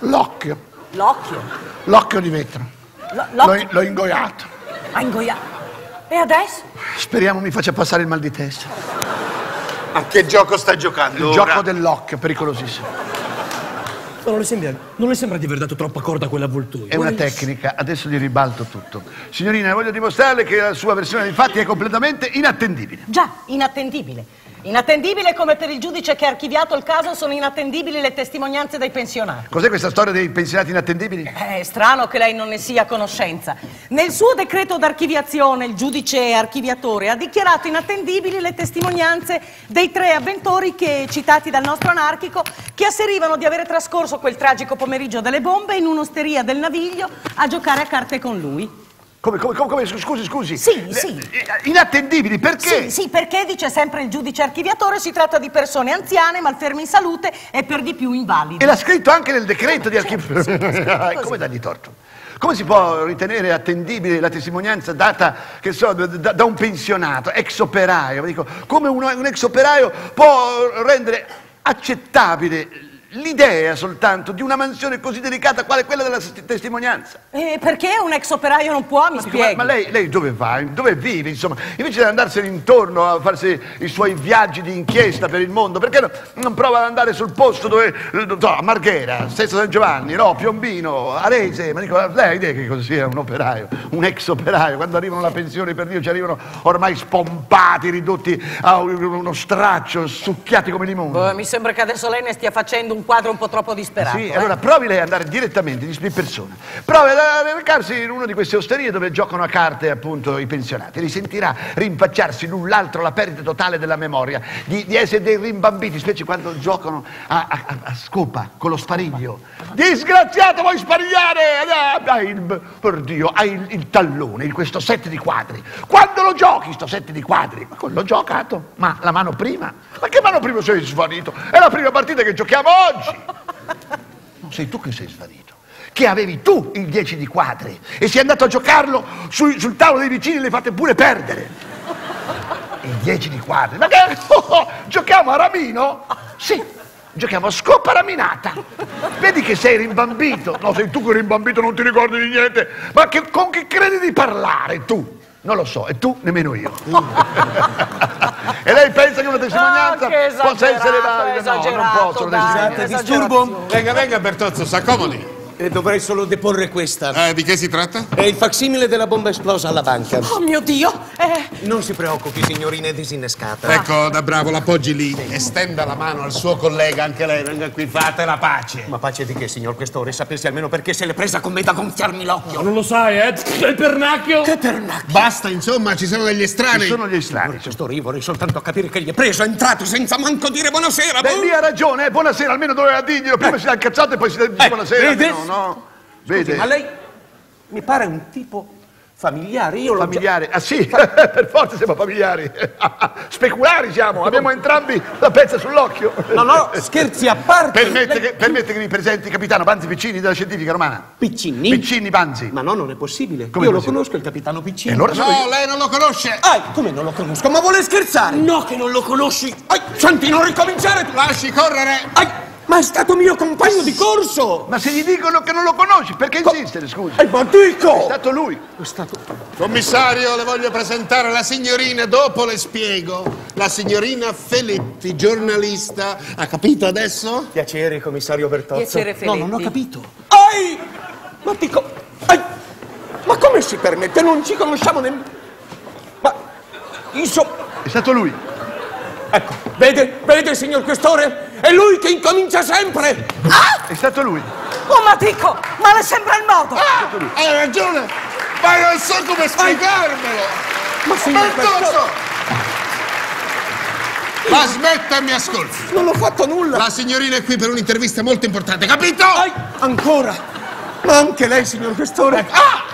L'occhio. L'occhio. L'occhio di vetro. L'ho ingoiato. Ha ingoiato. E adesso? Speriamo mi faccia passare il mal di testa. A che gioco sta giocando? Il ora? gioco dell'occhio, pericolosissimo. Ma non le sembra, non le sembra di aver dato troppa corda a quell'avvoltoio? È una tecnica, adesso gli ribalto tutto. Signorina, voglio dimostrarle che la sua versione dei fatti è completamente inattendibile. Già, inattendibile. Inattendibile come per il giudice che ha archiviato il caso sono inattendibili le testimonianze dei pensionati. Cos'è questa storia dei pensionati inattendibili? È strano che lei non ne sia a conoscenza. Nel suo decreto d'archiviazione, il giudice archiviatore ha dichiarato inattendibili le testimonianze dei tre avventori che, citati dal nostro anarchico, che asserivano di avere trascorso quel tragico pomeriggio delle bombe in un'osteria del Naviglio a giocare a carte con lui. Come, come, come, come- scusi, scusi. Sì, Le- sì. eh, Inattendibili, perché? Sì, sì, perché dice sempre il giudice archiviatore si tratta di persone anziane, malferme in salute e per di più invalide. E l'ha scritto anche nel decreto di archivio. sì, sì, Ah, così. come dargli torto? Come si può ritenere attendibile la testimonianza data, che so, da, da un pensionato, ex operaio? Dico, come un, un ex operaio può rendere accettabile l'idea soltanto di una mansione così delicata quale quella della st- testimonianza? Eh, perché un ex operaio non può, mi Dico, spieghi? ma, ma lei, lei dove va? Dove vive? Insomma, invece di andarsene intorno a farsi i suoi viaggi di inchiesta per il mondo, perché no- non prova ad andare sul posto dove, no, a Marghera, Sesto San Giovanni, no, Piombino, Arese? Ma dico, lei ha idea che cosa sia un operaio, un ex operaio? Quando arrivano alla pensione, per Dio, ci arrivano ormai spompati, ridotti a un- uno straccio, succhiati come limoni. Eh, mi sembra che adesso lei ne stia facendo un un quadro un po' troppo disperato. Sì, eh. allora provi lei ad andare direttamente di in persona. Provi ad recarsi in una di queste osterie dove giocano a carte appunto i pensionati. Li sentirà rimpacciarsi l'un l'altro la perdita totale della memoria, di, di essere dei rimbambiti, specie quando giocano a, a- a- scopa con lo spariglio. Disgraziato, vuoi sparigliare? Ah, Hai il, per Dio, hai il, il tallone, questo set di quadri. Quando lo giochi, sto set di quadri? Ma l'ho giocato, ma la mano prima? Ma che mano prima sei svanito? È la prima partita che giochiamo oggi. Non sei tu che sei svanito. Che avevi tu il 10 di quadri e sei andato a giocarlo sui- sul tavolo dei vicini e le fate pure perdere. Il 10 di quadri. Ma che... oh, giochiamo a ramino? Sì, giochiamo a scoppa raminata. Vedi che sei rimbambito. No, sei tu che rimbambito, non ti ricordi di niente. Ma che- con chi credi di parlare tu? Non lo so, e tu nemmeno io. e lei pensa che una testimonianza Ah, che possa essere valida? No, non posso. dai, testimoniare. esagerazione. Venga, venga, Bertozzo, s'accomodi. E dovrei solo deporre questa. Eh, di che si tratta? È il facsimile della bomba esplosa alla banca. Oh mio Dio! Eh, Non si preoccupi, signorina, è disinnescata. Ecco, da bravo, l'appoggi lì e stenda la mano al suo collega, anche lei, venga qui, fate la pace. Ma pace di che, signor Questore? Sapessi almeno perché se l'è presa con me da gonfiarmi l'occhio. Non lo sai, eh? È il pernacchio? Che pernacchio! Basta, insomma, ci sono degli Ci estranei. sono gli estranei. Questore, io vorrei soltanto capire che gli è preso, è entrato senza manco dire buonasera. Beh, boh. lì ha ragione, eh, buonasera, almeno doveva dirglielo. Prima si dà incazzato e poi si dice buonasera. vede? No, no. Vede? Ma lei mi pare un tipo familiare. Io l'ho già- Familiare. Ah sì, per forza siamo familiari. Speculari siamo, abbiamo entrambi la pezza sull'occhio. No, no, scherzi a parte. Permette Lei- che, permette che mi presenti capitano Banzi Piccini della scientifica romana. Piccini? Piccini Banzi. Ma no, non è possibile. Come Io è lo possibile? conosco, il capitano Piccini. E allora No, lei non lo conosce. Ah, come non lo conosco? Ma vuole scherzare? No, che non lo conosci. Ai, senti, non ricominciare. Lasci correre. Ai, ma è stato mio compagno di corso. Ma se gli dicono che non lo conosci, perché insistere, scusi? Ai, ma dico. È stato lui. È stato... Commissario, le voglio presentare la signorina, dopo le spiego. La signorina Feletti, giornalista. Ha capito adesso? Piacere, commissario Bertozzo. Piacere, No, non ho capito. Ai, ma dico... Ai, ma come si permette? Non ci conosciamo nemmeno... Ma, insomma... È stato lui. Ecco, vede, vede, signor Questore? È lui che incomincia sempre! È stato lui. oh ma dico! Ma le sembra il modo! Hai ragione, ma non so come spiegarmelo. Ma signor Bertozzo! Ma smetta e mi ascolti. Non ho fatto nulla! La signorina è qui per un'intervista molto importante, capito? Ai, ancora! Ma anche lei, signor Questore? Ah!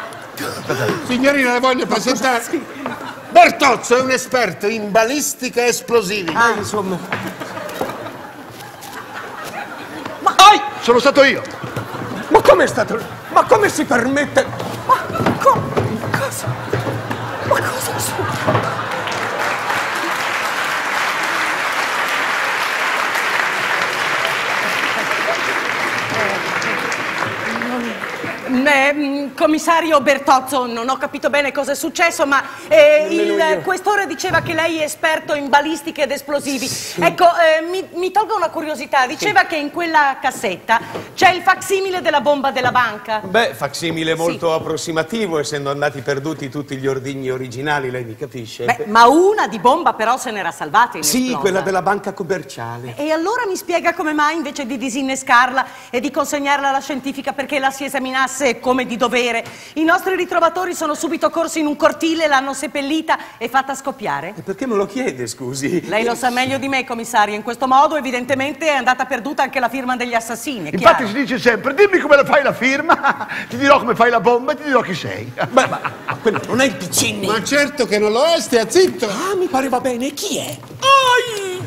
Signorina, le voglio presentare. Bertozzo è un esperto in balistica esplosivi. Ah, insomma... Ma, ai, Sono stato io. ma come è stato... Ma come si permette... Ma co- cosa? Ma cosa su? Eh, mm, commissario Bertozzo, non ho capito bene cosa è successo, ma eh, il questore diceva che lei è esperto in balistiche ed esplosivi. Ecco, eh, mi, mi tolga una curiosità. Diceva che in quella cassetta c'è il facsimile della bomba della banca. Beh, facsimile molto approssimativo, essendo andati perduti tutti gli ordigni originali, lei mi capisce? Beh, ma una di bomba però se n'era salvata sì, inesplosa. quella della banca commerciale. E allora mi spiega come mai invece di disinnescarla e di consegnarla alla scientifica perché la si esaminasse come di dovere, i nostri ritrovatori sono subito corsi in un cortile, l'hanno seppellita e fatta scoppiare? E perché me lo chiede, scusi? Lei lo sa meglio di me, commissario. In questo modo, evidentemente, è andata perduta anche la firma degli assassini. Infatti chiaro? si dice sempre, dimmi come la fai la firma, ti dirò come fai la bomba e ti dirò chi sei. Beh, ma quello non è il Piccini. Ma certo che non lo è, stia zitto. Ah, mi pareva bene. Chi è? Ai!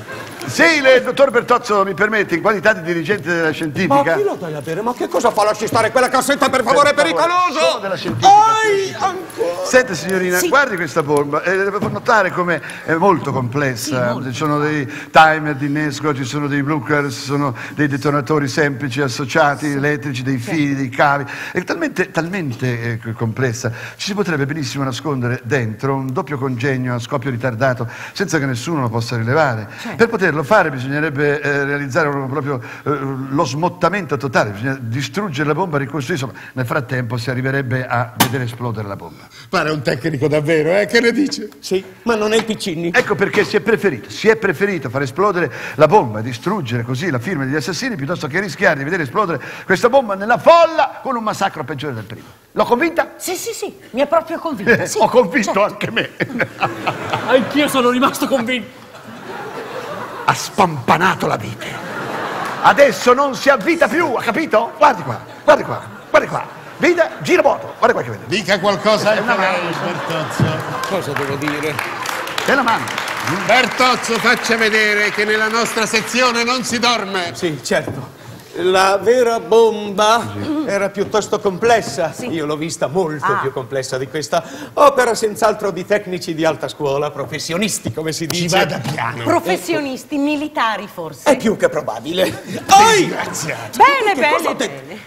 Se il dottor Bertozzo mi permette, in qualità di dirigente della Ma scientifica... chi lo dai a bere? Ma che cosa fa? Lasci stare quella cassetta, per favore, è pericoloso! sono della scientifica. Ai, ancora! Senta signorina, Sì. guardi questa bomba, eh, deve notare come è molto complessa. Ci sono dei timer di innesco, ci sono dei blockers, ci sono dei detonatori semplici associati, elettrici, dei fili, dei cavi. È talmente, talmente eh, complessa. Ci si potrebbe benissimo nascondere dentro un doppio congegno a scoppio ritardato senza che nessuno lo possa rilevare. Per poterlo poterlo fare bisognerebbe eh, realizzare un- proprio eh, lo smottamento totale, bisogna distruggere la bomba, ricostruire, insomma, nel frattempo si arriverebbe a vedere esplodere la bomba. Pare un tecnico davvero, eh? Che ne dice? Sì, ma non è il Piccinni. Ecco perché si è preferito, si è preferito far esplodere la bomba e distruggere così la firma degli assassini piuttosto che rischiare di vedere esplodere questa bomba nella folla con un massacro peggiore del primo. L'ho convinta? Sì, sì, sì, mi ha proprio convinto. Sì, Ho convinto certo. anche me. Anch'io sono rimasto convinto. Ha spampanato la vite. Adesso non si avvita più, ha capito? Guardi qua, guardi qua, guardi qua. Vita, gira moto, guarda qua che vede. Dica qualcosa anche lei, Bertozzo. Cosa devo dire? Te la mano. Bertozzo, faccia vedere che nella nostra sezione non si dorme. Sì, certo. La vera bomba era piuttosto complessa. Io l'ho vista molto Ah. più complessa di questa. Opera senz'altro di tecnici di alta scuola, professionisti, come si Ci dice. vada piano. Professionisti, militari forse. È più che probabile. Disgraziato. Bene, Che cosa bene, bene.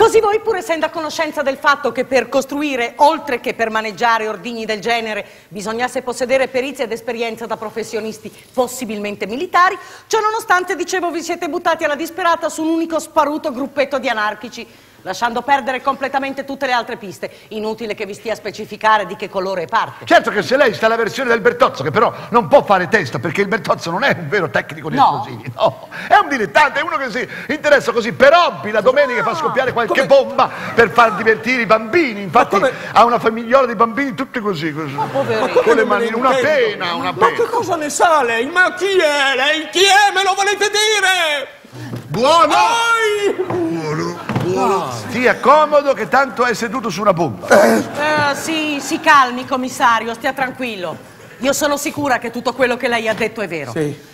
Così voi, pur essendo a conoscenza del fatto che per costruire, oltre che per maneggiare ordigni del genere, bisognasse possedere perizia ed esperienza da professionisti, possibilmente militari, ciò nonostante, dicevo, vi siete buttati alla disperata su un unico sparuto gruppetto di anarchici, lasciando perdere completamente tutte le altre piste. Inutile che vi stia a specificare di che colore è parte. Certo che se lei sta la versione del Bertozzo, che però non può fare testa, perché il Bertozzo non è un vero tecnico di No. esplosivi, no. È un dilettante, è uno che si interessa così per hobby, la domenica fa scoppiare qualche bomba per far divertire i bambini. Infatti come- ha una famigliola di bambini tutti così, così. poverino. con le mani, una pena, una Ma pena. che cosa ne sa lei? Ma chi è lei? Chi è? Me lo volete dire? Buono! Stia comodo che tanto è seduto su una bomba. Eh, sì, si calmi, commissario, stia tranquillo. Io sono sicura che tutto quello che lei ha detto è vero. Sì.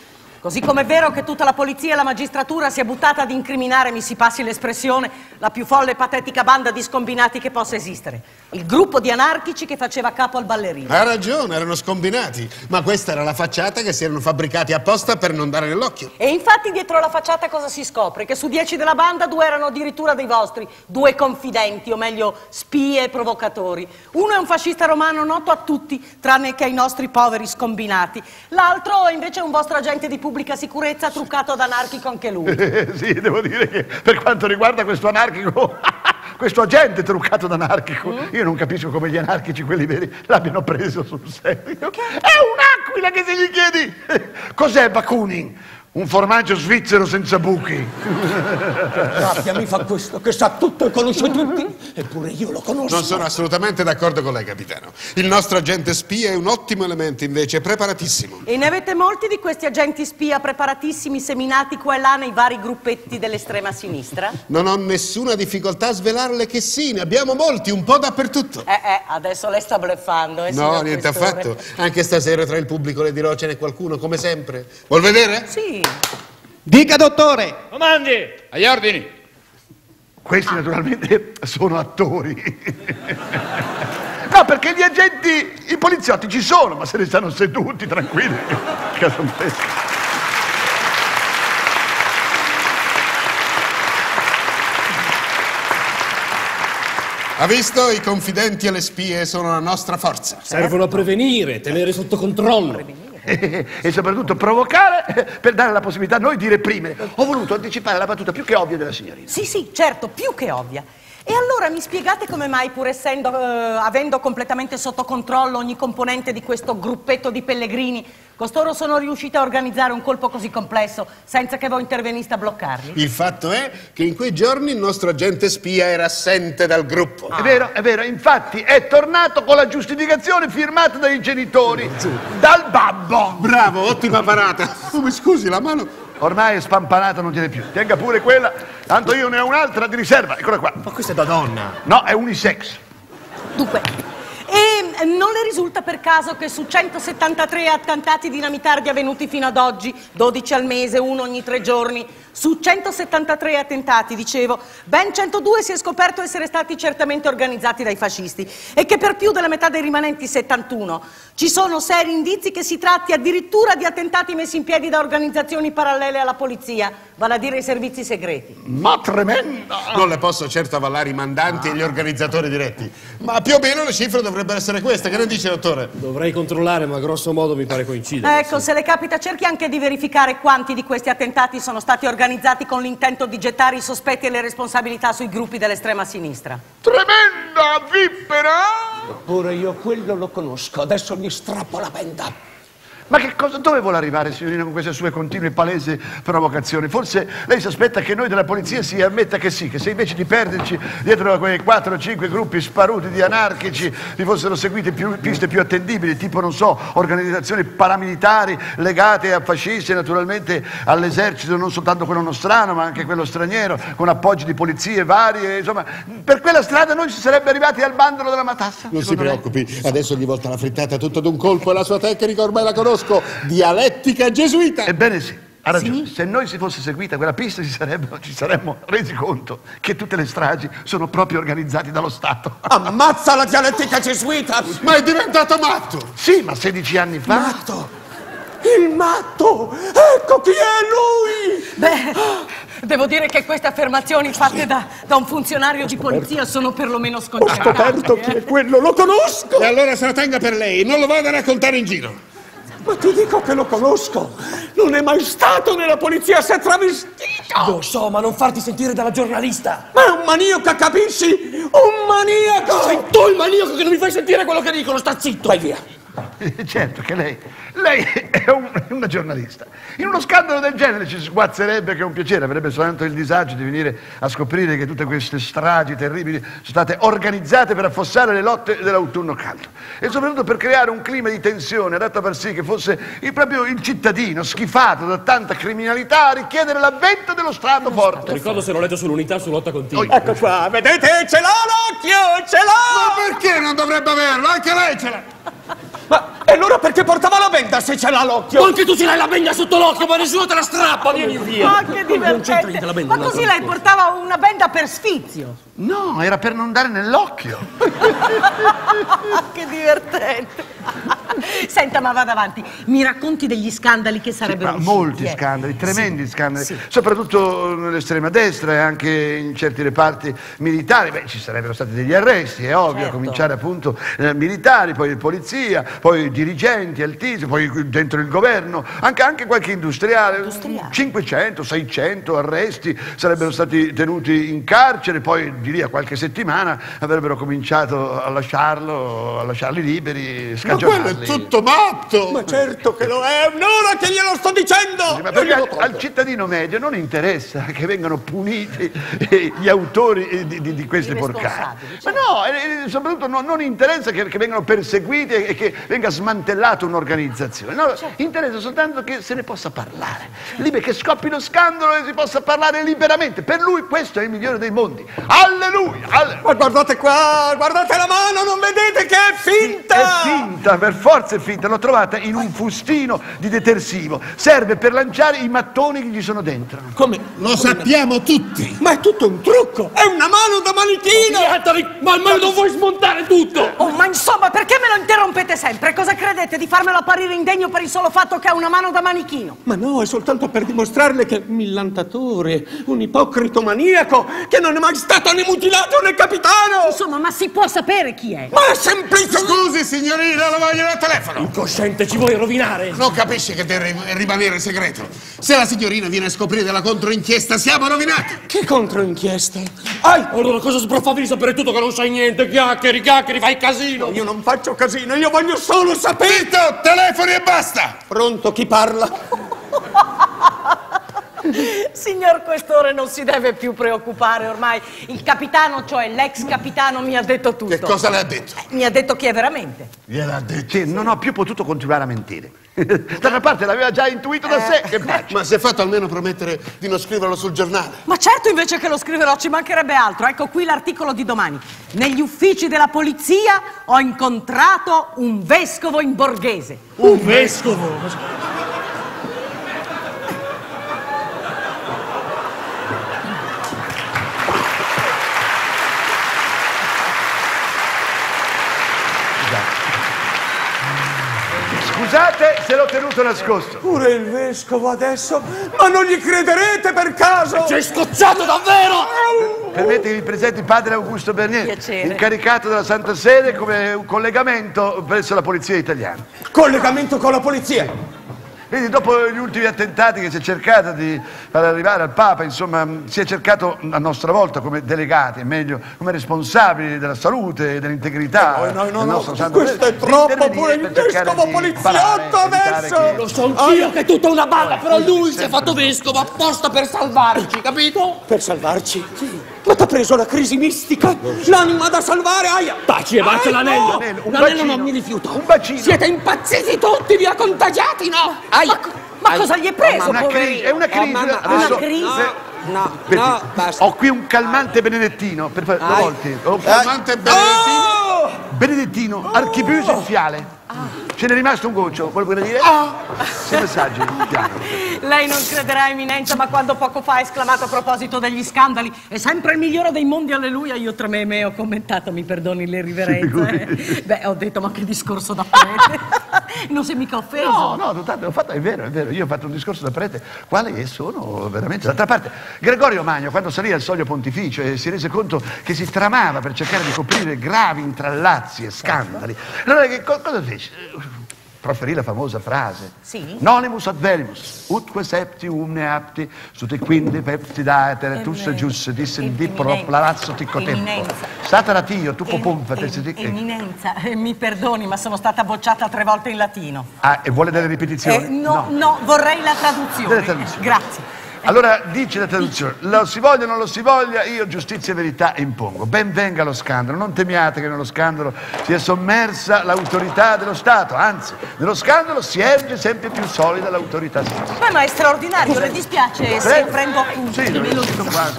Così come è vero che tutta la polizia e la magistratura si è buttata ad incriminare, mi si passi l'espressione, la più folle e patetica banda di scombinati che possa esistere. Il gruppo di anarchici che faceva capo al ballerino. Ha ragione, erano scombinati. Ma questa era la facciata che si erano fabbricati apposta per non dare nell'occhio. E infatti dietro la facciata cosa si scopre? Che su dieci della banda due erano addirittura dei vostri, due confidenti, o meglio spie e provocatori. Uno è un fascista romano noto a tutti, tranne che ai nostri poveri scombinati. L'altro invece è un vostro agente di pubblica sicurezza truccato ad anarchico anche lui. Sì, devo dire che per quanto riguarda questo anarchico, questo agente truccato da anarchico, io non capisco come gli anarchici, quelli veri, l'abbiano preso sul serio. È un'aquila che se gli chiedi! Cos'è Bakunin? Un formaggio svizzero senza buchi. Rabbia mi fa questo, che sa tutto e conosce tutti. Eppure io lo conosco. Non sono assolutamente d'accordo con lei, capitano. Il nostro agente spia è un ottimo elemento, invece, preparatissimo. E ne avete molti di questi agenti spia preparatissimi, seminati qua e là nei vari gruppetti dell'estrema sinistra? Non ho nessuna difficoltà a svelarle che sì, ne abbiamo molti, un po' dappertutto. Eh, eh, adesso lei sta bleffando, eh, No, niente Questore? affatto. Anche stasera tra il pubblico le dirò ce n'è qualcuno, come sempre. Vuol vedere? Sì. Dica, dottore. Comandi! Agli ordini. Questi naturalmente sono attori. No, perché gli agenti, i poliziotti ci sono, ma se ne stanno seduti, tranquilli. Che sono questi? Ha visto? I confidenti e le spie sono la nostra forza. Servono a prevenire, tenere sotto controllo. e soprattutto provocare per dare la possibilità a noi di reprimere. Ho voluto anticipare la battuta più che ovvia della signorina. Sì, sì, certo, più che ovvia. E allora mi spiegate come mai, pur essendo, eh, avendo completamente sotto controllo ogni componente di questo gruppetto di pellegrini, costoro sono riusciti a organizzare un colpo così complesso senza che voi interveniste a bloccarli? Il fatto è che in quei giorni il nostro agente spia era assente dal gruppo. È vero, è vero, infatti è tornato con la giustificazione firmata dai genitori, dal babbo. Bravo, ottima parata. Oh, mi scusi, la mano. Ormai è spampanata, non tiene più. Tenga pure quella, tanto io ne ho un'altra di riserva. Eccola qua. Ma questa è da donna. No, è unisex. Dunque, e eh, non le risulta per caso che su 173 attentati dinamitardi avvenuti fino ad oggi, 12 al mese, uno ogni tre giorni, Su 173 attentati, dicevo, ben 102 si è scoperto essere stati certamente organizzati dai fascisti e che per più della metà dei rimanenti 71 ci sono seri indizi che si tratti addirittura di attentati messi in piedi da organizzazioni parallele alla polizia, vale a dire i servizi segreti. Ma tremenda! Non le posso certo avallare i mandanti e gli organizzatori diretti, ma più o meno le cifre dovrebbero essere queste. Che ne dice, dottore? Dovrei controllare, ma grosso modo mi pare coincidere. Ecco, se le capita, cerchi anche di verificare quanti di questi attentati sono stati organizzati con l'intento di gettare i sospetti e le responsabilità sui gruppi dell'estrema sinistra. Tremenda vippera! Pure io quello lo conosco, adesso gli strappo la benda. Ma che cosa, dove vuole arrivare, signorina, con queste sue continue palesi provocazioni? Forse lei si aspetta che noi della polizia si ammetta che sì, che se invece di perderci dietro a quei 4 o 5 gruppi sparuti di anarchici vi fossero seguite più, piste più attendibili, tipo, non so, organizzazioni paramilitari legate a fascisti naturalmente all'esercito, non soltanto quello nostrano, ma anche quello straniero, con appoggi di polizie varie, insomma, per quella strada noi si sarebbe arrivati al bandolo della matassa. Non si preoccupi, adesso gli volta la frittata tutto d'un colpo e la sua tecnica ormai la conosco. Dialettica gesuita. Ebbene sì, ha ragione. Se noi si fosse seguita quella pista ci, sarebbero- ci saremmo resi conto che tutte le stragi sono proprio organizzate dallo Stato. Ammazza la dialettica gesuita! Ma è diventato matto! Sì, ma 16 anni fa... Matto! Il matto! Ecco chi è lui! Beh, devo dire che queste affermazioni fatte da, da un funzionario di polizia sono perlomeno Ho sconcertanti. scoperto chi è quello, lo conosco! E allora se la tenga per lei, non lo vada a raccontare in giro. Ma ti dico che lo conosco! Non è mai stato nella polizia, si è travestito! Lo so, ma non farti sentire dalla giornalista. Ma è un maniaco, capisci? Un maniaco! Sei tu il maniaco che non mi fai sentire quello che dicono, sta zitto. Vai via! Certo che lei, lei è un- una giornalista. In uno scandalo del genere ci sguazzerebbe che è un piacere, avrebbe soltanto il disagio di venire a scoprire che tutte queste stragi terribili sono state organizzate per affossare le lotte dell'autunno caldo e soprattutto per creare un clima di tensione adatto a far sì che fosse il, proprio il cittadino schifato da tanta criminalità a richiedere l'avvento dello Stato forte. Ricordo se l'ho letto sull'unità su lotta continua. Ecco qua, vedete? Ce l'ho l'occhio, ce l'ho! Ma perché non dovrebbe averlo? Anche lei ce l'ha! Ma e allora perché portava la benda se ce l'ha l'occhio? Anche tu ce l'hai la benda sotto l'occhio, ma nessuno te la strappa, vieni via. Ma che divertente! la benda. Ma così lei portava una benda per sfizio. No, era per non dare nell'occhio. che divertente! Senta, ma vada avanti. Mi racconti degli scandali che sarebbero Ma usciti, molti eh. scandali, tremendi scandali, sì. soprattutto nell'estrema destra e anche in certi reparti militari. Beh, ci sarebbero stati degli arresti, è ovvio, a Certo. cominciare appunto eh, militari, poi polizia, poi dirigenti altissimi, poi dentro il governo, anche, anche qualche industriale. Industriale. 500, 600 arresti sarebbero stati tenuti in carcere, poi di lì a qualche settimana avrebbero cominciato a lasciarlo, a lasciarli liberi, Ma quello scagionarli. è tutto matto! Ma certo che lo è, un'ora che glielo sto dicendo! Ma perché al, al cittadino medio non interessa che vengano puniti gli autori di, di- di queste porcate. Ma no, eh, eh, soprattutto no- non interessa che, che vengano perseguiti e che venga smantellata un'organizzazione. No, interessa soltanto che se ne possa parlare. Libe, che scoppi lo scandalo e si possa parlare liberamente. Per lui questo è il migliore dei mondi. Alleluia! alle- Ma guardate qua, guardate la mano, non vedete che è finta! È finta, per forza è finta. L'ho trovata in un fustino di detersivo. Serve per lanciare i mattoni che gli sono dentro. Come? Lo sappiamo tutti! Ma è tutto un trucco! È una mano da manichino! Piantali, ma almeno non vuoi smontare tutto. Oh, ma insomma, perché me lo interrompete sempre? Cosa credete di farmelo apparire indegno per il solo fatto che ha una mano da manichino? Ma no, è soltanto per dimostrarle che millantatore, un ipocrito maniaco, che non è mai stato né mutilato né capitano! Insomma, ma si può sapere chi è? Ma è semplicemente... Scusi, signorina, la voglio al telefono! Incosciente, ci vuoi rovinare? Non capisci che deve rimanere segreto? Se la signorina viene a scoprire della controinchiesta, siamo rovinati! Che controinchiesta? Ai! Allora cosa sbruffavi di sapere tutto che non sai niente? Chiacchieri, chiacchieri, fai casino. Io non faccio casino, io voglio solo sapere... Zitto, telefoni e basta! Pronto, chi parla? Signor Questore, non si deve più preoccupare ormai. Il capitano, cioè l'ex capitano, mi ha detto tutto. Che cosa le ha detto? Mi ha detto chi è veramente. Gliel'ha detto. Sì, non ho più potuto continuare a mentire. D'altra parte l'aveva già intuito da sé. Che faccio? Ma si è fatto almeno promettere di non scriverlo sul giornale. Ma certo, invece che lo scriverò, ci mancherebbe altro. Ecco qui l'articolo di domani. Negli uffici della polizia ho incontrato un vescovo in borghese. Un vescovo. Scusate se l'ho tenuto nascosto. Pure il vescovo adesso? Ma non gli crederete per caso? Ci hai scocciato davvero! Permette che vi presenti padre Augusto Bernier, Piacere. incaricato dalla Santa Sede come un collegamento presso la polizia italiana. Collegamento con la polizia. Quindi dopo gli ultimi attentati che si è cercato di far arrivare al Papa, insomma, si è cercato a nostra volta come delegati, meglio, come responsabili della salute e dell'integrità No, no, no, no, questo è troppo, pure il vescovo poliziotto adesso! che- Lo so anch'io che è tutta una balla, però lui si è fatto vescovo apposta per salvarci, capito? Per salvarci? Sì. Ma t'ha preso la crisi mistica? L'anima da salvare, aia! Taci e bacia l'anello! L'anello, un L'anello non mi rifiuto! Un bacino. Siete impazziti tutti, vi ha contagiati, no? Aia! Ma cosa gli è preso, Una crisi, è una crisi. mamma, Adesso- una crisi? No, Aspetti, no, basta. Ho qui un calmante benedettino, per favore, volti. Un Calmante Benedettino. Oh! Benedettino, archibuso fiale. Ce n'è rimasto un goccio, vuoi vuoi dire? Sei messaggi, piano. Lei non crederà, Eminenza, ma quando poco fa ha esclamato a proposito degli scandali è sempre il migliore dei mondi, alleluia, io tra me e me ho commentato, mi perdoni le riverenze. eh. Beh, ho detto, ma che discorso da prete. non sei mica offeso. No, no, tanto, ho fatto, è vero, è vero, io ho fatto un discorso da prete, quale sono veramente. D'altra parte, Gregorio Magno, quando salì al soglio pontificio e si rese conto che si tramava per cercare di coprire gravi intrallazzi e scandali, allora che co- cosa fece? Proferì la famosa frase. Sì? Nonimus ad venimus, utque septi umne apti, sute quindi pepti daetere, tusse giusse, disse in di pro palazzo ticco tempo. Eminenza. Satara tio, tu em- Eminenza, eh, mi perdoni, ma sono stata bocciata tre volte in latino. Ah, e vuole delle Eh, ripetizioni? no, no, vorrei la traduzione. Grazie. Allora dice la traduzione, lo si voglia o non lo si voglia, io giustizia e verità impongo. Ben venga lo scandalo, non temiate che nello scandalo sia sommersa l'autorità dello Stato, anzi, nello scandalo si erge sempre più solida l'autorità stessa. Beh, ma è straordinario, le dispiace se Prego. prendo appunti. Sì.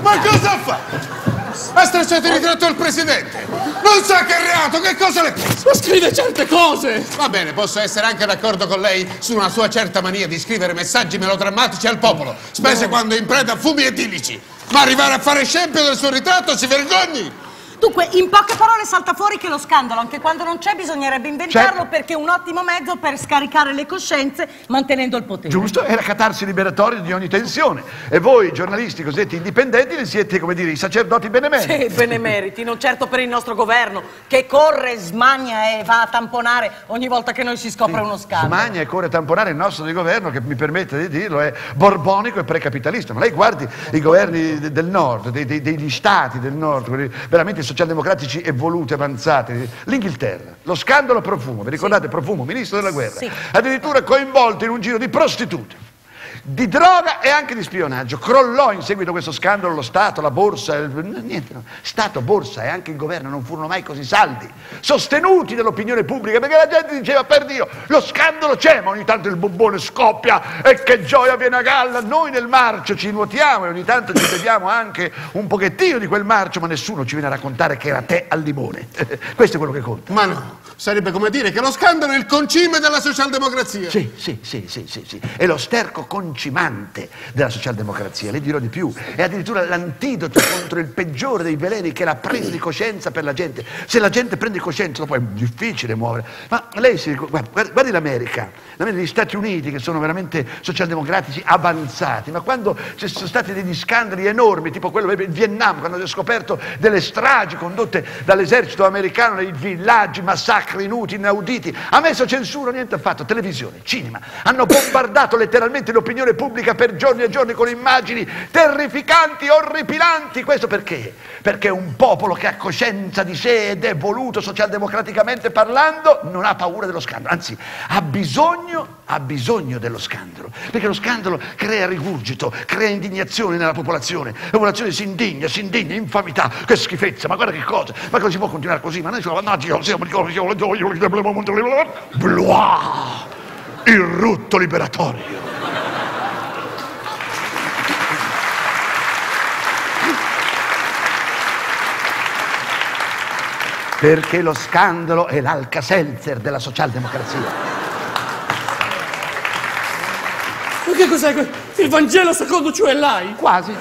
Ma cosa fatto? Ha stracciato il ritratto del presidente! Non sa che reato, che cosa le? Ma scrive certe cose! Va bene, posso essere anche d'accordo con lei su una sua certa mania di scrivere messaggi melodrammatici al popolo, specie quando è in preda a fumi etilici. Ma arrivare a fare scempio del suo ritratto si vergogni! Dunque, in poche parole salta fuori che lo scandalo, anche quando non c'è, bisognerebbe inventarlo C'è. perché è un ottimo mezzo per scaricare le coscienze mantenendo il potere. Giusto? È la catarsi liberatoria di ogni tensione. E voi, giornalisti cosiddetti indipendenti, ne siete, come dire, i sacerdoti benemeriti. Sì, benemeriti, non certo per il nostro governo, che corre, smania e va a tamponare ogni volta che noi si scopre uno scandalo. Smania e corre a tamponare il nostro di governo, che mi permette di dirlo, è borbonico e precapitalista. Ma lei guardi i governi de- del nord, dei- dei- degli stati del nord, veramente socialdemocratici evoluti, avanzati. L'Inghilterra, lo scandalo Profumo, vi ricordate Profumo, ministro della guerra? Addirittura coinvolto in un giro di prostitute. Di droga e anche di spionaggio. Crollò in seguito a questo scandalo lo Stato, la borsa, il- niente, no. Stato, borsa e anche il governo non furono mai così saldi, sostenuti dall'opinione pubblica, perché la gente diceva per Dio, lo scandalo c'è, ma ogni tanto il bombone scoppia e che gioia viene a galla. Noi nel marcio ci nuotiamo e ogni tanto ci beviamo anche un pochettino di quel marcio, ma nessuno ci viene a raccontare che era tè al limone. Questo è quello che conta. Ma no, sarebbe come dire che lo scandalo è il concime della socialdemocrazia. Sì, sì, sì, sì, sì, sì. È lo sterco concimante della socialdemocrazia, le dirò di più. È addirittura l'antidoto contro il peggiore dei veleni che è la presa di coscienza per la gente. Se la gente prende coscienza, dopo è difficile muovere. Ma lei si guardi, guardi- l'America, l'America, gli Stati Uniti che sono veramente socialdemocratici avanzati, ma quando ci sono stati degli scandali enormi, tipo quello del Vietnam, quando si è scoperto delle stragi condotte dall'esercito americano nei villaggi, massacri inutili, inauditi, ha messo censura, niente affatto, televisione, cinema, hanno bombardato letteralmente l'opinione pubblica per giorni e giorni con immagini terrificanti, orripilanti, questo perché? Perché un popolo che ha coscienza di sé ed è voluto socialdemocraticamente parlando non ha paura dello scandalo, anzi ha bisogno, ha bisogno dello scandalo, perché lo scandalo crea rigurgito, crea indignazione nella popolazione, la popolazione si indigna, si indigna, infamità, che schifezza, ma guarda che cosa, ma come si può continuare così? Ma noi siamo mannaggia, Bloah! il rutto liberatorio. Perché lo scandalo è l'Alka-Seltzer della socialdemocrazia. Ma che cos'è? que- Il Vangelo secondo Ciuellai? Quasi.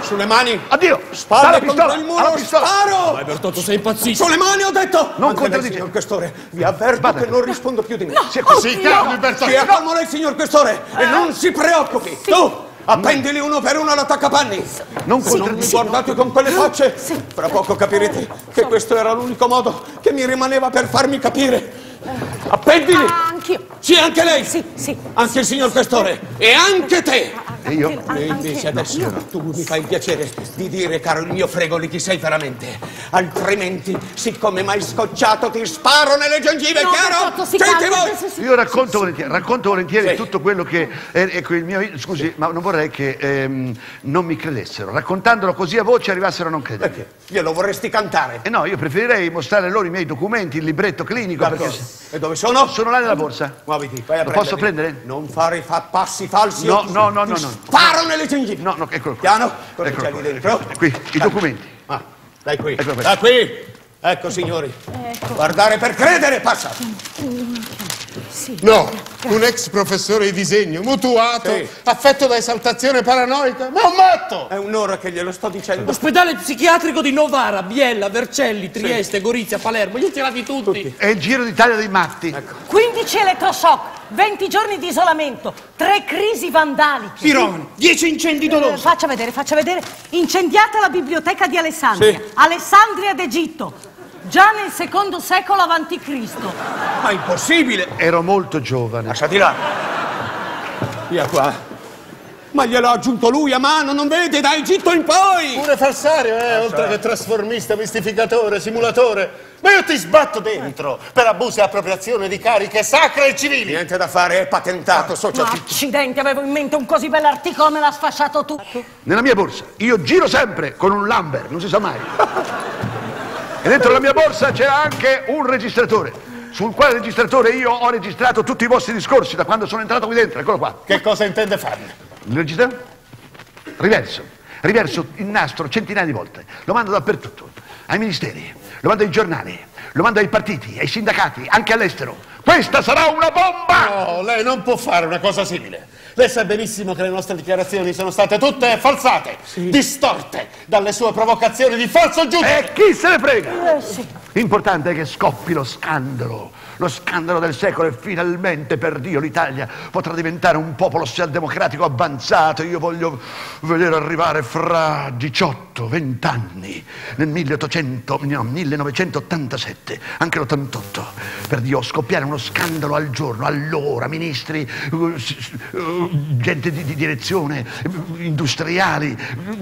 Sulle mani! Addio! Spalle Alla contro pistola! il muro! Alla pistola! Sparo! Vai Bertotto, sei impazzito. Sulle mani ho detto! Non contraddice. signor Questore, vi avverto Sbada. che non rispondo più di me. Sì, così, Oddio! calmi, Bertone. Stia calmo lei, signor Questore, e non si preoccupi. Tu, appendili uno per uno all'attaccapanni. Non non mi contraddice. guardate con quelle facce, fra poco capirete che questo era l'unico modo che mi rimaneva per farmi capire. Appendili! Ah, anch'io. Sì, anche lei! Sì, sì. Anche il signor Questore! E anche te! E io? E invece adesso tu mi fai il piacere di dire, caro il mio fregoli, chi sei veramente. Altrimenti, siccome mai scocciato, ti sparo nelle gengive, No, chiaro? Senti voi! Io racconto volentieri, racconto volentieri Sì. tutto quello che ecco il mio. Scusi, ma non vorrei che ehm, non mi credessero. Raccontandolo così a voce arrivassero a non credere. Perché? Glielo vorresti cantare? E no, io preferirei mostrare loro i miei documenti, il libretto clinico, perché E dove sono? sono là nella borsa. Muoviti, vai a Lo posso prendere? Non fare fa- passi falsi. No, no, no, no, no. Sparo nelle gengive. No, no, eccolo qua. Piano, cosa Eccolo c'è lì dentro? Qui, i documenti. Ah, dai qui. Ecco, Da qui. Ecco, signori. Guardare per credere, passa. No, un ex professore di disegno, mutuato, Sì. affetto da esaltazione paranoica, ma un matto! È un'ora che glielo sto dicendo. Ospedale psichiatrico di Novara, Biella, Vercelli, Trieste, Gorizia, Palermo. Li ho tirati tutti. È il giro d'Italia dei matti. 15 elettroshock, 20 giorni di isolamento, 3 crisi vandaliche. Piromani, 10 incendi Eh, dolosi. faccia vedere, faccia vedere. Incendiata la biblioteca di Alessandria. Sì. Alessandria d'Egitto. Già nel secondo secolo avanti Cristo. Ma impossibile. Ero molto giovane. Lasciati là. Via qua. Ma gliel'ho aggiunto lui a mano, non vede? Da Egitto in poi. Pure falsario, eh, oltre che trasformista, mistificatore, simulatore. Ma io ti sbatto dentro per abuso e appropriazione di cariche sacre e civili. Niente da fare, è patentato, Ma sociati. accidenti, avevo in mente un così bell'articolo, me l'ha sfasciato tu. Nella mia borsa. Io giro sempre con un Lambert, non si sa mai. E dentro la mia borsa c'era anche un registratore. Sul quale registratore io ho registrato tutti i vostri discorsi da quando sono entrato qui dentro. Eccolo qua. Che cosa intende farne? Il registratore? Riverso. Riverso il nastro centinaia di volte. Lo mando dappertutto. Ai ministeri, lo mando ai giornali, lo mando ai partiti, ai sindacati, anche all'estero. Questa sarà una bomba! No, lei non può fare una cosa simile. Lei sa benissimo che le nostre dichiarazioni sono state tutte falsate, distorte dalle sue provocazioni di falso giudice. E chi se ne frega? Eh sì. L'importante è che scoppi lo scandalo, lo scandalo del secolo e finalmente per Dio l'Italia potrà diventare un popolo socialdemocratico avanzato. Io voglio vedere arrivare fra 18-20 anni, nel 1800, no, 1987, anche l'88, per Dio scoppiare uno scandalo al giorno, allora, ministri, s- eh, gente di, di direzione, eh, industriali,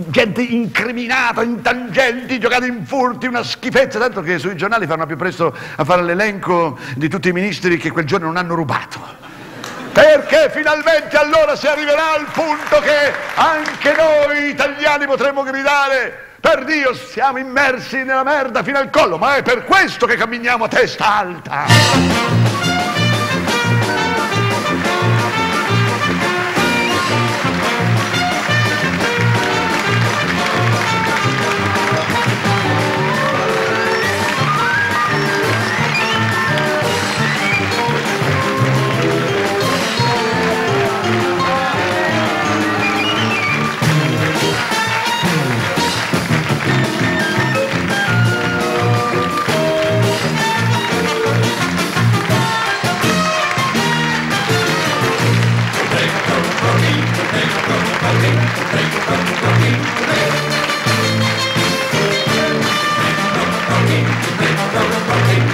gente incriminata, in tangenti, giocati in furti, una schifezza, tanto che sui giornali fanno più presto a fare l'elenco di tutti i ministri che quel giorno non hanno rubato. Perché finalmente allora si arriverà al punto che anche noi italiani potremo gridare per Dio siamo immersi nella merda fino al collo, ma è per questo che camminiamo a testa alta.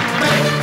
Make